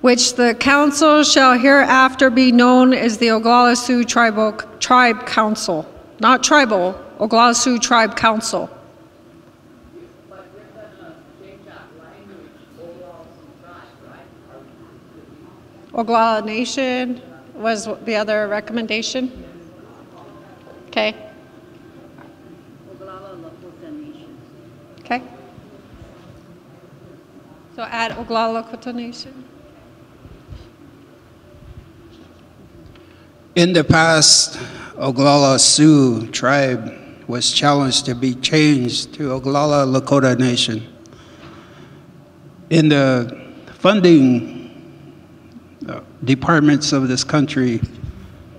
Speaker 1: which the council shall hereafter be known as the Oglala Sioux Tribal Tribe Council not tribal, Oglasu Tribe Council. Ogla Nation was the other recommendation. Okay. Okay. So add Oglala Lakota Nation.
Speaker 5: In the past, Oglala Sioux tribe was challenged to be changed to Oglala Lakota Nation. In the funding uh, departments of this country,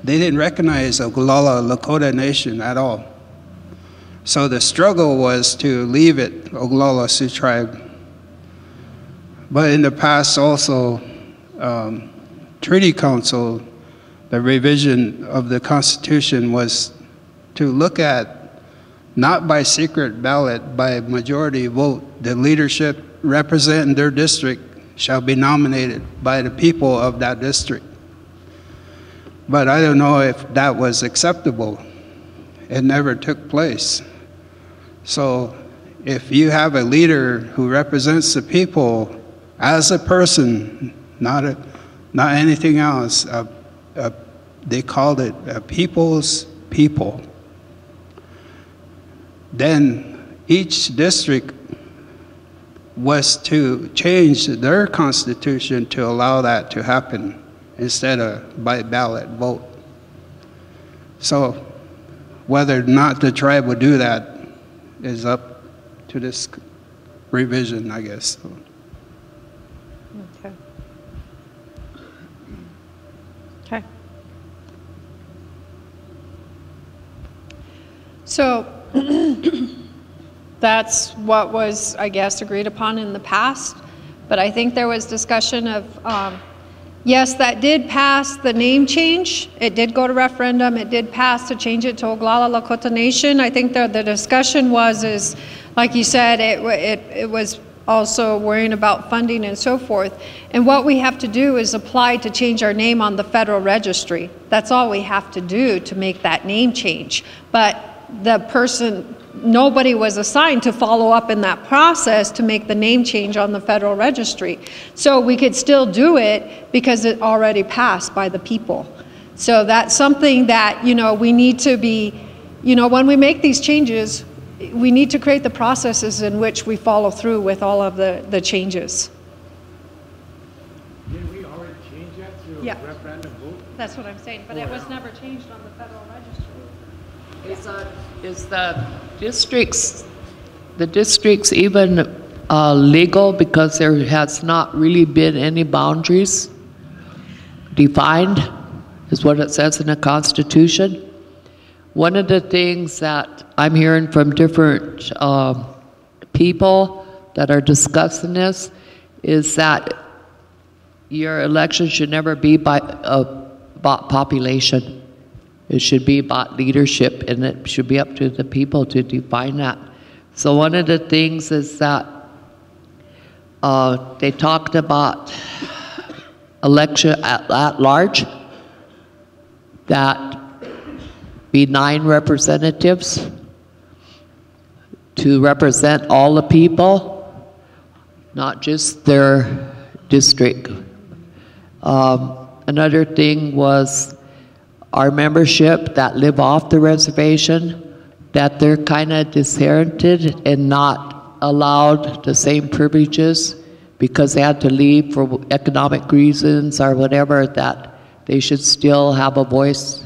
Speaker 5: they didn't recognize Oglala Lakota Nation at all. So the struggle was to leave it Oglala Sioux tribe. But in the past also, um, Treaty Council, the revision of the Constitution was to look at not by secret ballot, by majority vote, the leadership representing their district shall be nominated by the people of that district. But I don't know if that was acceptable. It never took place. So if you have a leader who represents the people as a person, not, a, not anything else, a, a, they called it a people's people, then each district was to change their constitution to allow that to happen instead of by ballot vote. So whether or not the tribe would do that is up to this revision, I guess.
Speaker 1: Okay. Okay. So that's what was, I guess, agreed upon in the past. But I think there was discussion of, um, yes, that did pass the name change. It did go to referendum. It did pass to change it to Oglala Lakota Nation. I think the, the discussion was, is, like you said, it, it, it was also worrying about funding and so forth. And what we have to do is apply to change our name on the federal registry. That's all we have to do to make that name change. But the person, nobody was assigned to follow up in that process to make the name change on the federal registry. So we could still do it because it already passed by the people. So that's something that, you know, we need to be, you know, when we make these changes, we need to create the processes in which we follow through with all of the, the changes.
Speaker 4: Didn't we already change that to
Speaker 1: Yeah.
Speaker 4: referendum vote?
Speaker 1: That's what I'm saying, but it was never changed on the federal registry.
Speaker 9: Is, uh, is the districts, the districts even uh, legal because there has not really been any boundaries defined, is what it says in the Constitution? One of the things that I'm hearing from different um, people that are discussing this is that your election should never be by uh, about population. It should be about leadership, and it should be up to the people to define that. So one of the things is that uh, they talked about election at, at large, that be nine representatives to represent all the people, not just their district. Um, another thing was our membership that live off the reservation, that they're kind of disinherited and not allowed the same privileges because they had to leave for economic reasons or whatever, that they should still have a voice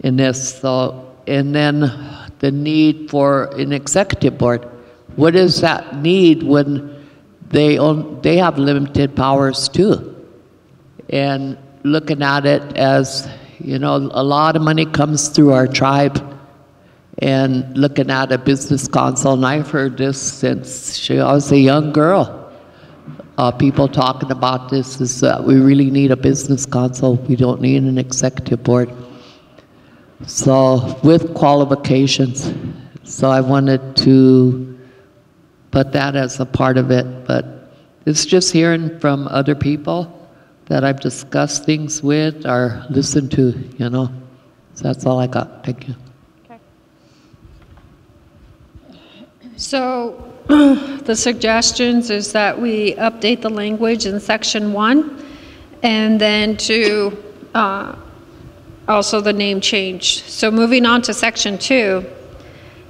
Speaker 9: in this. So, and then the need for an executive board. What is that need when they own, they have limited powers too? And looking at it as, you know, a lot of money comes through our tribe. And looking at a business council, and I've heard this since she, I was a young girl. Uh, people talking about this is that we really need a business council. We don't need an executive board. So with qualifications. So I wanted to put that as a part of it. But it's just hearing from other people that I've discussed things with or listened to, you know. So that's all I got. Thank you. Okay.
Speaker 1: So the suggestions is that we update the language in section one and then to uh, also the name change. So moving on to section two,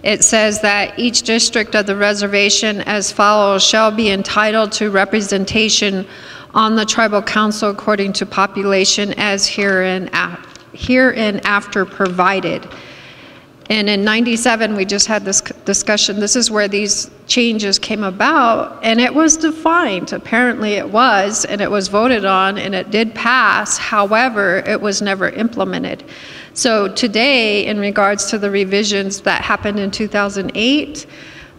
Speaker 1: it says that each district of the reservation as follows shall be entitled to representation on the tribal council according to population as herein, herein after provided. And in 97, we just had this discussion. This is where these changes came about, and it was defined. Apparently, it was, and it was voted on, and it did pass. However, it was never implemented. So, today, in regards to the revisions that happened in 2008,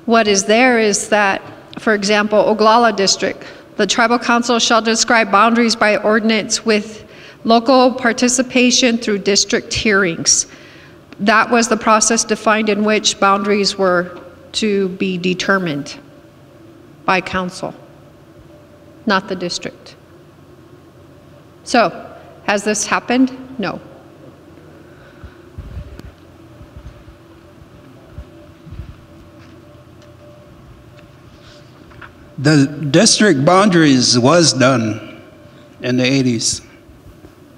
Speaker 1: what is there is that, for example, Oglala District, the tribal council shall describe boundaries by ordinance with local participation through district hearings that was the process defined in which boundaries were to be determined by council, not the district. So, has this happened? No.
Speaker 5: The district boundaries was done in the 80s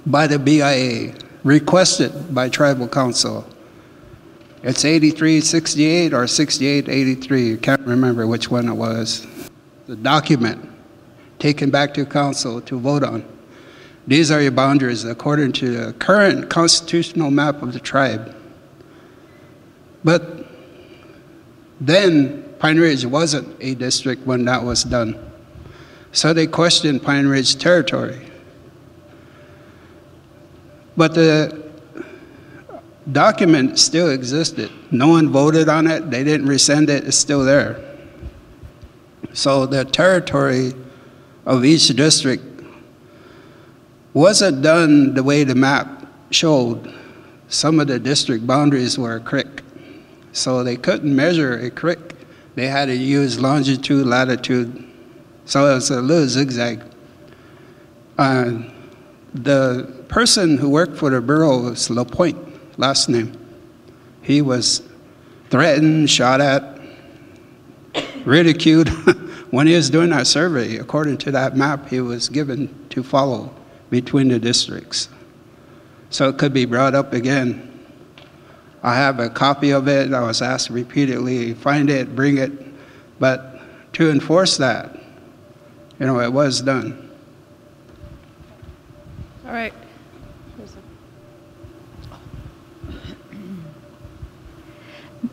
Speaker 5: by the BIA requested by tribal council. It's 8368 or 6883, I can't remember which one it was. The document taken back to council to vote on. These are your boundaries according to the current constitutional map of the tribe. But then Pine Ridge wasn't a district when that was done. So they questioned Pine Ridge territory. But the document still existed. No one voted on it, they didn't rescind it, it's still there. So the territory of each district wasn't done the way the map showed. Some of the district boundaries were a creek, so they couldn't measure a creek. They had to use longitude, latitude, so it was a little zigzag. Uh, the person who worked for the Bureau was LaPointe, last name. He was threatened, shot at, ridiculed when he was doing that survey. According to that map, he was given to follow between the districts. So it could be brought up again. I have a copy of it. I was asked repeatedly, find it, bring it. But to enforce that, you know, it was done.
Speaker 1: All right.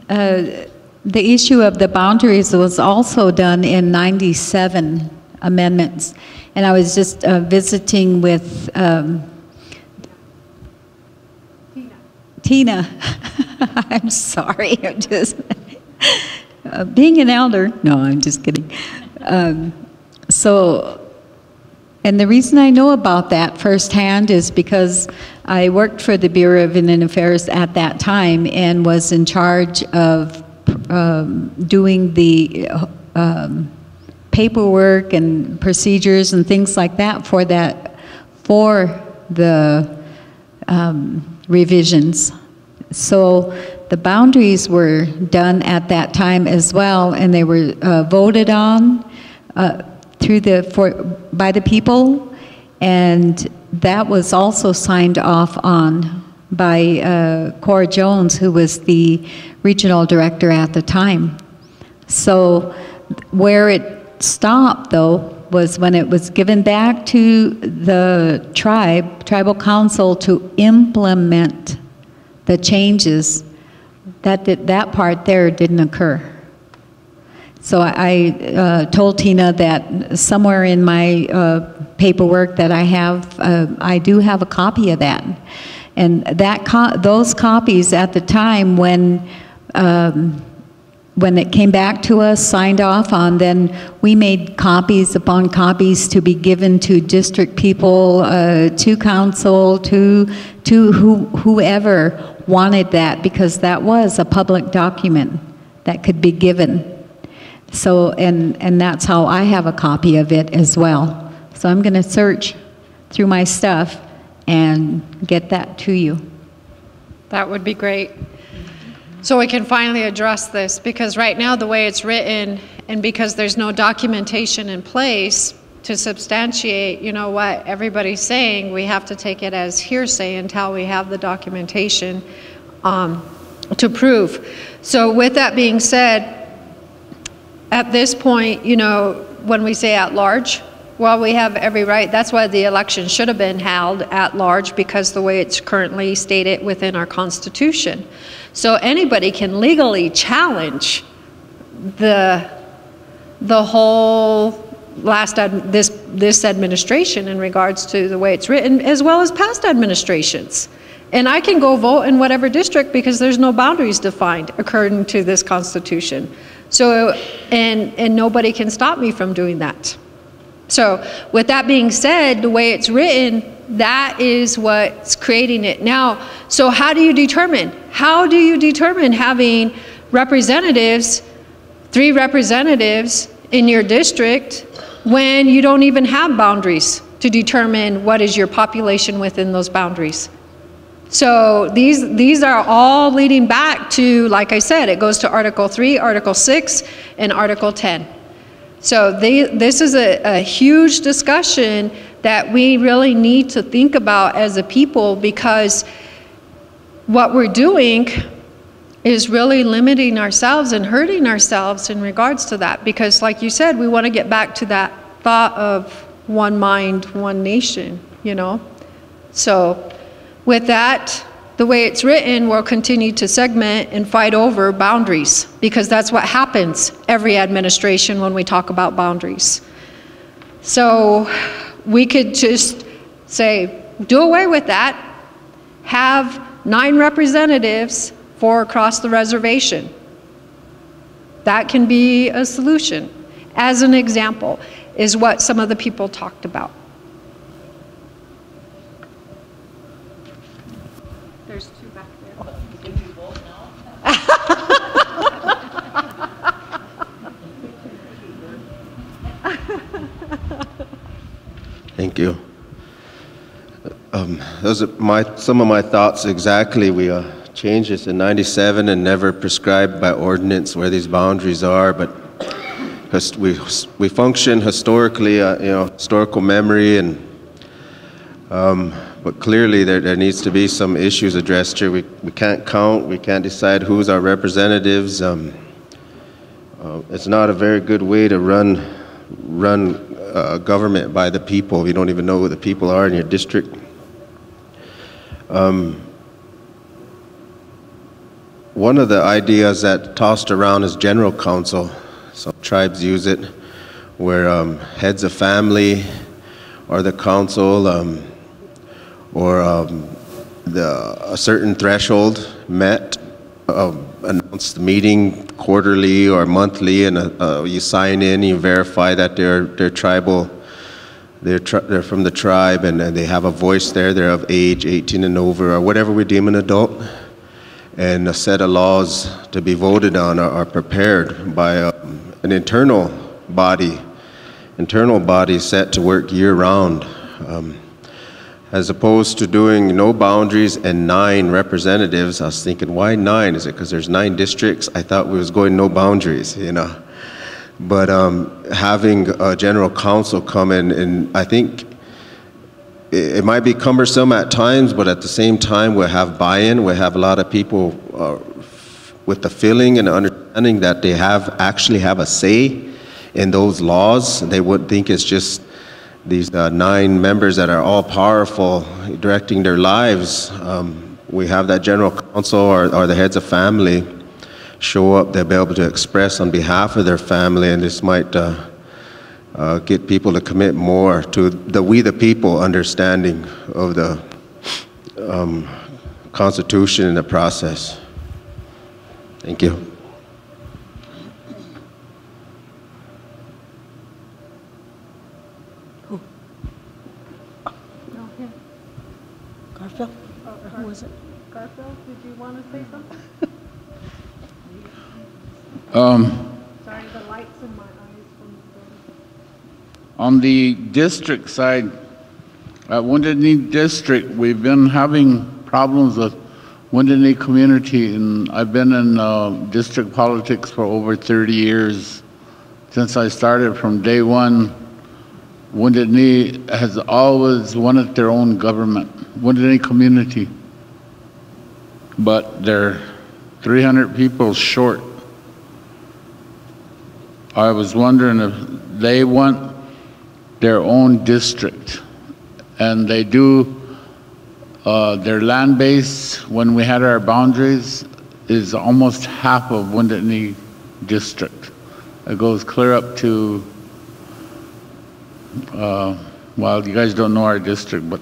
Speaker 8: Uh, the issue of the boundaries was also done in 97 amendments. And I was just uh, visiting with um, Tina. I'm sorry. I'm just uh, being an elder. No, I'm just kidding. Um, so and the reason I know about that firsthand is because I worked for the Bureau of Indian Affairs at that time and was in charge of um, doing the um, paperwork and procedures and things like that for that for the um, revisions. So the boundaries were done at that time as well, and they were uh, voted on. Uh, through the for by the people, and that was also signed off on by uh, Cora Jones, who was the regional director at the time. So where it stopped, though, was when it was given back to the tribe, tribal council, to implement the changes. That did, that part there didn't occur. So I uh, told Tina that somewhere in my uh, paperwork that I have, uh, I do have a copy of that. And that co those copies at the time when um, when it came back to us, signed off on, then we made copies upon copies to be given to district people, uh, to council, to to who, whoever wanted that, because that was a public document that could be given. So, and, and that's how I have a copy of it as well. So I'm going to search through my stuff and get that to you.
Speaker 1: That would be great. So we can finally address this because right now, the way it's written, and because there's no documentation in place, to substantiate, you know, what everybody's saying, we have to take it as hearsay until we have the documentation um, to prove. So with that being said, at this point, you know, when we say at large, well, we have every right. That's why the election should have been held at large because the way it's currently stated within our Constitution. So anybody can legally challenge the the whole last ad, this this administration in regards to the way it's written, as well as past administrations. And I can go vote in whatever district because there's no boundaries defined according to this Constitution. So, and and nobody can stop me from doing that. So, with that being said, the way it's written, that is what's creating it. Now, so how do you determine? How do you determine having representatives, three representatives in your district, when you don't even have boundaries to determine what is your population within those boundaries? So these these are all leading back to, like I said, it goes to Article 3, Article 6, and Article 10. So they, this is a, a huge discussion that we really need to think about as a people because what we're doing is really limiting ourselves and hurting ourselves in regards to that. Because, like you said, we want to get back to that thought of one mind, one nation, you know? So, with that, the way it's written, we'll continue to segment and fight over boundaries because that's what happens every administration when we talk about boundaries. So we could just say, do away with that, have nine representatives for across the reservation. That can be a solution. As an example, is what some of the people talked about.
Speaker 15: Thank you. Um, those are my, some of my thoughts exactly. We uh, changed this in 97 and never prescribed by ordinance where these boundaries are, but we, we function historically, uh, you know, historical memory, and um, but clearly there, there needs to be some issues addressed here. We, we can't count, we can't decide who's our representatives. Um, uh, it's not a very good way to run run uh, government by the people. You don't even know who the people are in your district. Um, one of the ideas that tossed around is general council. Some tribes use it, where um, heads of family or the council um, or um, the, a certain threshold met, uh, announce the meeting quarterly or monthly, and uh, uh, you sign in, you verify that they're, they're tribal, they're, tri- they're from the tribe, and, and they have a voice there, they're of age, 18 and over, or whatever we deem an adult. And a set of laws to be voted on are, are prepared by uh, an internal body, internal body set to work year round. Um, as opposed to doing no boundaries and nine representatives, I was thinking, why nine? Is it because there's nine districts? I thought we was going no boundaries, you know. But um, having a general council come in, and I think it, it might be cumbersome at times, but at the same time, we'll have buy-in. We'll have a lot of people uh, with the feeling and understanding that they have actually have a say in those laws. They would think it's just these uh, nine members that are all powerful directing their lives. Um, we have that general council or, or the heads of family show up, they'll be able to express on behalf of their family, and this might uh, uh, get people to commit more to the we the people understanding of the um, Constitution and the process. Thank you.
Speaker 1: No, him.
Speaker 2: Garfield?
Speaker 1: Who was it? Garfield, did you want to say something?
Speaker 20: Um,
Speaker 1: Sorry, the light's in my eyes
Speaker 20: On the district side, at Wounded District, we've been having problems with Wounded community, and I've been in uh, district politics for over 30 years. Since I started from day one, Wounded Knee has always wanted their own government, Wounded Knee community. But they're 300 people short. I was wondering if they want their own district. And they do, uh, their land base, when we had our boundaries, is almost half of Wounded Knee district. It goes clear up to, uh, well, you guys don't know our district, but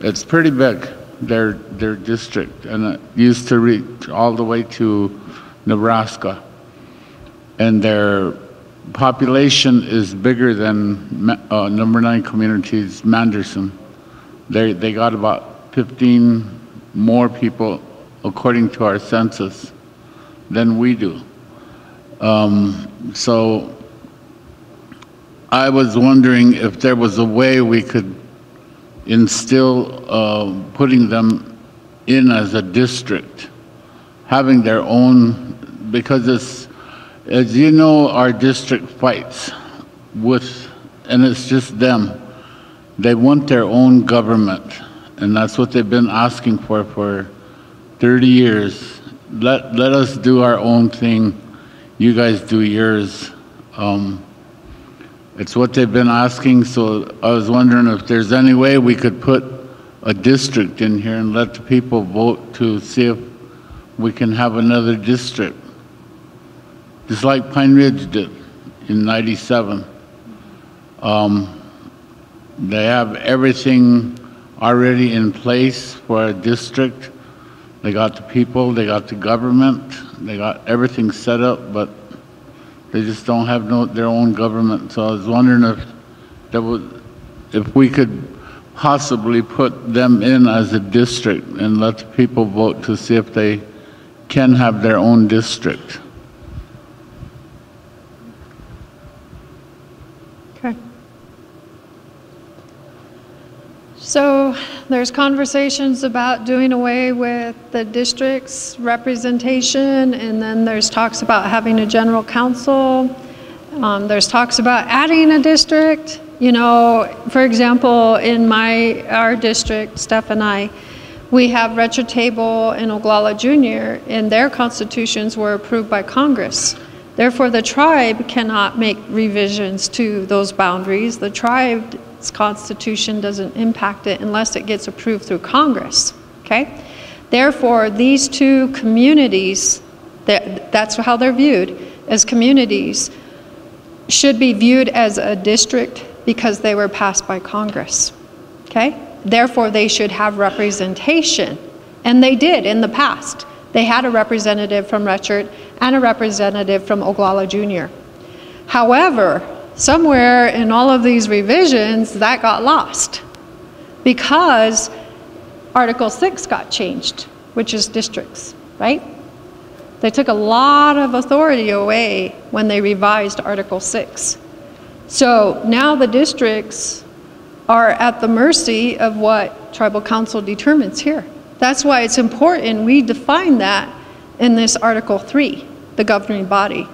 Speaker 20: it's pretty big, their, their district. And it used to reach all the way to Nebraska. And their population is bigger than uh, number nine communities, Manderson. They, they got about 15 more people according to our census than we do. Um, so I was wondering if there was a way we could instill uh, putting them in as a district, having their own, because it's, as you know, our district fights with, and it's just them. They want their own government, and that's what they've been asking for for 30 years. Let, let us do our own thing. You guys do yours. Um, it's what they've been asking, so I was wondering if there's any way we could put a district in here and let the people vote to see if we can have another district. Just like Pine Ridge did in 97. Um, they have everything already in place for a district. They got the people, they got the government, they got everything set up, but they just don't have no, their own government. So I was wondering if that if we could possibly put them in as a district and let the people vote to see if they can have their own district.
Speaker 1: Okay. So there's conversations about doing away with the district's representation, and then there's talks about having a general council. Um, there's talks about adding a district. You know, for example, in my our district, Steph and I, we have Retro Table and Oglala Junior, and their constitutions were approved by Congress. Therefore, the tribe cannot make revisions to those boundaries. The tribe's constitution doesn't impact it unless it gets approved through Congress. Okay? Therefore, these two communities, that, that's how they're viewed as communities, should be viewed as a district because they were passed by Congress. Okay? Therefore, they should have representation. And they did in the past. They had a representative from Red Shirt and a representative from Oglala Junior. However, somewhere in all of these revisions, that got lost because Article 6 got changed, which is districts, right? They took a lot of authority away when they revised Article 6. So now the districts are at the mercy of what tribal council determines here. That's why it's important we define that in this Article 3, the governing body.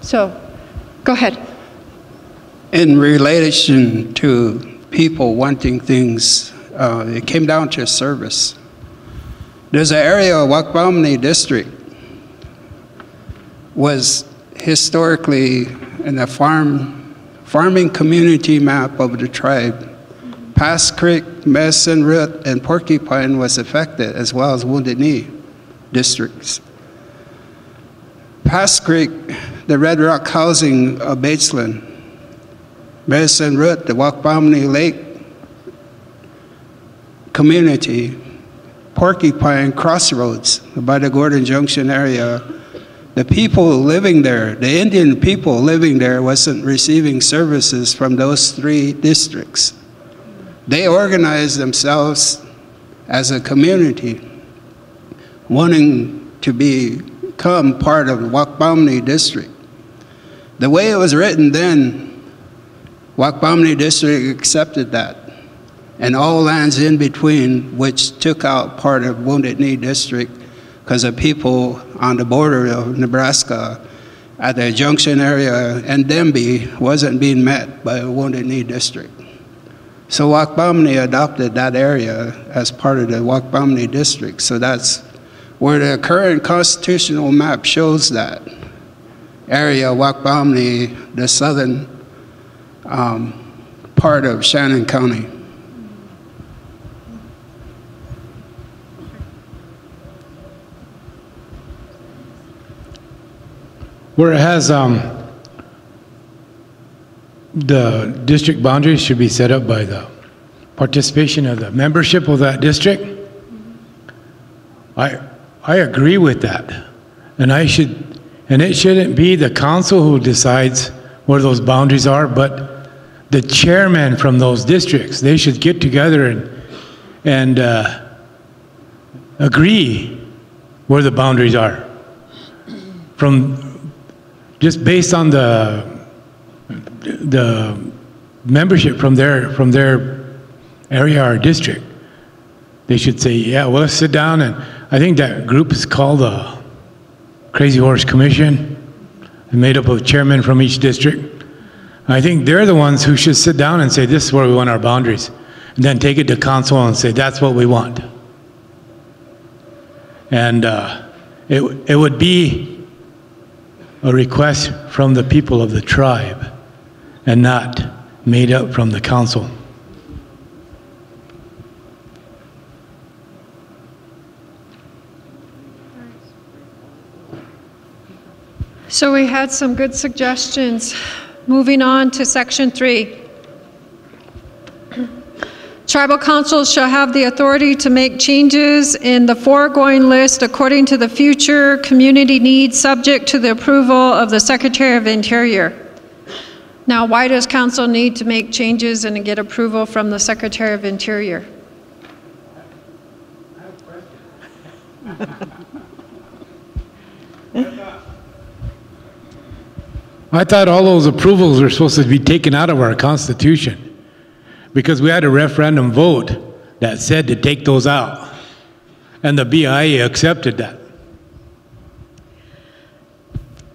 Speaker 1: So, go ahead.
Speaker 5: In relation to people wanting things, uh, it came down to service. There's an area of Wakpamni district was historically in a farm farming community map of the tribe. Pass Creek, Medicine Root, and Porcupine was affected, as well as Wounded Knee districts. Pass Creek, the Red Rock housing uh, of Batesland, Medicine Root, the Wakpamni Lake community, Porcupine Crossroads by the Gordon Junction area. The people living there, the Indian people living there, wasn't receiving services from those three districts. They organized themselves as a community, wanting to become part of Wakpamni district. The way it was written then, Wakpamni district accepted that and all lands in between, which took out part of Wounded Knee District because of people on the border of Nebraska at the junction area and Denby wasn't being met by the Wounded Knee District. So Wakpamni adopted that area as part of the Wakpamni District. So that's where the current constitutional map shows that area, Wakpamni, the southern um, part of Shannon County.
Speaker 4: Where it has, um, the district boundaries should be set up by the participation of the membership of that district. I, I agree with that. And I should, and it shouldn't be the council who decides where those boundaries are, but the chairman from those districts. They should get together and, and uh, agree where the boundaries are. From, just based on the, the membership from their, from their area or district. They should say, yeah, well, let's sit down and I think that group is called the Crazy Horse Commission, made up of chairmen from each district. I think they're the ones who should sit down and say, this is where we want our boundaries. And then take it to council and say, that's what we want. And uh, it, it would be a request from the people of the tribe and not made up from the council.
Speaker 1: So we had some good suggestions. Moving on to section three. Tribal councils shall have the authority to make changes in the foregoing list according to the future community needs, subject to the approval of the Secretary of Interior. Now, why does council need to make changes and get approval from the Secretary of Interior?
Speaker 4: I thought all those approvals were supposed to be taken out of our Constitution because we had a referendum vote that said to take those out. And the BIA accepted that.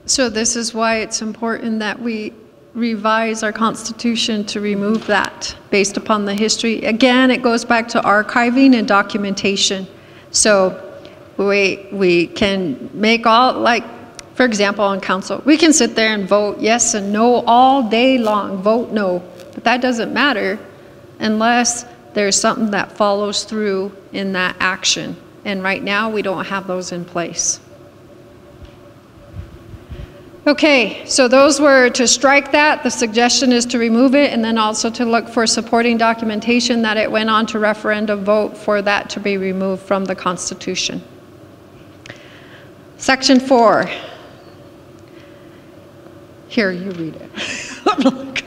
Speaker 1: So this is why it's important that we revise our Constitution to remove that based upon the history. Again, it goes back to archiving and documentation. So we, we can make all, like, for example, on council, we can sit there and vote yes and no all day long, vote no. But that doesn't matter unless there's something that follows through in that action. And right now, we don't have those in place. Okay, so those were to strike that. The suggestion is to remove it and then also to look for supporting documentation that it went on to referendum vote for that to be removed from the Constitution. Section 4. Here, you read it.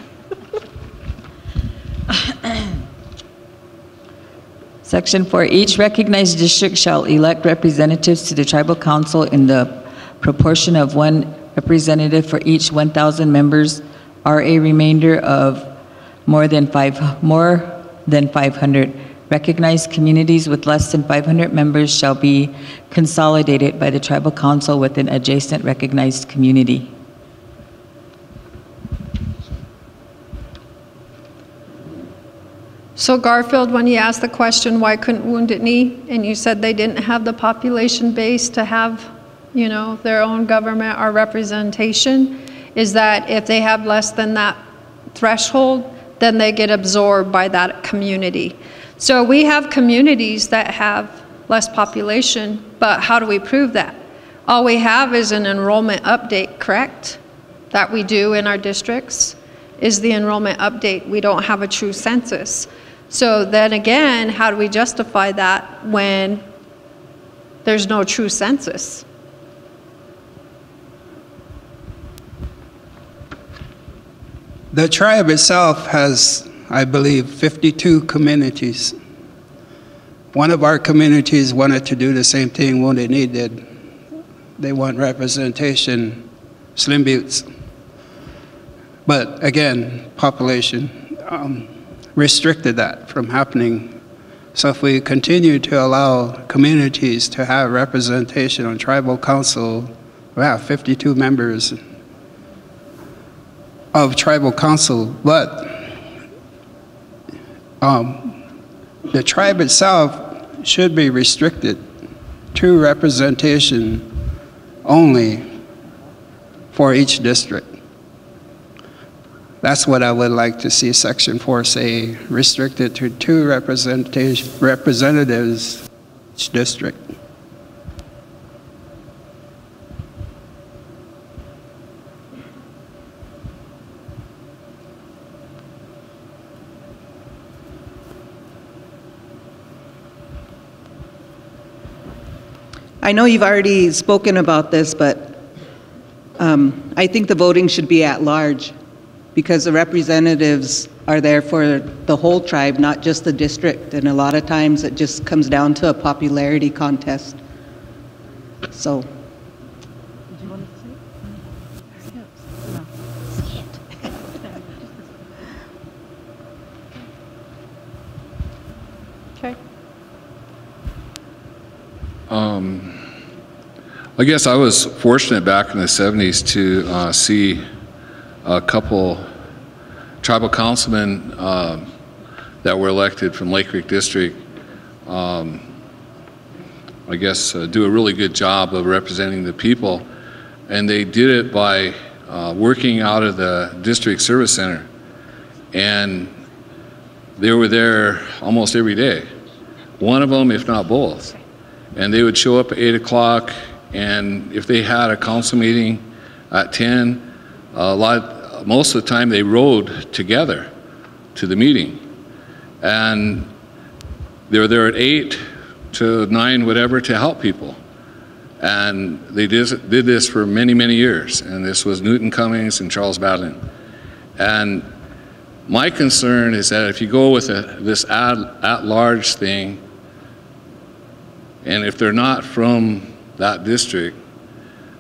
Speaker 3: Section 4, each recognized district shall elect representatives to the tribal council in the proportion of one representative for each 1,000 members or a remainder of more than five, more than 500. Recognized communities with less than 500 members shall be consolidated by the tribal council with an adjacent recognized community.
Speaker 1: So Garfield, when you asked the question, why couldn't Wounded Knee, and you said they didn't have the population base to have, you know, their own government or representation, is that if they have less than that threshold, then they get absorbed by that community. So we have communities that have less population, but how do we prove that? All we have is an enrollment update, correct? That we do in our districts is the enrollment update. We don't have a true census. So then again, how do we justify that when there's no true census?
Speaker 5: The tribe itself has, I believe, 52 communities. One of our communities wanted to do the same thing Wounded Knee did. They want representation, Slim Buttes. But again, population. Um, restricted that from happening. So if we continue to allow communities to have representation on tribal council, we have 52 members,
Speaker 27: of tribal council, but um, the tribe itself should be restricted to representation only for each district. That's what I would like to see Section 4 say, restricted to two representatives each district.
Speaker 28: I know you've already spoken about this, but um, I think the voting should be at large because the representatives are there for the whole tribe, not just the district. And a lot of times it just comes down to a popularity contest. So.
Speaker 1: Okay.
Speaker 25: Um, I guess I was fortunate back in the 70s to uh, see a couple tribal councilmen uh, that were elected from LaCreek District. Um, I guess uh, do a really good job of representing the people, and they did it by uh, working out of the district service center, and they were there almost every day. One of them, if not both and they would show up at 8 o'clock and if they had a council meeting at 10 a lot most of the time they rode together to the meeting. And they were there at 8 to 9 whatever to help people. And they did, did this for many many years. And this was newton cummings and charles badlin and my concern is that if you go with a, this at, at large thing and if they're not from that district,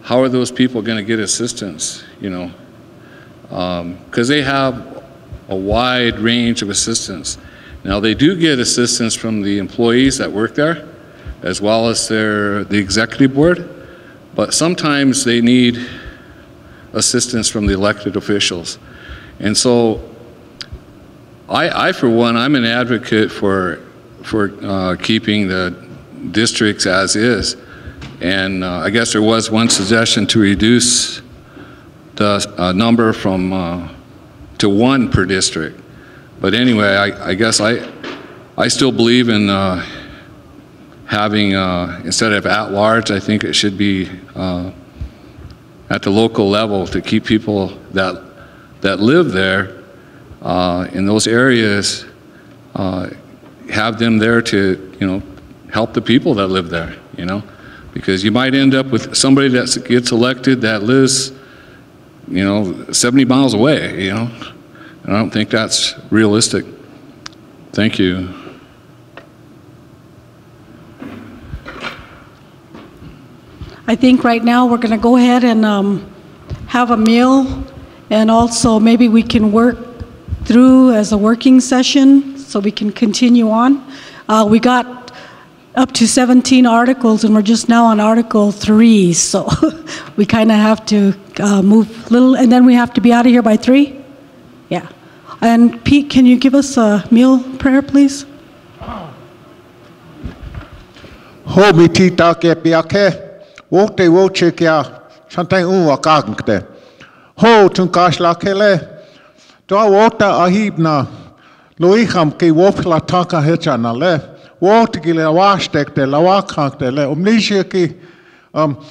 Speaker 25: how are those people going to get assistance? You know, because um, they have a wide range of assistance. Now they do get assistance from the employees that work there, as well as their the executive board, but sometimes they need assistance from the elected officials, and so. I, I for one, I'm an advocate for for uh, keeping the districts as is. And uh, I guess there was one suggestion to reduce the uh, number from uh, to one per district. But anyway, I, I guess I, I still believe in uh, having, uh, instead of at large, I think it should be uh, at the local level to keep people that, that live there in those areas, have them there to, you know, help the people that live there, you know? Because you might end up with somebody that gets elected that lives, you know, 70 miles away, you know? And I don't think that's realistic. Thank you.
Speaker 2: I think right now we're going to go ahead and um, have a meal and also maybe we can work through as a working session so we can continue on. Uh, we got up to 17 articles, and we're just now on Article 3, so we kind of have to uh, move little, and then we have to be out of here by 3? Yeah. And Pete, can you give us a meal prayer, please?
Speaker 17: Ho mi ti ta ke pia ke, wo te wo che kia, chantai un wa ka ngte. Ho tun kash la ke le, to a wo ta ahib na, lo i kham ke wo pla ta ka hecha na le, um,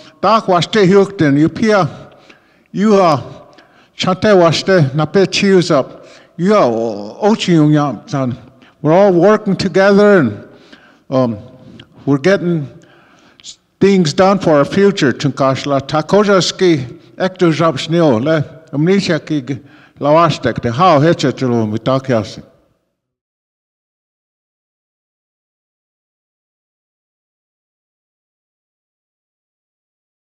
Speaker 17: we're all working together and um, we're getting things done for our future. Tunkashla takojaski ekto jab sneo le omnisha ki lawastek te how heche tulo mitakiasi